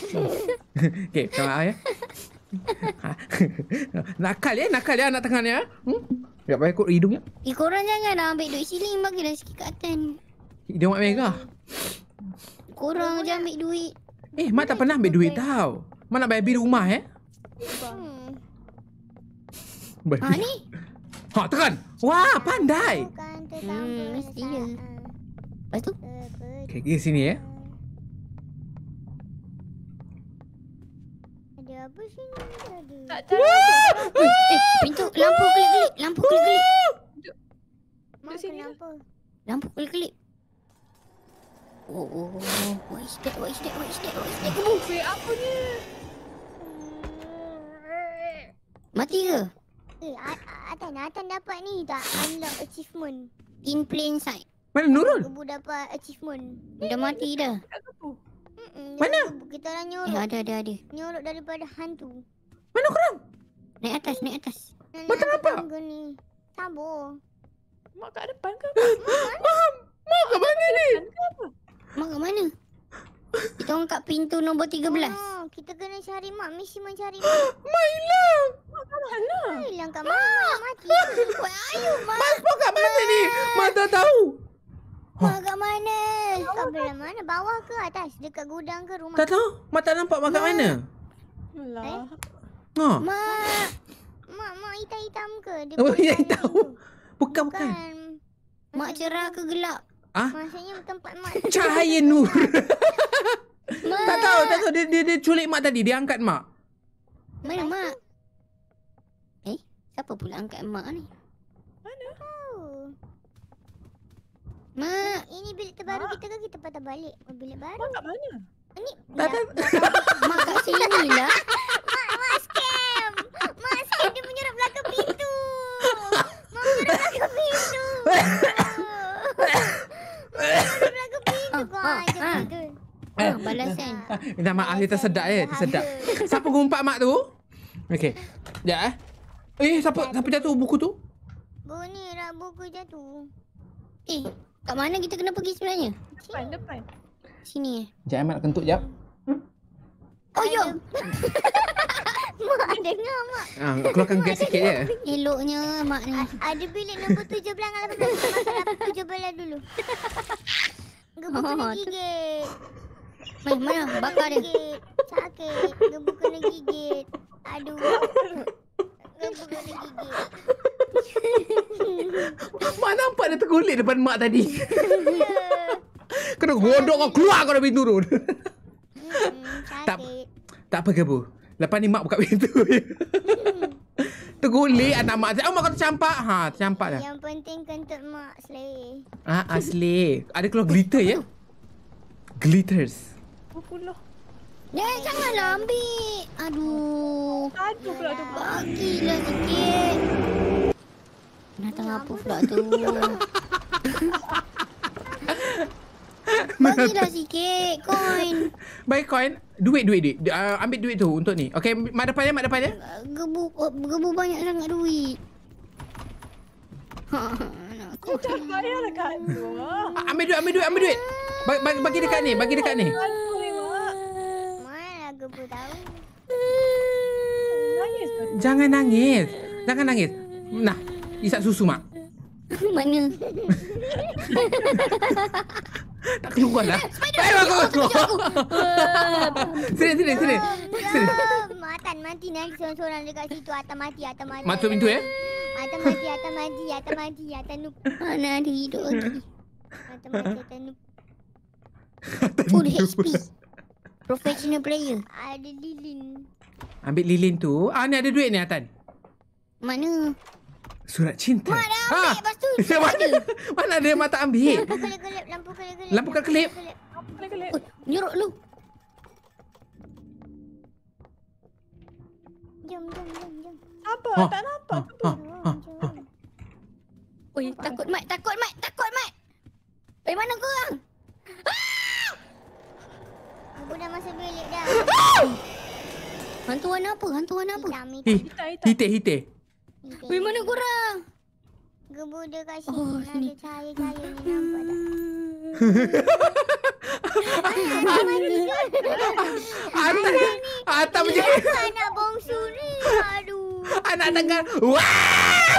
<laughs> Okey, sama maaf ya. <laughs> Nakal ya, nakal ya anak tengah ni ya. Hmm? Ya, baik kot hidung ya. Eh, korang jangan lah ambil duit sini. Bagilah sikit kat Atan. Hidung mak merah. Korang je ambil duit. Eh, mak tak pernah ambil duit tau. Mak nak bayar bil rumah eh. Hmm. Baik. Ha ni. Ha, tekan. Wah, pandai. Bukan Hmm, mesti ya. Lepas tu. Okey, pergi sini ya. Ada apa sini? Ada. Tak cari. Eh, pintu. Lampu kelip-kelip. Lampu kelip-kelip. Mak sini kenapa? Lampu kelip-kelip. Oh, oh, oh. What is that? What is that? What is that? What is that? Kebu. Weh, apa ni? Mati ke? Eh, Atan, Atan dapat ni tak unlock achievement. In plain sight. Mana Nurul? Gebu dapat achievement. Dia dah mati dah. Mana? Kita orang Eh, nyorok. ada, ada, ada. Nyorok daripada hantu. Mana korang? Naik atas, naik atas. Nampak? tangga ni. Sabar. <laughs> Mak kat depan ke? Mak, mak kat mana ni? Mak kat mana? Kita orang kat pintu nombor 13. Oh, kita kena cari mak. Mesti mencari <gasps> mak. Mak hilang. Mana? Hilang kat mana? Mak mati. Where are you, Mak? Mak, mak <laughs> kat mana ni? Mak tak tahu. Mak kat mana? Kat belah mana? Bawah ke atas? Dekat gudang ke rumah? Tak tahu. Mak tak nampak mak kat mana? Alah. Ha. Mak. Mak, mak hitam-hitam ke? Dia Oh, tu. <laughs> Bukan, bukan. Bukan. Mak cerah ke gelap? Ah, Maksudnya tempat mak. <laughs> cahaya nur. <laughs> Mak. tak tahu, tak tahu. Dia, dia, dia culik mak tadi. Dia angkat mak. Mana Mak? Eh, siapa pula angkat Mak ni? tahu. Mak. Ini bilik terbaru kita ke kita patah balik? Oh, bilik baru. Mak kat mana? Ini Tak tahu. Mak kat sini lah. <laughs> Mak, mak scam. Mak scam dia menyerap belakang pintu. Mak menyerap belakang pintu. Mak menyerap belakang pintu. Ah, Kau ah, ajar ah. betul. Ah, balasan. Minta maaf, dia tersedak ya. Tersedak. Siapa ngumpat mak tu? Okey. Ya eh. Eh, siapa siapa jatuh buku tu? Bunyi rak buku jatuh. Eh, kat mana kita kena pergi sebenarnya? Depan, depan. Sini eh. Jangan mak nak kentut jap. Oh, yo. Mak dengar mak. Ah, keluarkan gas sikit je. Eloknya mak ni. Ada bilik nombor tujuh belas dengan lapan belas. Masalah tujuh belas dulu. Gebu kena Oh, gigit. Mai, mana? Bakar dia. Sakit. Gebu kena gigit. Aduh. Gebu kena gigit. Mak nampak dia tergulik depan mak tadi. Ya. Kena godok kau keluar kau dari pintu tu. Hmm, Tak- sakit. tak apa ke bu? Lepas ni mak buka pintu tergulik anak mak. Oh mak kau tercampak. Ha, tercampak dah. Yang penting kentut mak selai. Ah, asli. Ada keluar glitter ya? Glitters. Pukul lah. Eh, janganlah ambil. Aduh. Aduh pula tu. Bagilah sikit. Binatang apa pula tu? <laughs> Bagilah sikit koin. Baik koin. Duit, duit, duit. Uh, ambil duit tu untuk ni. Okay, mak depan ya, mak depan ya. Gebu gebu banyak sangat duit. <laughs> Ha, anakku. Jangan bayarlah kat tu. ah. Ah, Ambil duit, ambil duit, ambil duit. Bagi, bagi, bagi dekat ni, bagi dekat ni. Mana tahu. Nangis tu. Jangan nangis. Jangan nangis. Nah, isap susu mak. Mana? <laughs> Tak keluar dah. Spider, aku keluar. <laughs> sini, sini, sini. Sini. Mak Atan mati nanti seorang-seorang dekat situ. Atas mati, atas mati. Masuk pintu ya. Atas mati, atas mati, atas mati, atas nuk. Mana ada hidup lagi? Atas mati, atas nuk. Full HP. Professional player. Ada lilin. Ambil lilin tu. Ah, ni ada duit ni Atan. Mana? Surat cinta. Mak dah ambil. Lepas tu <laughs> mana? Mana ada mak tak ambil? Lampu kelip-kelip, lampu kelip-kelip. Lampu kelip. Apa kelip-kelip? Oh, nyuruk lu. Jom, jom, jom, jom. Apa? Ha, Tak nampak. Ha, ha, ha. Oi, takut mat, takut mat, takut mat. Eh, mana korang? Ibu dah masuk bilik dah. <coughs> Hantu warna apa? Hantu warna apa? Hitam, hitam. Eh, Hitam, hitam. hite, hite. hitam. Weh, mana korang? Gebu dia kat Oh, sini. sini. Ada cahaya-cahaya ni nampak tak? Atan, Atan macam Anak bongsu ni. Aduh. anak dengar. Wah!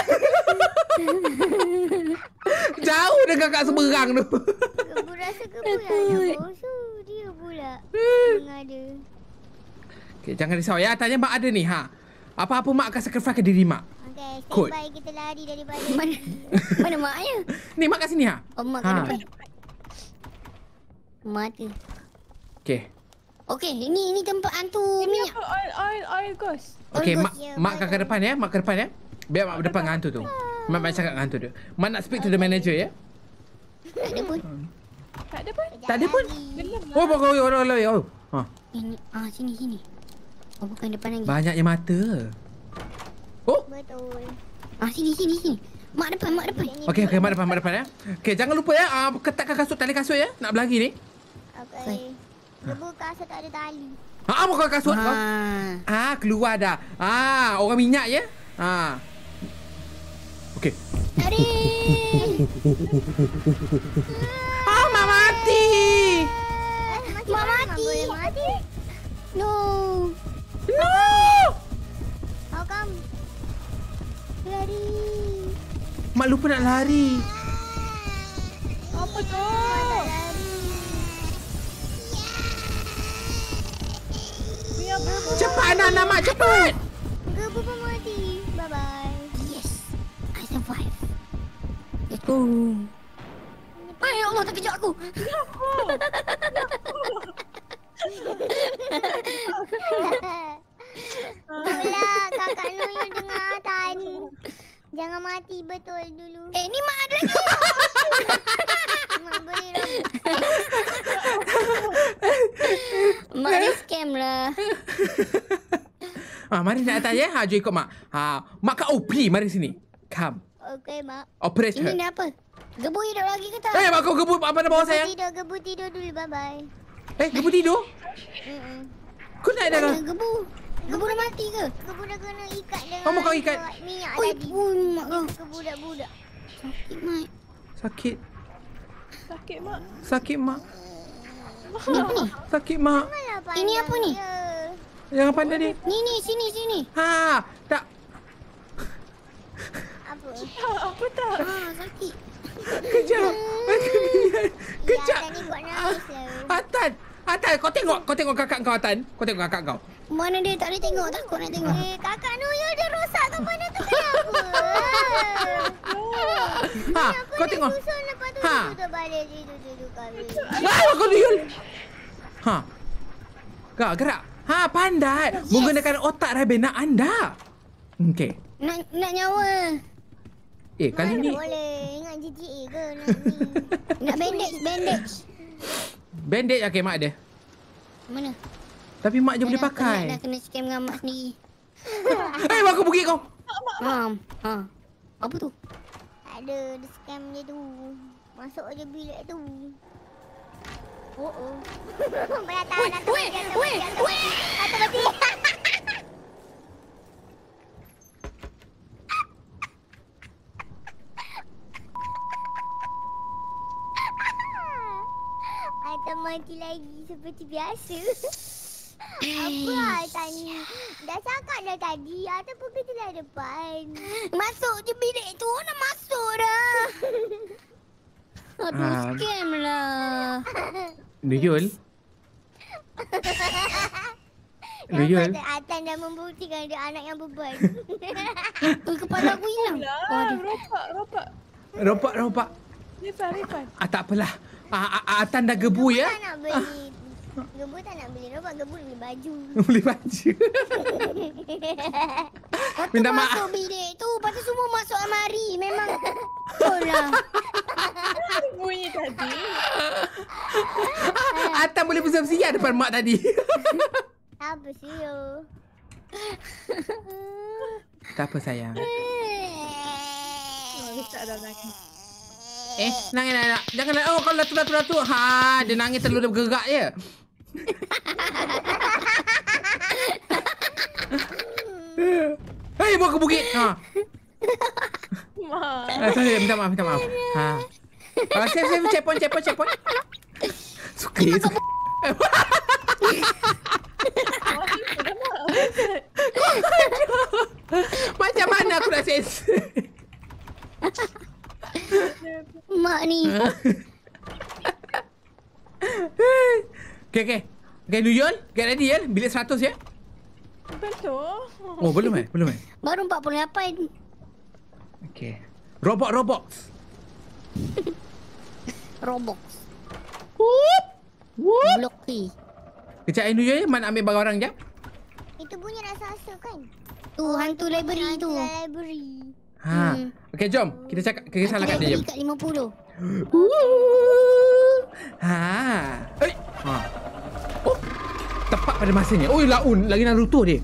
Jauh dengan kat seberang tu. Gebu rasa gebu lah anak bongsu. Dia pula. Mengada. Okay, jangan risau ya. Tanya mak ada ni. Ha. Apa-apa mak akan sacrifice ke diri mak. Okay, Kod. standby kita lari daripada <laughs> Mana? Mana maknya? Ni mak kat sini ha. Oh, mak Ha. ha. depan. Mata. Okay. Okey, ini ini tempat hantu Ini minyak. apa? Oil, oil, oil ghost. Okay, Oh, mak, ya, mak ke depan ya. Mak ke depan ya. Biar mak depan dengan hantu tu. Mak mak cakap dengan hantu tu. Mak nak speak to the manager ya. Tak ada pun. Tak ada pun. Tak ada pun. Oh, lah. oh, oh, oh, oh, oh. Ha. Ini ah sini sini. Oh bukan depan lagi. Banyaknya mata. Oh, Betul. Ah sini sini sini. Mak depan, mak depan. okey okey mak depan mak depan ya. Okey, jangan lupa ya. Uh, ketatkan kasut tali kasut ya. Nak berlari ni. Okay. Gebu kasut tak ada tali. Ha, apa kau kasut kau? Ah. Ah, keluar dah. Ah, orang minyak ya. Ah. Okey. Tarik. <laughs> Ah, mak mati. Mak mati. Mati. No. No. How come? Lari. Mak lupa nak lari. Apa tu? Tak. Ni? Cepat anak-anak mak cepat. Gebu pun mati. Bye-bye. Yes. I survive. Let's go. Ay, ya Allah terkejut aku. Tolak kakak Noyul dengar Tan. Jangan mati betul dulu. Eh, ni mak ada lagi. Mak boleh ram- <laughs> mak dia scam lah. <laughs> Ah, mari nak atas ya. Ha, jom ikut mak. Ha, mak kat OP mari sini. Come. Okey, Mak. Operate Ini her. ni apa? Gebu hidup lagi ke tak? Eh, mak kau gebut apa dah bawah Gebu sayang? tidur, gebu tidur dulu. Bye-bye. Eh, gebut tidur? Mm-mm. Kau naik dah. Mana gebu? Gebu dah mati ke? Gebu dah kena ikat dengan Oh, mak kau ikat. minyak Oi, tadi. pun mak kau. Ke budak-budak. Sakit, mak. Sakit. Sakit mak. Sakit mak. Ni <laughs> apa? Sakit mak. Ini apa ni? dia. Jangan pandai ni. Ni ni sini sini. Ha, tak. Apa? Tak, apa tak? Ah sakit. Kejap. Kejap. Ya, ni buat nangis lah. Atan. Atan, kau tengok. Kau tengok kakak kau, Atan. Kau tengok kakak kau. Mana dia tak boleh tengok takut nak tengok. Eh kakak Nuyul dia rosakkan benda tu kenapa? <laughs> Ha, kau tengok. Susun lepas tu Ha. ha. tutup balik tutup kami. Ah, kau Nuyul. Ha. Kau gerak. Ha, pandai. Menggunakan otak Rabina anda. Okey. Nak nak nyawa. Eh, kali Mana ni boleh. Ingat GTA ke nak ni. <laughs> nak bandage bandage. Bandage okey mak ada. Mana? Tapi mak je boleh Dah- pakai. Dah kena scam dengan mak sendiri. <laughs> Eh, mak aku bugik kau. Ha. Ha. Apa tu? Ada dia scam dia tu. Masuk je bilik tu. Oh oh. <laughs> Beratang nak Weh, weh, weh. Kata mati. <laughs> Atau mati lagi seperti biasa. <laughs> Apa Atan ni? Dah cakap dah tadi. Atan pun kejelah depan. <laughs> Masuk je bilik tu. Nak masuk dah. <laughs> Aduh, Ah. scam lah. Nuyul. Nuyul. Nampak tak Atan dah membuktikan dia anak yang beban. oh, kepala aku hilang. Lah, Oh, ropak, ropak. Ropak, ropak. Rifan, Rifan. Ah, tak apalah. Ah, ah, Atan dah gebu ya. Tak nak beli. <laughs> Gebu tak nak beli robot. Gebu beli baju. <laughs> Beli baju. <laughs> Minta maaf. Masuk bilik tu. Lepas tu semua masuk almari. Memang. Betul lah. Bunyi tadi. Atan boleh bersiap-siap depan mak tadi. Apa sih yo? tak apa sayang. Oh, tak dah nangis. Eh, nangis nak, nak. Jangan nak. Oh, kalau latu-latu-latu. Ha, dia nangis terlalu dia bergerak je. Hei, buat ke bukit. Ha. Mak. Ah, sorry, minta maaf, minta maaf. Ha. Ah, save, save, checkpoint, checkpoint, checkpoint. Suka, suka. <laughs> Macam mana aku nak sensor? Mak ni. Okay, okay. Okay, Nuyul. Get ready ya. Bilik 100 ya. Betul. Oh, belum eh? Belum eh? Baru 48. Okay. Robot, robot. Robux. Whoop. Whoop. Blok key. Kejap eh, Nuyul ya. Mak nak ambil barang orang jap. Itu bunyi rasa-rasa kan? Tu hantu library tu. library. Ha. Hmm. Okay, jom. Kita cakap, kita salahkan dia. library kat 50. Ha. Eh. Ha. Oh. Tepat pada masanya. Oh, laun. Lagi Naruto dia.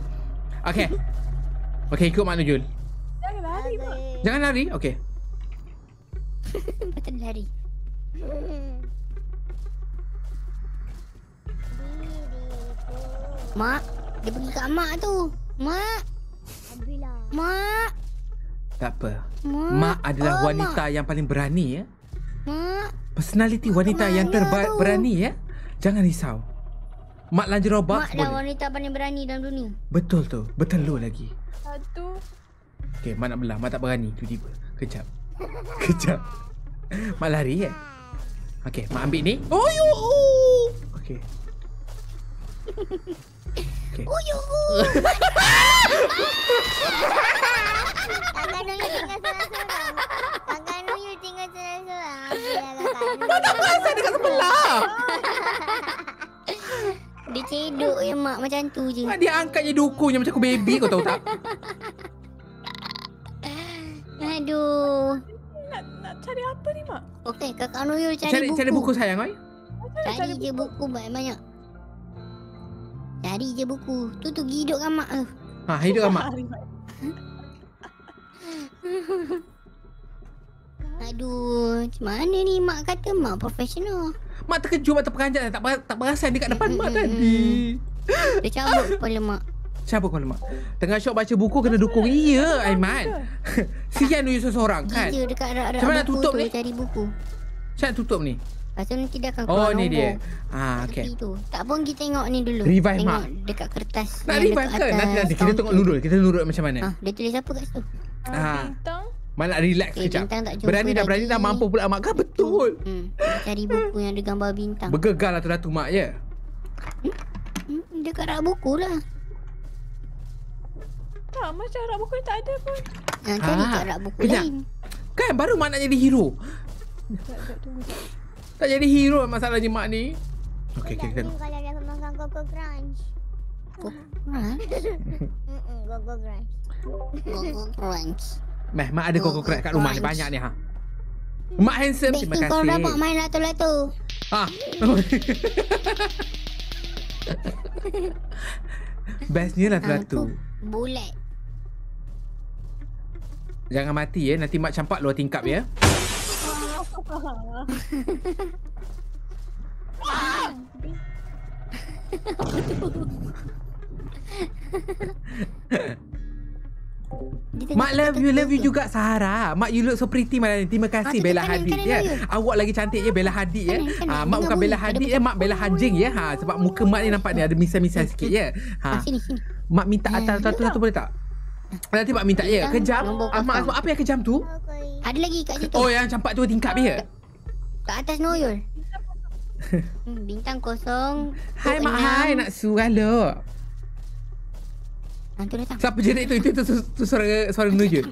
Okay. Okay, ikut Mak Nujul. Jangan lari, Mak. Jangan lari. Okay. Betul lari. Mak, dia pergi kat mak tu. Mak. Mak. Tak apa. Mak. Mak adalah Oh, wanita yang paling berani ya. Mak. Personaliti wanita yang mana terba- tu? berani ya. Jangan risau. Mak lanjut robot Mak dah boleh. wanita paling berani dalam dunia. Betul tu. Betul lu lagi. Satu. Okay, mak nak belah. Mak tak berani tiba-tiba. Kejap. <laughs> Kejap. Mak lari ya. Okay, mak ambil ni. Oh, yo. Okay. Okay. Uyu. Kakak Nuyu tinggal seorang-seorang. Kakak Nuyu tinggal seorang-seorang. Kau tak Asal dekat sebelah. <laughs> Dia cedok je mak macam tu je. Mak dia angkat je dukunya macam aku baby kau tahu tak? Aduh. Nak, nak cari apa ni, Mak? Okey, kakak Nuyul cari, Cari buku. cari buku sayang oi. Cari je buku banyak-banyak. Cari je buku. Tu tu hidupkan mak tu. Ha, hidup kan mak. <laughs> Aduh, macam mana ni mak kata mak profesional. Mak terkejut, mak terperanjat tak ber- tak perasan dekat depan mak tadi. Dia cabut kepala mak. Siapa kau mak? Tengah syok baca buku kena dukung. Iya, Aiman. <laughs> Sian you seseorang kan. Gija dekat rak-rak Macam buku tutup tu ni? cari buku. Saya nak tutup ni. Lepas tu nanti dia akan Oh keluar ni nombor. dia. Ah okey. tu. Tak pun kita tengok ni dulu. Revive, tengok Mak. dekat kertas. Nak yang revive dekat ke? atas Nanti nanti kita tengok nurul. Kita nurul macam mana. Ah, dia tulis apa kat situ? Ah. Ah. Bintang. Mak nak relax Okay, kejap. bintang tak jumpa Berani dah berani dah mampu pula mak kan betul. Hmm. Cari buku yang ada gambar bintang. Bergegar lah tu Ratu mak ya. Hmm, dekat rak buku lah. Tak, macam rak buku ni tak ada pun. Ah, cari Ah, kat rak buku kejap. lain. Kan baru mak nak jadi hero. Sekejap, sekejap, tunggu sekejap. Tak jadi hero masalahnya mak ni. Okey okey tengok. Kalau dapat makan Coco Crunch. Ha? <laughs> Mm-mm, Coco Crunch. Gogo Crunch. Meh, mak ada koko crack kat rumah ni banyak ni ha. Mak handsome terima Best kau dapat kasih. main lato-lato. Ha. <laughs> Bestnya tu Ratu. Bulat. Jangan mati ya, nanti mak campak luar tingkap ya. Mak love you, love you juga Sahara. Mak you look so pretty malam ni. Terima kasih Ah, Bella kanan, Hadid kanan ya. Awak lagi cantik ya Bella Hadid ya. Ha, mak bukan. Bella Hadid ya, mak Bella Hanjing ya. Ha, sebab muka mak ni nampak ni ada misal-misal sikit ya. Ah, Ha. sini. Mak minta atas satu satu boleh tak? Nanti mak minta ya. Kejam. Ah, mak kosong. apa yang kejam tu? Ada lagi kat situ. Oh yang campak dua tingkap ya. Kat atas Noyol. <laughs> hmm, bintang kosong. Hai mak hai nak suruh lo. Hantu datang. Siapa jerit tu? Itu tu, tu, tu suara suara Nujul.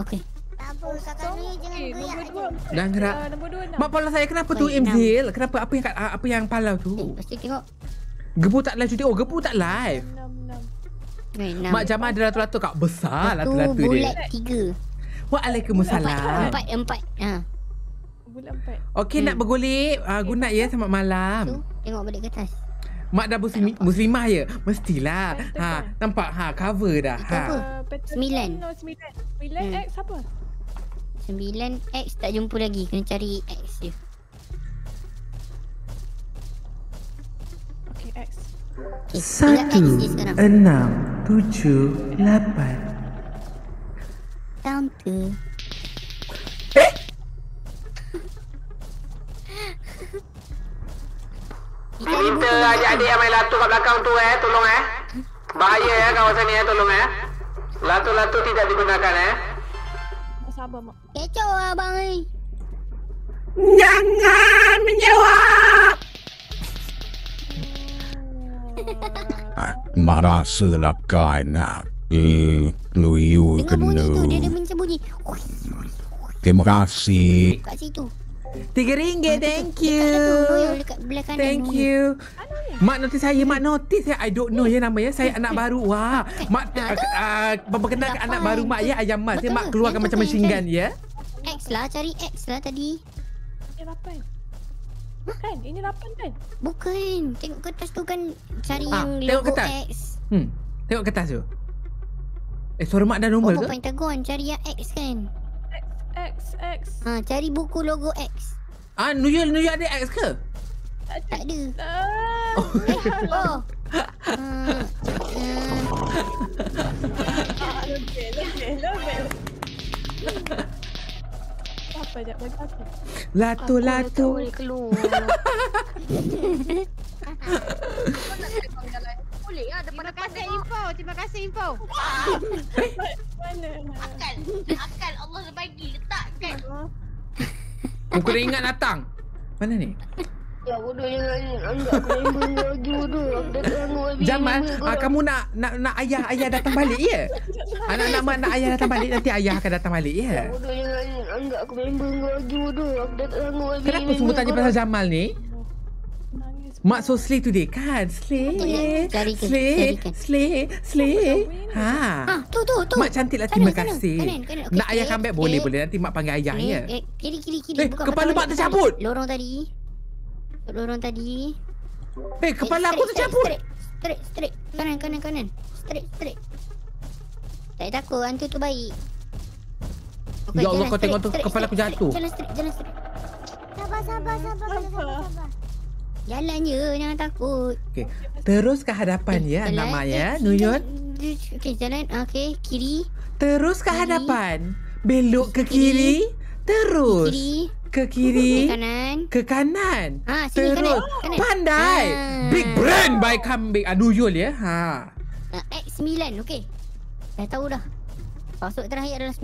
Okey. Dan gerak. Ah, nombor dua nak. Mak pala saya kenapa tu. MZL? Kenapa apa yang apa yang palau tu? lepas tu tengok. Gebu tak live cuti. Oh, gebu tak live. Enam, enam. Eh, enam. Mak Jamal ada latu-latu kak besar Satu latu-latu dia. bulat tiga. Waalaikumsalam. Empat, empat. Ha. Bulan empat. Okey Hmm. nak bergolek. Uh, good night ya selamat Tu, malam. tengok balik ke atas. Mak dah muslim, muslimah ya. Mestilah. Betul Ha, kan? nampak ha cover dah. Itu Ha. apa? Ah, pattern Sembilan. No, sembilan. Sembilan Hmm. X apa? Sembilan X tak jumpa lagi. Kena cari X je. Sekarang. enam, tujuh, lapan. Counter. Kita adik-adik yang main latu kat belakang tu eh, tolong eh. Bahaya eh kawasan ni eh, tolong eh. Latu-latu tidak digunakan eh. Sabar, Mak. Kecoh lah abang ni. Jangan menjawab. Ah, Merasalah kau nak eh, Luyu Dengar bunyi tu. Dia ada kena macam bunyi. Terima kasih Kat situ. Tiga ringgit, thank tu. You. dekat. Thank you. Mak notice saya, mak notice ya. I don't know ya nama ya. Saya anak baru. Wah. Mak uh, uh, perkenalkan anak baru mak ya ayam mas. Ya, mak keluarkan Yang tu macam tu, machine yang gun ya. X lah. Cari X lah tadi. Lapan. Kan? Ini lapan kan? Bukan. Tengok kertas tu kan. Cari Ah, yang tengok logo kertas. X. Hmm. Tengok kertas tu. Eh suara mak dah normal Logo ke? Pentagon. Cari yang X kan. X, X. Ha, cari buku logo X. Ah, Nuyul Nuyul ada X ke? Tak ada. Ah, Oh. Ah, ah. ah, lebih, lebih, lebih. Apa jap bagi aku? Latu latu. keluar. Terima kasih info, terima kasih info. Mana? Akal, akal Allah dah bagi, letakkan. Kau kena ingat datang. Mana ni? Bodoh jangan anggap aku member lagi bodoh. Aku dah tengok lebih Jamal, ah, kamu nak nak nak ayah ayah datang balik ya? Anak-anak mak nak ayah datang balik nanti ayah akan datang balik ya. Bodoh jangan anggap aku member lagi bodoh. Aku dah tengok lebih Kenapa semua tanya pasal Jamal ni? Nangis. Mak so slay today kan? Slay. Slay. Slay. Slay. Ha. Ha, tu tu tu. Mak cantik lah terima kasih. kanan, kanan. Okey, Nak ayah comeback boleh straight. boleh nanti mak panggil ayah Ni, ya. eh, kiri kiri kiri. Eh, kepala mak tercabut. Lorong tadi. Lorong tadi. Eh kepala Eh, aku straight, tercabut. Straight, straight, straight. Kanan, kanan, kanan. Straight, straight. Tak payah takut, hantu tu baik. Ya Allah, jalan kau tengok tu straight, kepala aku jatuh. straight. Jalan straight, jalan straight. Sabar, sabar, sabar, sabar, sabar, sabar. Jalan je, jangan takut. Okey. Terus ke hadapan ya anak mak ya, Nuyun. Okey, jalan. Okey, kiri. Terus ke Kiri. hadapan. Belok ke kiri. Kiri. Terus Kiri. Ke kiri, Kanan. ke kanan. Ha, sini kanan. Terus Kanan. pandai. Ah. Big brain by kambing. Aduh Yul ya. Ha. Uh, X9, okey. Dah tahu dah. Password terakhir adalah 9.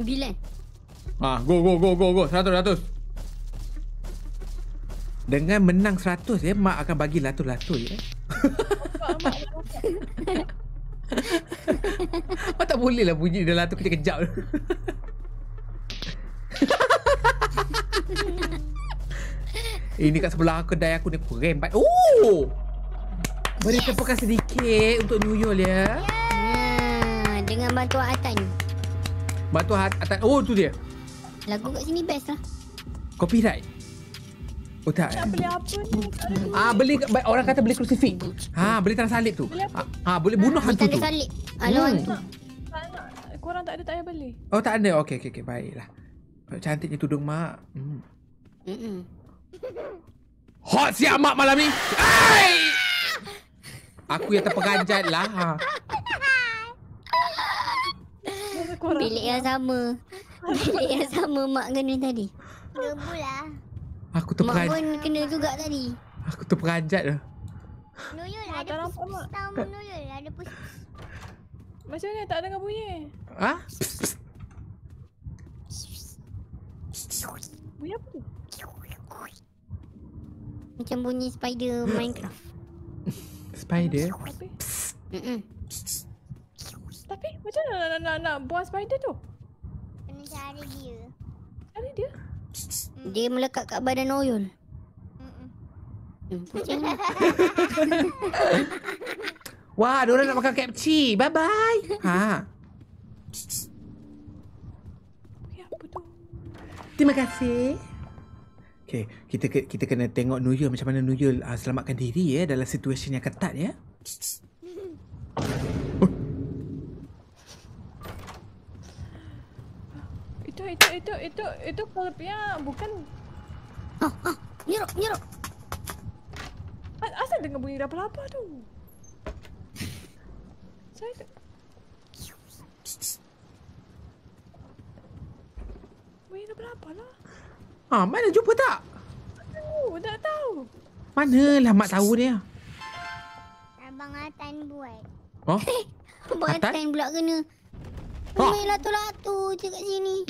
Ah, go go go go go. 100 100. Dengan menang 100 ya, mak akan bagi lato-lato ya. <laughs> Mak tak boleh lah bunyi dia lato kejap-kejap. Ini kat sebelah aku kedai aku ni kurembat. Oh! Beri tepukan sedikit untuk New Yul ya. Ha, dengan bantuan Atan. Batu hat atas. Oh tu dia. Lagu kat sini best lah. Copyright. Oh tak. Nak beli apa ni? Tak. Ah beli ba- orang kata beli crucifix. Ha beli tanda salib tu. Ah, ah boleh bunuh hantu tanda tu. salib. Halo Hmm. hantu. Tak nak. Korang tak ada tak payah beli. Oh tak ada. Okey okey okey baiklah. Cantiknya tudung mak. Hmm. Hot siap mak malam ni. Ai! Aku yang terperanjat lah. Ha. Bilik yang sama. Bilik yang sama mak kena tadi. Gebu lah. Aku Mak terperanjat. pun kena juga tadi. Aku terperanjat dah. Nuyul Mak ada pus-pus Mak. tau Nuyul ada pus-pus. Macam mana tak dengar bunyi? Ha? Bunyi apa tu? Macam bunyi spider Minecraft. <laughs> Spider. Tapi, Mm-mm. tapi macam mana nak, nak, nak, nak buang spider tu? Kena cari dia. Cari dia. Dia melekat kat badan Oyol. Mm-mm. Hmm, macam mana? <laughs> Wah, dia orang nak makan KFC. Bye bye. Ha. <laughs> Bunyi apa tu? Terima kasih. Okay, kita kita kena tengok Nuyul macam mana Nuyul uh, selamatkan diri ya dalam situasi yang ketat ya. Itu, itu, itu, itu, itu kelebihan bukan... Nyeruk, nyeruk. A- Asal dengar bunyi lapa-lapa tu? Saya tak... Bunyi lapa-lapa lah. Ha, mana jumpa tak? Oh, tak tahu. Manalah mak tahu dia. Abang Atan buat. Oh, <laughs> Abang Atas? Atan pula kena. Oh. Main latu-latu je kat sini.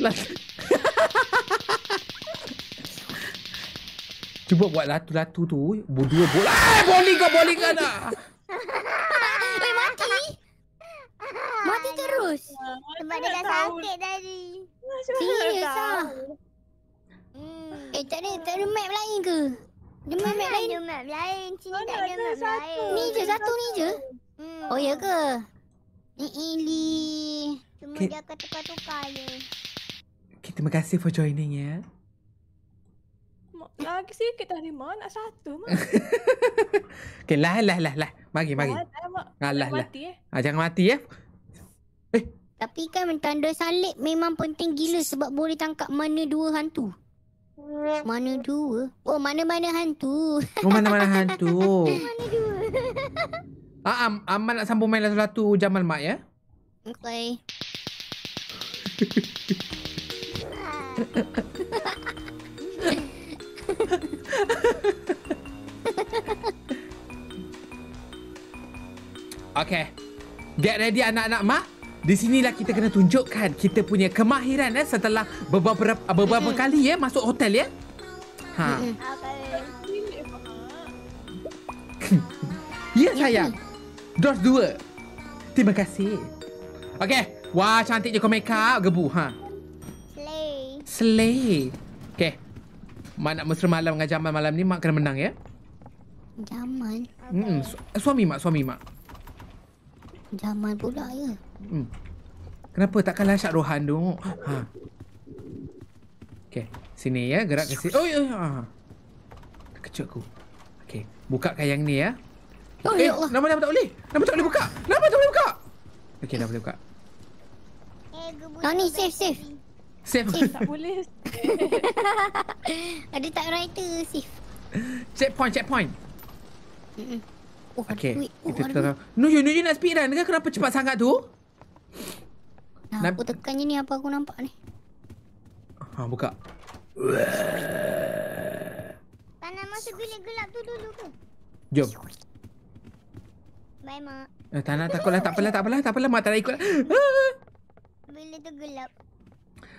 Cuba buat latu-latu tu Berdua bola Ah, bowling kau bowling kau nak Eh, mati. Mati terus. Sebab dia dah sakit tadi. Serius ah. Hmm. Eh, tak ada, tak ada map lain ke? Ada map, map lain? Ada map lain. Sini Mana tak ada ada map satu? lain. Ni je, satu ni je. Hmm. Oh, ya ke? Ni Ili. Cuma Okay. dia akan tukar-tukar je. okay, Terima kasih for joining ya Mak, Lagi sikit tadi, Mak. Nak satu, Mak. <laughs> Okay lah lah lah lah Mari mari Ah, tak, Mak. Alah Nak lah Mati, eh. ah, Jangan mati ya Tapi kan tanda salib memang penting gila sebab boleh tangkap mana dua hantu. Mana dua? Oh, mana-mana hantu. Oh mana-mana hantu <laughs> Ah, am, Aman nak sambung main satu-satu Jamal Mak ya Okay. <laughs> Okay Get ready anak-anak mak di sinilah kita kena tunjukkan kita punya kemahiran eh setelah beberapa beberapa kali ya masuk hotel ya. Ha. Bilik, Mak. <laughs> Ya sayang. Dos dua. Terima kasih. Okay. Wah cantiknya kau make up gebu ha. Slay. Slay. Okay. Mak nak mesra malam dengan Jamal malam ni mak kena menang ya. Jamal. Hmm. Su- suami mak, suami mak. Jamal pula ya. Hmm. Kenapa tak kalah Syak Rohan tu? Ha. Okay. Sini ya, gerak ke sini. Oh, ya. Ha. Kejut aku. Okay. Bukakan yang ni ya. Oh, eh, ya Allah. Nama nama tak boleh. Nama tak boleh buka. Nama tak boleh buka. Okay, dah boleh buka. Eh, gebu Ah, ni safe, safe. Save. Tak boleh. <laughs> Ada typewriter safe. checkpoint, checkpoint. Mm-mm. Oh, ada Okay. duit. Oh, Kita. Nuyu, Nuyu nak speedrun ke? Kenapa cepat sangat tu? Nah, Nak- aku tekan je ni apa aku nampak ni. Ha, buka. Tak nak masuk bilik gelap tu dulu ke? Jom. Bye, Mak. Eh, tak nak takutlah. Tak apalah, tak apalah. Tak apalah. Mak tak nak ikut. <laughs> Bilik tu gelap.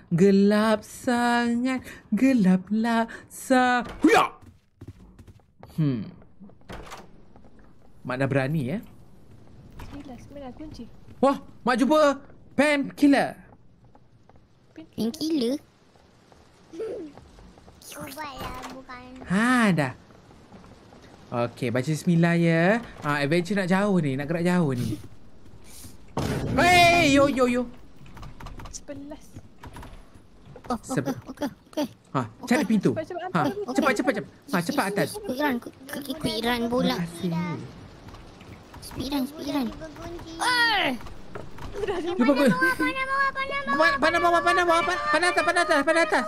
Gelap sangat. Gelaplah sa... Huya! Hmm. Mak dah berani, ya? Sembilan, sembilan kunci. Wah, Mak jumpa Pam Killer. Lah, bukan. Ha, dah. Okey, baca bismillah ya. Ha, adventure nak jauh ni. Nak gerak jauh ni. Hey, yo, yo, yo. Sebelas. Oh, Sebe- okey, okey, okey. Ha, cari pintu. Cepat, cepat, Ha, cepat, cepat, cepat. Ha, cepat atas. Ikut Iran, ikut- ikut Iran pula. Terima kasih. Run. Juga kunci. Cuba gue. Panah bawah, panah bawah. Pa- Pandang bawah, pandang bawah, pan- pandang atas, pandang atas, pandang atas.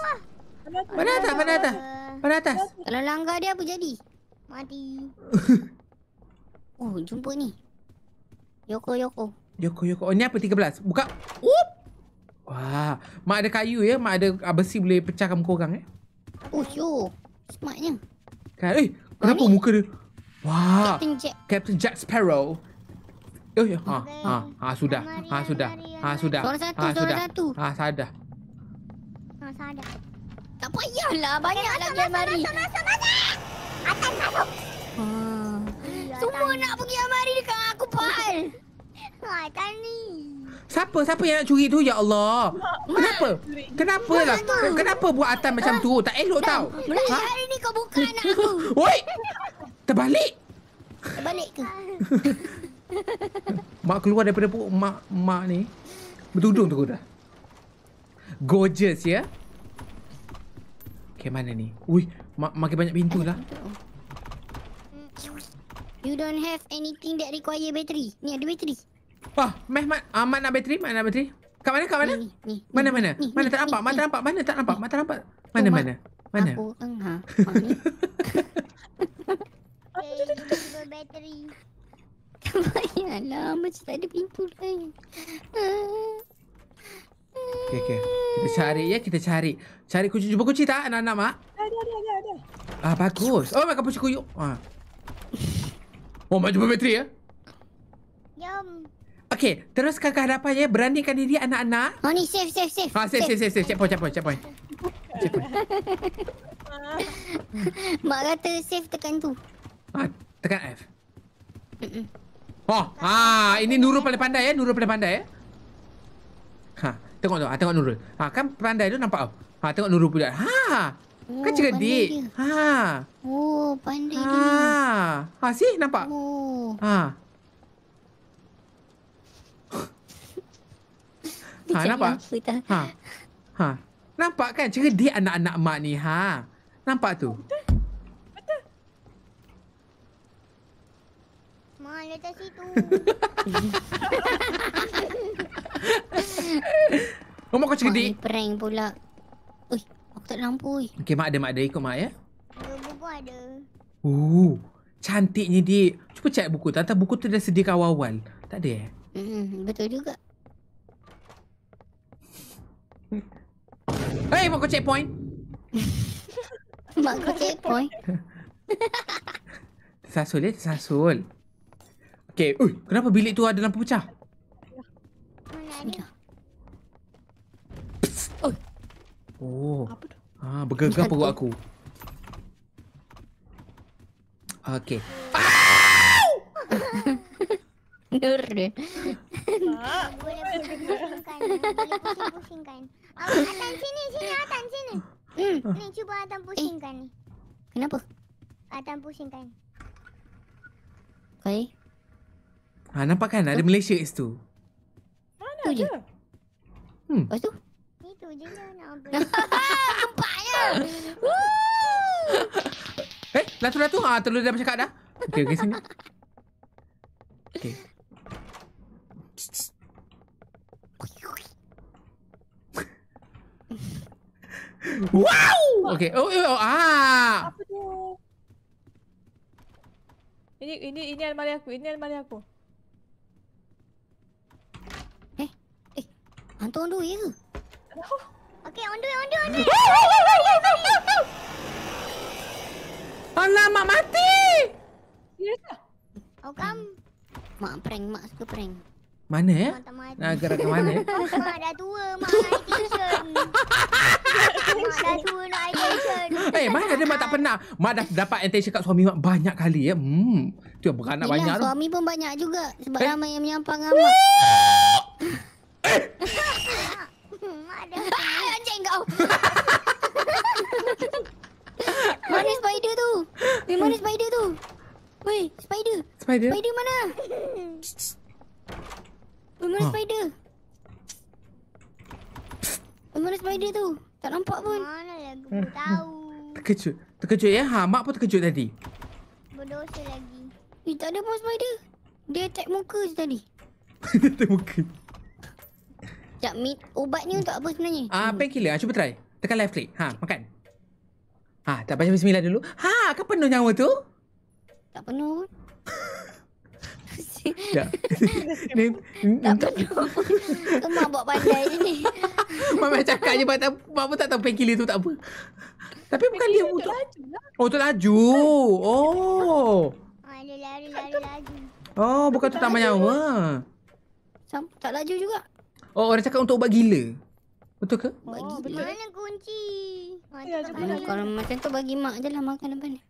Pandang atas, pandang atas. Pandang atas. Kalau langgar dia apa jadi? Mati. <laughs> Oh, jumpa ni. Yoko, Yoko. Yoko, Yoko. Oh, ni apa 13? Buka. Up. Wah, mak ada kayu ya. Mak ada besi boleh pecahkan muka orang eh. Oh, yo. Smartnya. Kan? Eh, kenapa muka dia? Wah, Captain Jack. Captain Jack Sparrow. Oh, ya. Ha, ha, ha, sudah. Ha, sudah. Ha, sudah. Suara satu, Ha, suara sudah. satu. Ha, sadah. Ha, sadar. Tak payahlah. Banyak lagi Amari. Ah. Semua nak pergi Amari dekat aku, Pal. <laughs> Ha, tani. Siapa? Siapa yang nak curi tu? Ya Allah. Kenapa? Kenapa lah? Kenapa buat Atan macam tu? Tak elok tau. Mulai hari ni kau buka anak aku. <laughs> Oi! <laughs> Terbalik. Balik ke? <laughs> Mak keluar daripada perut mak mak ni. Bertudung tu dah. Gorgeous ya. Okay, mana ni? Ui, mak makin banyak pintu lah. You don't have anything that require battery. Ni ada battery. Wah, meh mak, ah, mak nak bateri, mak nak bateri. Kat mana? Kat mana? Ni, ni, Mana ni, mana? ni, Mana tak nampak? Mak ni. tak nampak. Mana tak nampak? Mak tak nampak. Mana Mak. mana? Mana? Aku <laughs> kan <laughs> bateri. Payahlah macam tak ada pintu lain. Okay, okay. Kita cari ya, kita cari. Cari kunci. Jumpa kunci tak anak-anak mak? Ada, ada, ada, ada. Ah, bagus. Oh, mak kunci kuyuk. Ah. Oh, mak jumpa bateri ya? Jom. Okey, teruskan ke hadapan ya. Beranikan diri anak-anak. Oh ni safe safe safe. Ha, safe, safe, safe, safe. Checkpoint, checkpoint, checkpoint. Checkpoint. <laughs> Mak kata safe tekan tu. Ha, tekan F. Oh, ha, ini Nurul paling pandai ya. Nurul paling pandai ya. Ha, tengok tu. Ha, tengok Nurul. Ha, kan pandai tu nampak tau. Ha, tengok Nurul pula. Ha, Oh, kan cerdik. Ha. Oh, pandai dia. Ha. Ha, si nampak? Oh. Ha. Ha, nampak? Ha. Ha. Nampak kan cerdik anak-anak mak ni. Ha. Nampak tu? <laughs> letak situ. <laughs> Mak kau Mak cerdik. prank pula. Ui, aku tak lampu. Okey, mak ada, mak ada. Ikut mak ya. Dua buku ada. Oh, cantiknya dik. Cuba cek buku tu. Hantar buku tu dah sediakan awal-awal. Tak ada eh? Hmm, betul juga. Hei, mak kau checkpoint. <laughs> Mak kau checkpoint. <laughs> Tersasul ya, tersasul. Okey, ui, kenapa bilik tu ada lampu pecah? Mana ada? Oh, Apa tu? ha, bergegar perut aku. Okey. Nur. Boleh pusing-pusingkan. Boleh pusing-pusingkan. Awak Atan sini, sini Atan sini. Hmm, Ni cuba Atan pusingkan ni. kenapa? Atan pusingkan. Okay. Ha, nampak kan ada Malaysia kat situ. Mana Tu je. Hmm. Lepas tu? Itu je lah nak apa. <laughs> Nampaknya. Eh, latu-latu. Ha, telur dah bercakap dah. Okey, okey sini. Okey. Wow! Okey. Oh, oh, oh, ah. Apa tu? Ini ini ini almari aku. Ini almari aku. Hantu on dua ya ke? Okay, on the way, on the way, on the way. Alah, mak mati! Ya? How come? Mak prank, mak suka prank. Mana ya? Nak gerak ke mana? <laughs> Mak dah tua, mak nak attention. mak dah tua nak attention. Eh, mana ada mak tak pernah. Mak dah dapat attention kat suami mak banyak kali ya. Hmm. Tu beranak Yelah, banyak tu. suami pun banyak juga. Sebab Eh? ramai yang menyampang dengan mak. Ah, Anjing kau. <laughs> mana spider tu? Weh, mana spider tu? Weh, spider. Spider. Spider mana? Weh, mana spider? Weh, mana spider tu? Tak nampak pun. Mana lagu tahu. Terkejut. Terkejut ya? Ha, mak pun terkejut tadi. Berdosa lagi. Eh, tak ada pun spider. Dia attack muka je tadi. <laughs> Dia muka. Sekejap, mit, ubat ni untuk apa sebenarnya? Ah, painkiller. Ah, cuba try. Tekan left click. Ha, makan. Ha, tak baca bismillah dulu. Ha, kan penuh nyawa tu? Tak penuh. <laughs> Ya. ni, tak penuh. Kau mak buat pandai je ni. <laughs> Mak cakap je, mak, tak, mak pun tak tahu painkiller tu tak apa. Tapi bukan dia Untuk laju lah. Oh, untuk laju. Oh. Ah, dia lari, lari, lari. Oh, bukan tu tambah nyawa. Sam, tak laju juga. Oh, orang cakap untuk ubat gila. Betul ke? Bagi Oh, gila. betul. Mana kunci? Ah, Ya, kat Kalau, macam tu bagi mak je lah makan depan ni.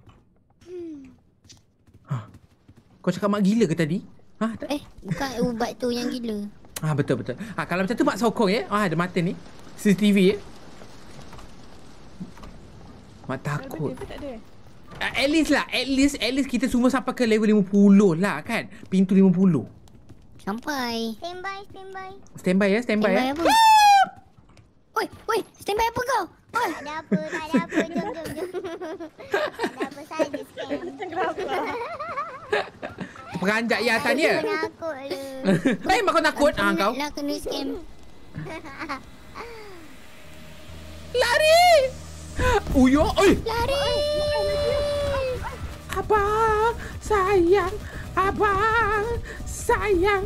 Kau cakap mak gila ke tadi? Ha, tak? Eh, bukan ubat tu yang gila. Ha, betul betul. Ha, kalau macam tu mak sokong ya. Ah, ada mata ni. CCTV ya. Mak takut. Tak ada? Uh, at least lah, at least at least kita semua sampai ke level 50 lah kan. Pintu 50. Sampai. Stand by, stand by. Standby ya, standby, Standby ya. apa? Oi, oi, standby apa kau? Oi, Tak ada apa, tak ada apa. Jom, jom, jom. tak ada apa saja scam. <laughs> Peranjak ya atas dia. Penakut le. Eh, <laughs> mak kau takut ah kau. Nak kena scam. <laughs> Lari. Uyo, oi. Lari. Abang, sayang. Abang, sayang.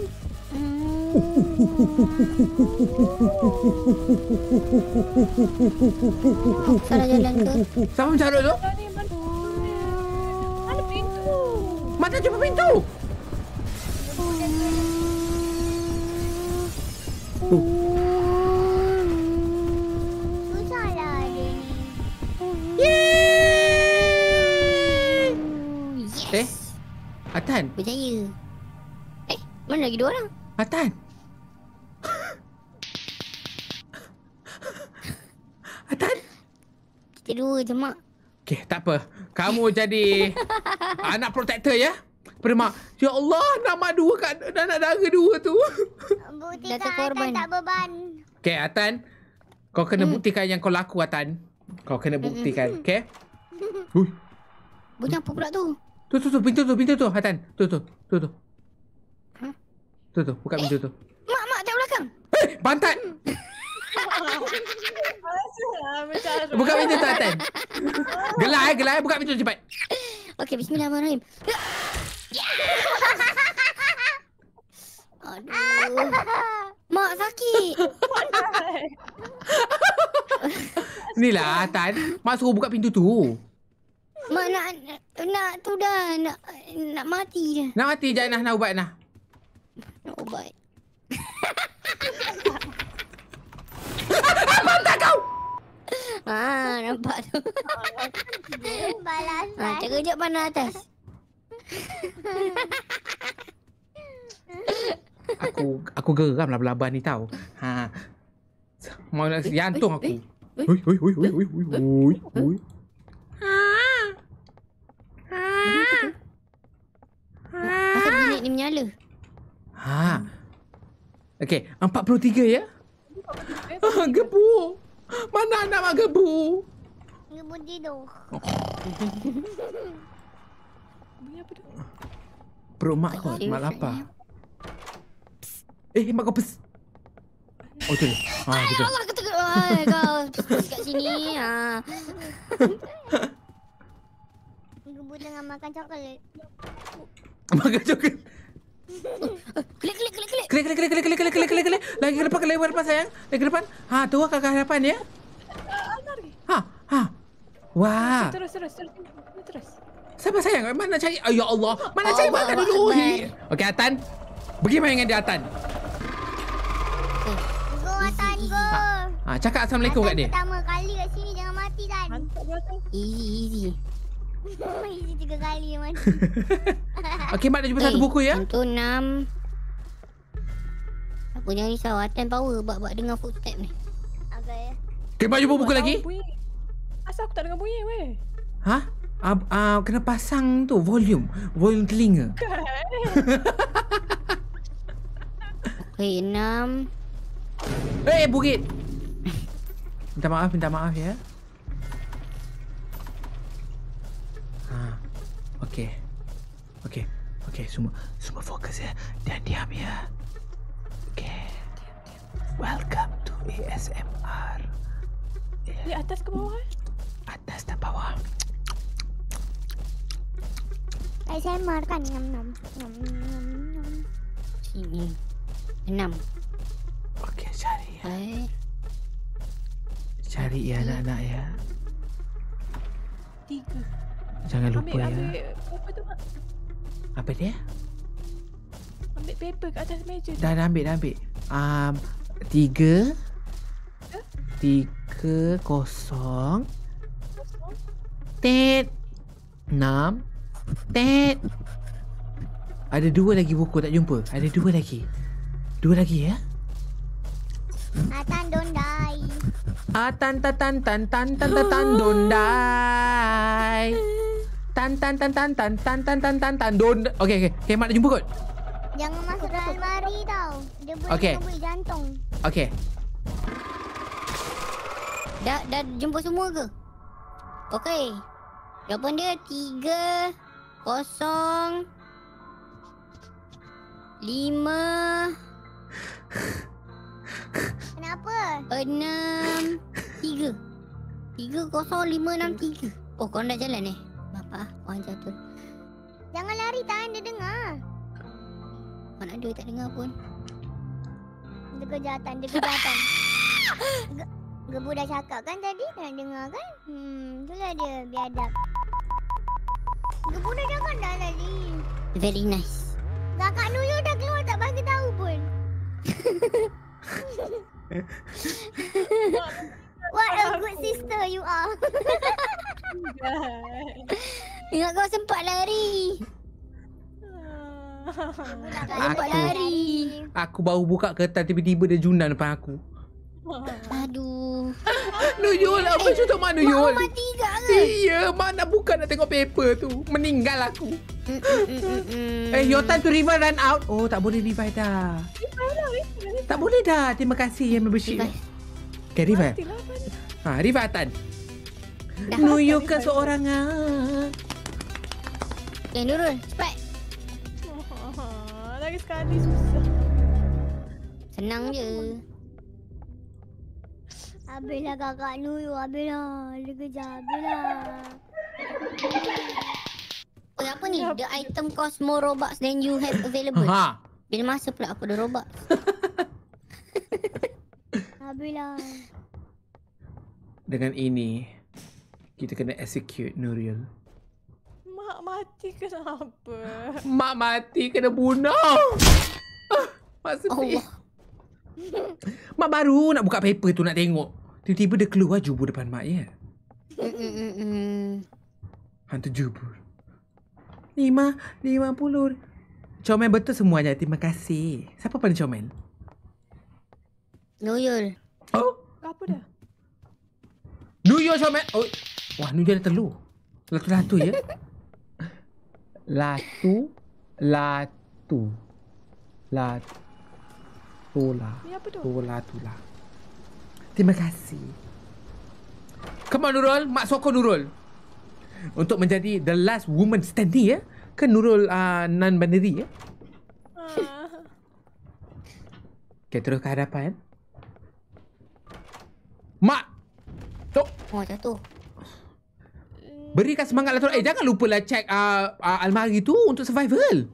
Salah jalan ke? Siapa mencarut tu? Mana ni? Mana? Mana pintu? Mata jumpa pintu. Susahlah dia ni. Yeay. Yes. Eh, Atan, Berjaya. Mana lagi dua orang? Atan. Atan. Kita dua je, Mak. Okey, tak apa. Kamu jadi anak protektor ya. Pada mak, ya Allah, nak mak dua kat anak dara dua tu. Buktikan. Atan tak beban. Okey, Atan. Kau kena buktikan yang kau laku, Atan. Kau kena buktikan, okey? <laughs> Hui. Bunyi apa pula tu? Tu, tu, tu, pintu tu, pintu tu, Atan. Tu, tu, tu, tu. Tu, tu, buka pintu tu. Mak, mak, tak belakang. Eh, pantat! Asalah mencarut. Buka pintu tu, Atan. Gelak, eh, gelak. eh. Buka pintu tu cepat. Okey, bismillahirrahmanirrahim. Aduh. <laughs> Mak sakit. Inilah, <laughs> Atan. Mak suruh buka pintu tu. Mak nak nak tu dah nak nak mati je. Nak mati jangan nak ubat nah. Mata kau! Ah, nampak tu. Balas Ah, cakap kejap pandang atas. Aku aku geram lah laba ni tau. Ha. Mau nak jantung aku. eh, eh. Oi oi oi oi oi oi oi oi. Asal bilik ni menyala. Ha. Okey, 43 ya. Ah, <laughs> gebu. Mana anak mak gebu? Ngebut tidur. Bunyi apa tu? Perut mak kau, mak lapar. Eh, mak kau pes. Oh, tu dia. Ha, betul. Allah kata kau kat sini. Ha. <laughs> Ngebut tengah makan coklat. Makan coklat. Klik klik klik klik. Klik, klik, klik, klik, klik, klik, klik, klik, klik. Lagi ke depan, ke depan, depan sayang. Lagi ke depan. Ha, tu lah kakak hadapan ya. Wah. Terus, terus, terus. Terus. Sabar sayang. Mana cari? Oh, ya Allah. Mana Allah cari makan dulu? Okey, Atan. Pergi main dengan dia, Atan. Go Atan go. Ha, cakap Assalamualaikum kat Atan dia. pertama kali kat sini jangan mati Tan. Hantar dia atas. Easy, easy. Ini tiga kali yang mati. <laughs> Okey, Mak dah jumpa satu buku ya. Untuk enam. Aku jangan risau. Atan power buat-buat dengar footstep ni. Okay. Okey, Mak jumpa buku lagi. bunyi. Asal aku tak dengar bunyi weh? Ha? Ah, ah, kena pasang tu volume. Volume telinga. <laughs> Okey, enam. Eh, bukit. Minta maaf, minta maaf ya. Okey. Okey. Okey, semua semua fokus ya dan diam ya. Okey. Welcome to ASMR. Di atas ke bawah eh? Atas dan bawah. ASMR kan ngam ngam ngam ngam ngam. Sini. Enam. Okey, cari ya. Hai. Cari ya anak-anak ya. Tiga. Jangan lupa Ambil, ya. ambil apa tu mak? Apa dia? Ambil paper kat atas meja tu. Dah, dah ambil, dah ambil. Um, tiga. Tiga kosong. Kosong. Tet. Enam. Tet. Ada dua lagi buku tak jumpa. Ada dua lagi. Dua lagi ya. Atan don't die. Ah tan tan tan tan tan tan tan tan. Tan tan tan tan tan tan tan don't. Okey okey. Okey mak dah jumpa kot. Jangan masuk dalam almari tau. Dia boleh okay. jantung. Okey. Dah dah jumpa semua ke? Okey. Jawapan dia tiga kosong lima Kenapa? enam tiga. Tiga kosong lima enam tiga. Oh korang dah jalan eh? Bapa, korang jatuh. Jangan lari Tan, dia dengar. Mana ada tak dengar pun. Dia kejahatan, dia kejahatan. Ge- Gebu dah cakap kan tadi, tak nak dengar kan? Hmm, itulah dia, biadab. Gebu dah cakap dah tadi. Very nice. Kakak Nuyul dah keluar tak bagi tahu pun. <laughs> What a good sister you are. <laughs> Ingat kau sempat lari. <laughs> Sempat lari. Aku baru buka kertas tiba-tiba dia junan depan aku. Aduh. <laughs> Nuyul apa eh, contoh mak Mak Nuyul? mati juga ke? Iya, mak nak buka nak tengok paper tu. Meninggal aku. Mm, mm, mm. Eh, your time to revive run out. Oh, tak boleh revive dah. Tak boleh dah. Terima kasih yang membership. Revive. Okay, revive. Ha, revive Atan. Dah. Nuyul ke seorang ah. Okay, Nurul. Cepat. <laughs> Lagi sekali susah. Senang je. Habislah kakak Nuyul, habislah. Dia kejar, habislah. Oh, apa ni? The item cost more Robux than you have available. Ha. Bila masa pula aku ada Robux? <laughs> <laughs> Habislah. Dengan ini kita kena execute Nurul. Mak mati kenapa? Mak mati kena bunuh. Ah, Mak sedih. Allah. Mak baru nak buka paper tu nak tengok. Tiba-tiba dia keluar jubur depan mak ya. Hantu jubur. Lima, lima puluh. Comel betul semuanya. Terima kasih. Siapa paling comel? Nurul. Oh, Apa dah? Nuyul comel. Oh, wah Nuyul ada telur. Latu-latu ya. Latu, latu, latu lah. Ni apa tu? Tula tula. Terima kasih. Come on Nurul, mak sokong Nurul. Untuk menjadi the last woman standing ya. Ke Nurul uh, non binary ya. Ah. Okay, terus ke hadapan. Mak. Tok, Oh, jatuh. berikan semangat lah Tok. Eh, jangan lupalah check uh, uh, almari tu untuk survival.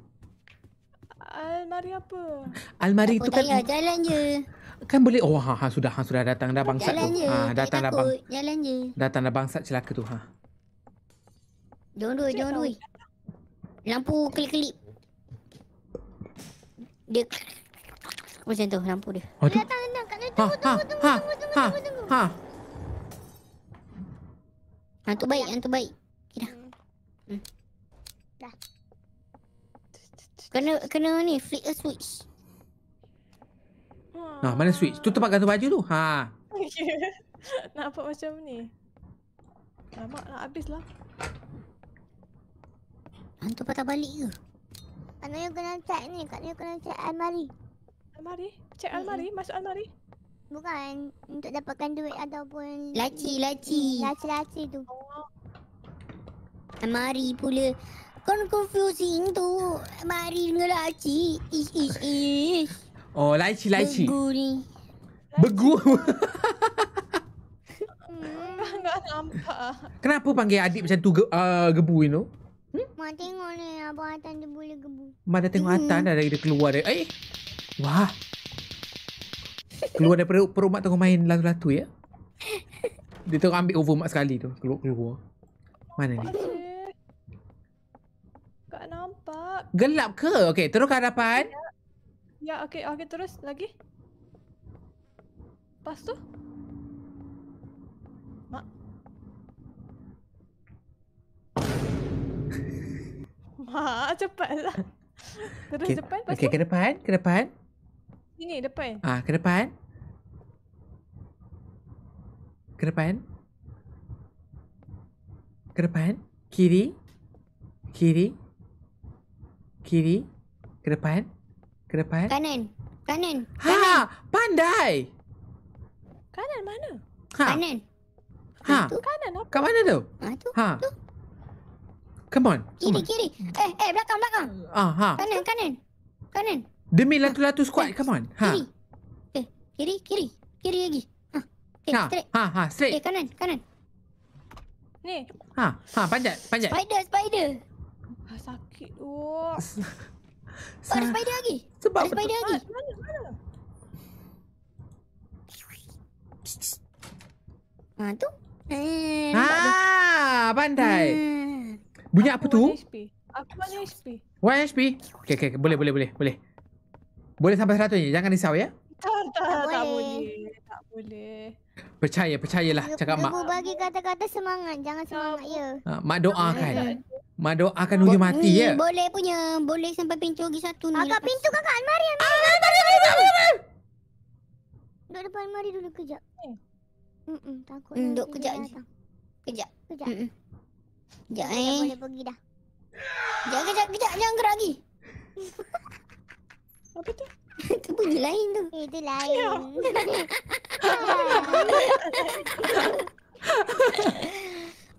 Almari apa? Almari Oh, tu tak kan payah. Jalan je. kan boleh. Oh, ha, ha sudah, ha sudah datang dah bangsat Jalan tu. je. Ha, tak datang dah bang. Jalan je. datang dah bangsat celaka tu. Ha. Jangan dua, jangan dua. Lampu kelip-kelip. Dia macam tu lampu dia. Oh tu. Datang, datang. Kak Nur, Ha, tunggu, ha, tunggu, tunggu, ha, tunggu, tunggu, ha, tunggu, ha. Hantu baik, hantu baik. Okay, dah. Hmm. Dah. Kena kena ni flick a switch. Nah, mana switch? Tu tempat gantung baju tu. Ha. <laughs> Nampak macam ni. Lama nak habis lah. Hantu patah balik ke? Kak Nur kena check ni. Kak Nur kena check almari. Almari. Cek almari. Masuk almari. Bukan untuk dapatkan duit ataupun... Laci, laci. Laci-laci tu. Mari pula. Kan confusing tu. Mari dengan laci. Ish, ish, ish. Oh, laici, laici. Begu ni. Begu. Hmm. Enggak nampak. Kenapa panggil adik macam tu ge, uh, gebu ni tu? Mak tengok ni Abang Atan dia boleh gebu. Mak dah tengok Hmm. Atan dah dari dia keluar dari. Eh. Wah. Keluar daripada perut mak tengok main latu-latu ya. Dia tengok ambil over mak sekali tu. Keluar keluar. Mana ni? Tak nampak. Gelap ke? Okey, terus ke hadapan. Ya, okey, okey terus lagi. Lepas tu? Mak. <laughs> Mak, cepatlah. Terus Okey, depan, lepas okey tu? ke depan, ke depan. Sini, depan. Ah, ke depan. Ke depan. Ke depan. Kiri. Kiri. Kiri. Ke depan. Ke depan. Kanan. Kanan. Ha, pandai. Kanan mana? Ha, Kanan. ha. Tu. Kanan apa? Kat mana tu? Ha tu. Ha. Come on. Come Kiri, on. kiri. Eh, eh, belakang, belakang. Ah, ha. Kanan, kanan. Kanan. Demi latu-latu squat. Come on. Ha. Kiri. Eh, kiri, kiri. Kiri lagi. Ha. Okay, Ha, straight. ha, ha, Eh, straight. kanan, kanan. Ni. Ha, ha, panjat, panjat. Spider, spider. Ah, sakit tu. Oh, ada spider lagi. sebab Ada spider lagi. Mana, mana? Ha tu. Eh. Ha, pandai. Hmm. Bunyi apa tu? HP. Aku one HP. 1 HP. Okay, okay, boleh, boleh, boleh, boleh. Boleh sampai 100 je. Jangan risau ya. Tak, tak, tak, boleh. boleh. Tak boleh. Percaya, percayalah Ge- cakap mak. Gebu bagi kata-kata semangat. Jangan semangat ya. Ha, mak doakan. Tak, Mak doakan Bo- mati ya. Boleh punya. Boleh sampai pintu lagi satu ni. Kakak lepas. pintu kakak almari almari. Duduk depan almari dulu kejap. Eh. Hmm, takut. Hmm, nanti duk dia kejap je. Kejap. Kejap. Mm-mm. Kejap eh. boleh pergi dah. Kejap, kejap, kejap. Jangan gerak lagi. <laughs> Apa tu? tu bunyi lain tu. Eh, itu <laughs> lain.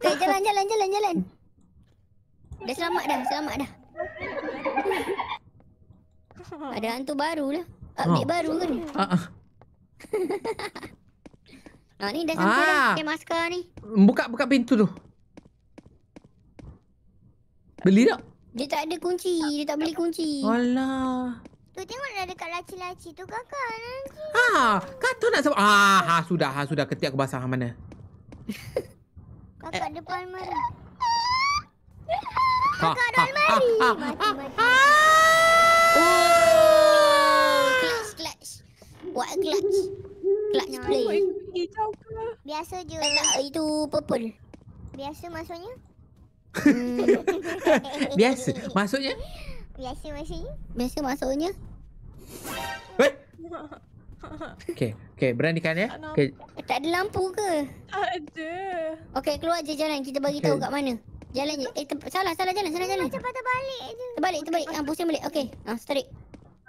Okay, jalan, jalan, jalan, jalan. Dah selamat dah, selamat dah. Ada <laughs> hantu baru lah. Update Oh. baru kan? Ha, ha. Ha, ni dah sampai dah. Ah. Pakai maskar ni. Buka buka pintu tu. Beli tak? Dia tak ada kunci. Dia tak beli kunci. Alah. Tu tengok dah dekat laci-laci tu kakak. Nanti. Ha, kata nak sebab ah ha sudah ha sudah ketiak aku basah mana. <laughs> Kakak depan almari. Ha, ha, ha, ha, Mati, mati. Oh, clutch, clutch. What a clutch. Clutch play. Biasa je. Eh, tak, itu purple. Biasa maksudnya? Hmm, <laughs> Biasa. Maksudnya? Biasa maksudnya? biasa masuknya. Eh. Okey, okey, beranikan ya. Okey. Eh, Tak ada lampu ke? Tak ada. Okey, keluar je jalan. Kita bagi tahu Okey. kat mana. Jalan je. Eh, salah, salah jalan, salah jalan. Macam patah balik je. Terbalik, terbalik. Ah, pusing balik. Okey. Ah, straight.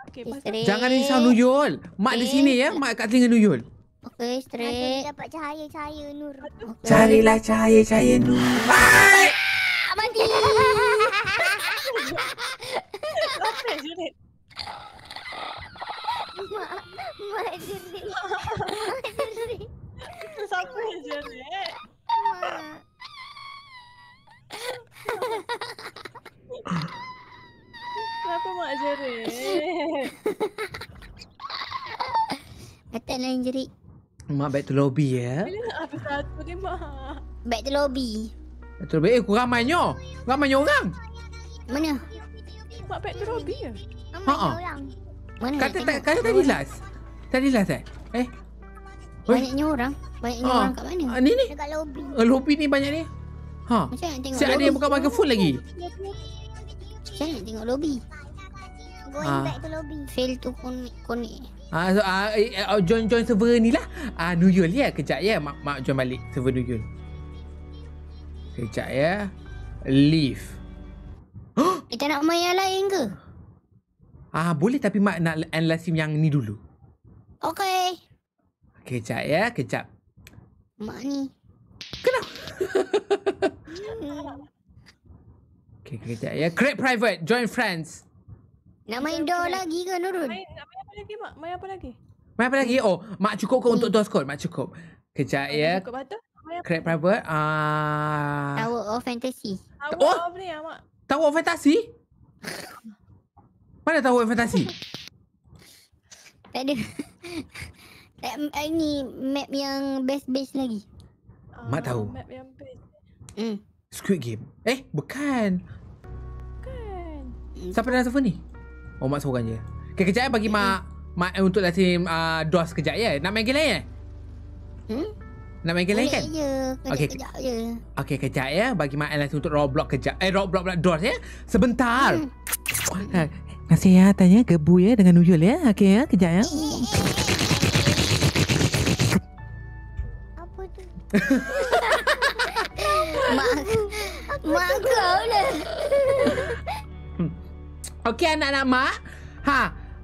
Okey, Okay, pasal straight. Jangan risau Nuyul. Mak di sini ya, mak kat telinga Nuyul. Okey, Nanti straight. dapat cahaya-cahaya Nur. Okay. Carilah cahaya-cahaya Nur. Ah, mati. <laughs> apa je? Mak, mak jerit. <laughs> Mak jerit. Siapa je ni? Mak. Kenapa mak jerit? Kata Tak lain jerit. Mak back to lobby ya. Bila nak habis satu ni, Mak? Back to lobby. Back to lobby. Eh, kau ramainya. Ramainya orang. Mana? Mak back to lobby ya? Ramai Ha-ha. orang. Mana Kata tak kata tadi last. Tadi last eh? Eh? Banyaknya orang. Banyaknya Ah. orang kat mana? Ah, ni ni. Dekat lobby. Uh, lobby ni banyak ni. Ha. Macam nak tengok Siap ada yang buka mikrofon lagi. Macam nak tengok lobby? Going Ah. back to lobby. Fail to connect. connect. Ah, so, ah, eh, eh, join join server ni lah. Ah, Nuyul ya. Kejap ya. Mak mak join balik server Nuyul. Kejap ya. Leave. Kita nak main yang lain ke? Ah, boleh tapi mak nak analysis yang ni dulu. Okay. Kejap ya. Kejap. Mak ni. <laughs> Okay, kejap ya. Create private. Join friends. Nak main door lagi ke Nurul? Main, nak main apa lagi, Mak? Main apa lagi? Main apa lagi? Oh, mak cukup kau untuk DOS code. Mak cukup. Kejap ya. Cukup batu? Create private. Ah, Tower of Fantasy. Awak Oh! apa ni, ah, Mak? tahu fantasi? <laughs> Mana tahu fantasi? Tak ada. <laughs> tak, eh, ni map yang best-best lagi. Mak Ah, tahu. Map yang best. Hmm. Squid Game. Eh, bukan. Kan? Siapa dalam server ni? Oh, mak seorang je. Okay, kejap ya bagi mak mak eh, untuk latih uh, DOS kejap ya. Nak main game lain eh? Hmm? Nak main game lain Boleh kan? je. Okey. Kejap-kejap je. Okay, kejap ya. Bagi mak latih untuk Roblox kejap. Eh, Roblox pula DOS ya. Sebentar. Hmm. Masih ya tanya gebu ya dengan Nuyul ya. Okay ya, kejap ya. Apa tu? Mak, mak kau lah. Okey anak-anak mak. Ha.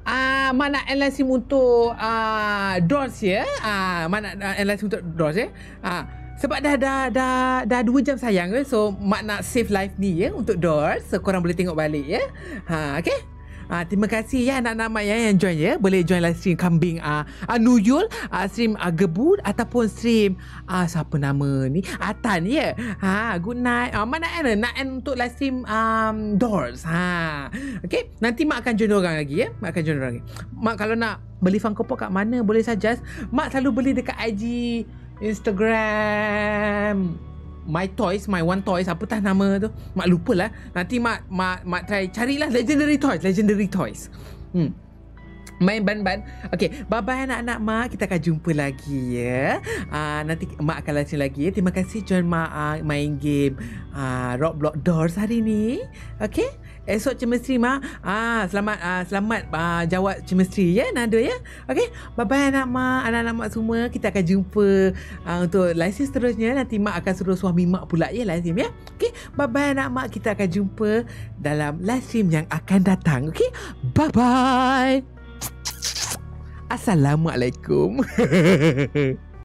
Ah, uh, mak nak analysis untuk uh, DOS ya. Ah, uh, mak nak uh, analysis untuk DOS ya. Ah, uh, sebab dah dah dah dah 2 jam sayang ke. So mak nak save live ni ya untuk DOS. So korang boleh tengok balik ya. Ha, okey. Ah, terima kasih ya anak-anak mak ya yang join ya. Boleh join live stream kambing ah uh, Nuyul, ah stream ah Gebu ataupun stream ah siapa nama ni? Atan ya. Ha, good night. Mak nak end nak end untuk live stream um, Doors. Ha. Okey, nanti mak akan join orang lagi ya. Mak akan join orang lagi. Mak kalau nak beli Funko Pop kat mana boleh suggest. Mak selalu beli dekat IG Instagram My Toys, My One Toys, apa tah nama tu? Mak lupa lah. Nanti mak mak mak try carilah Legendary Toys, Legendary Toys. Hmm. Main ban-ban. Okay, bye-bye anak-anak mak. Kita akan jumpa lagi ya. Uh, nanti mak akan stream lagi ya. Terima kasih join mak uh, main game uh, Roblox Doors hari ni. Okay. Esok chemistry mak. Ah, selamat uh, selamat uh, jawab chemistry ya Nada ya. Okay. Bye-bye anak mak, anak-anak mak semua. Kita akan jumpa uh, untuk live seterusnya. Nanti mak akan suruh suami mak pula ya live stream ya. Okay. Bye-bye anak mak. Kita akan jumpa dalam live stream yang akan datang. Okay. Bye-bye. Assalamualaikum. <laughs>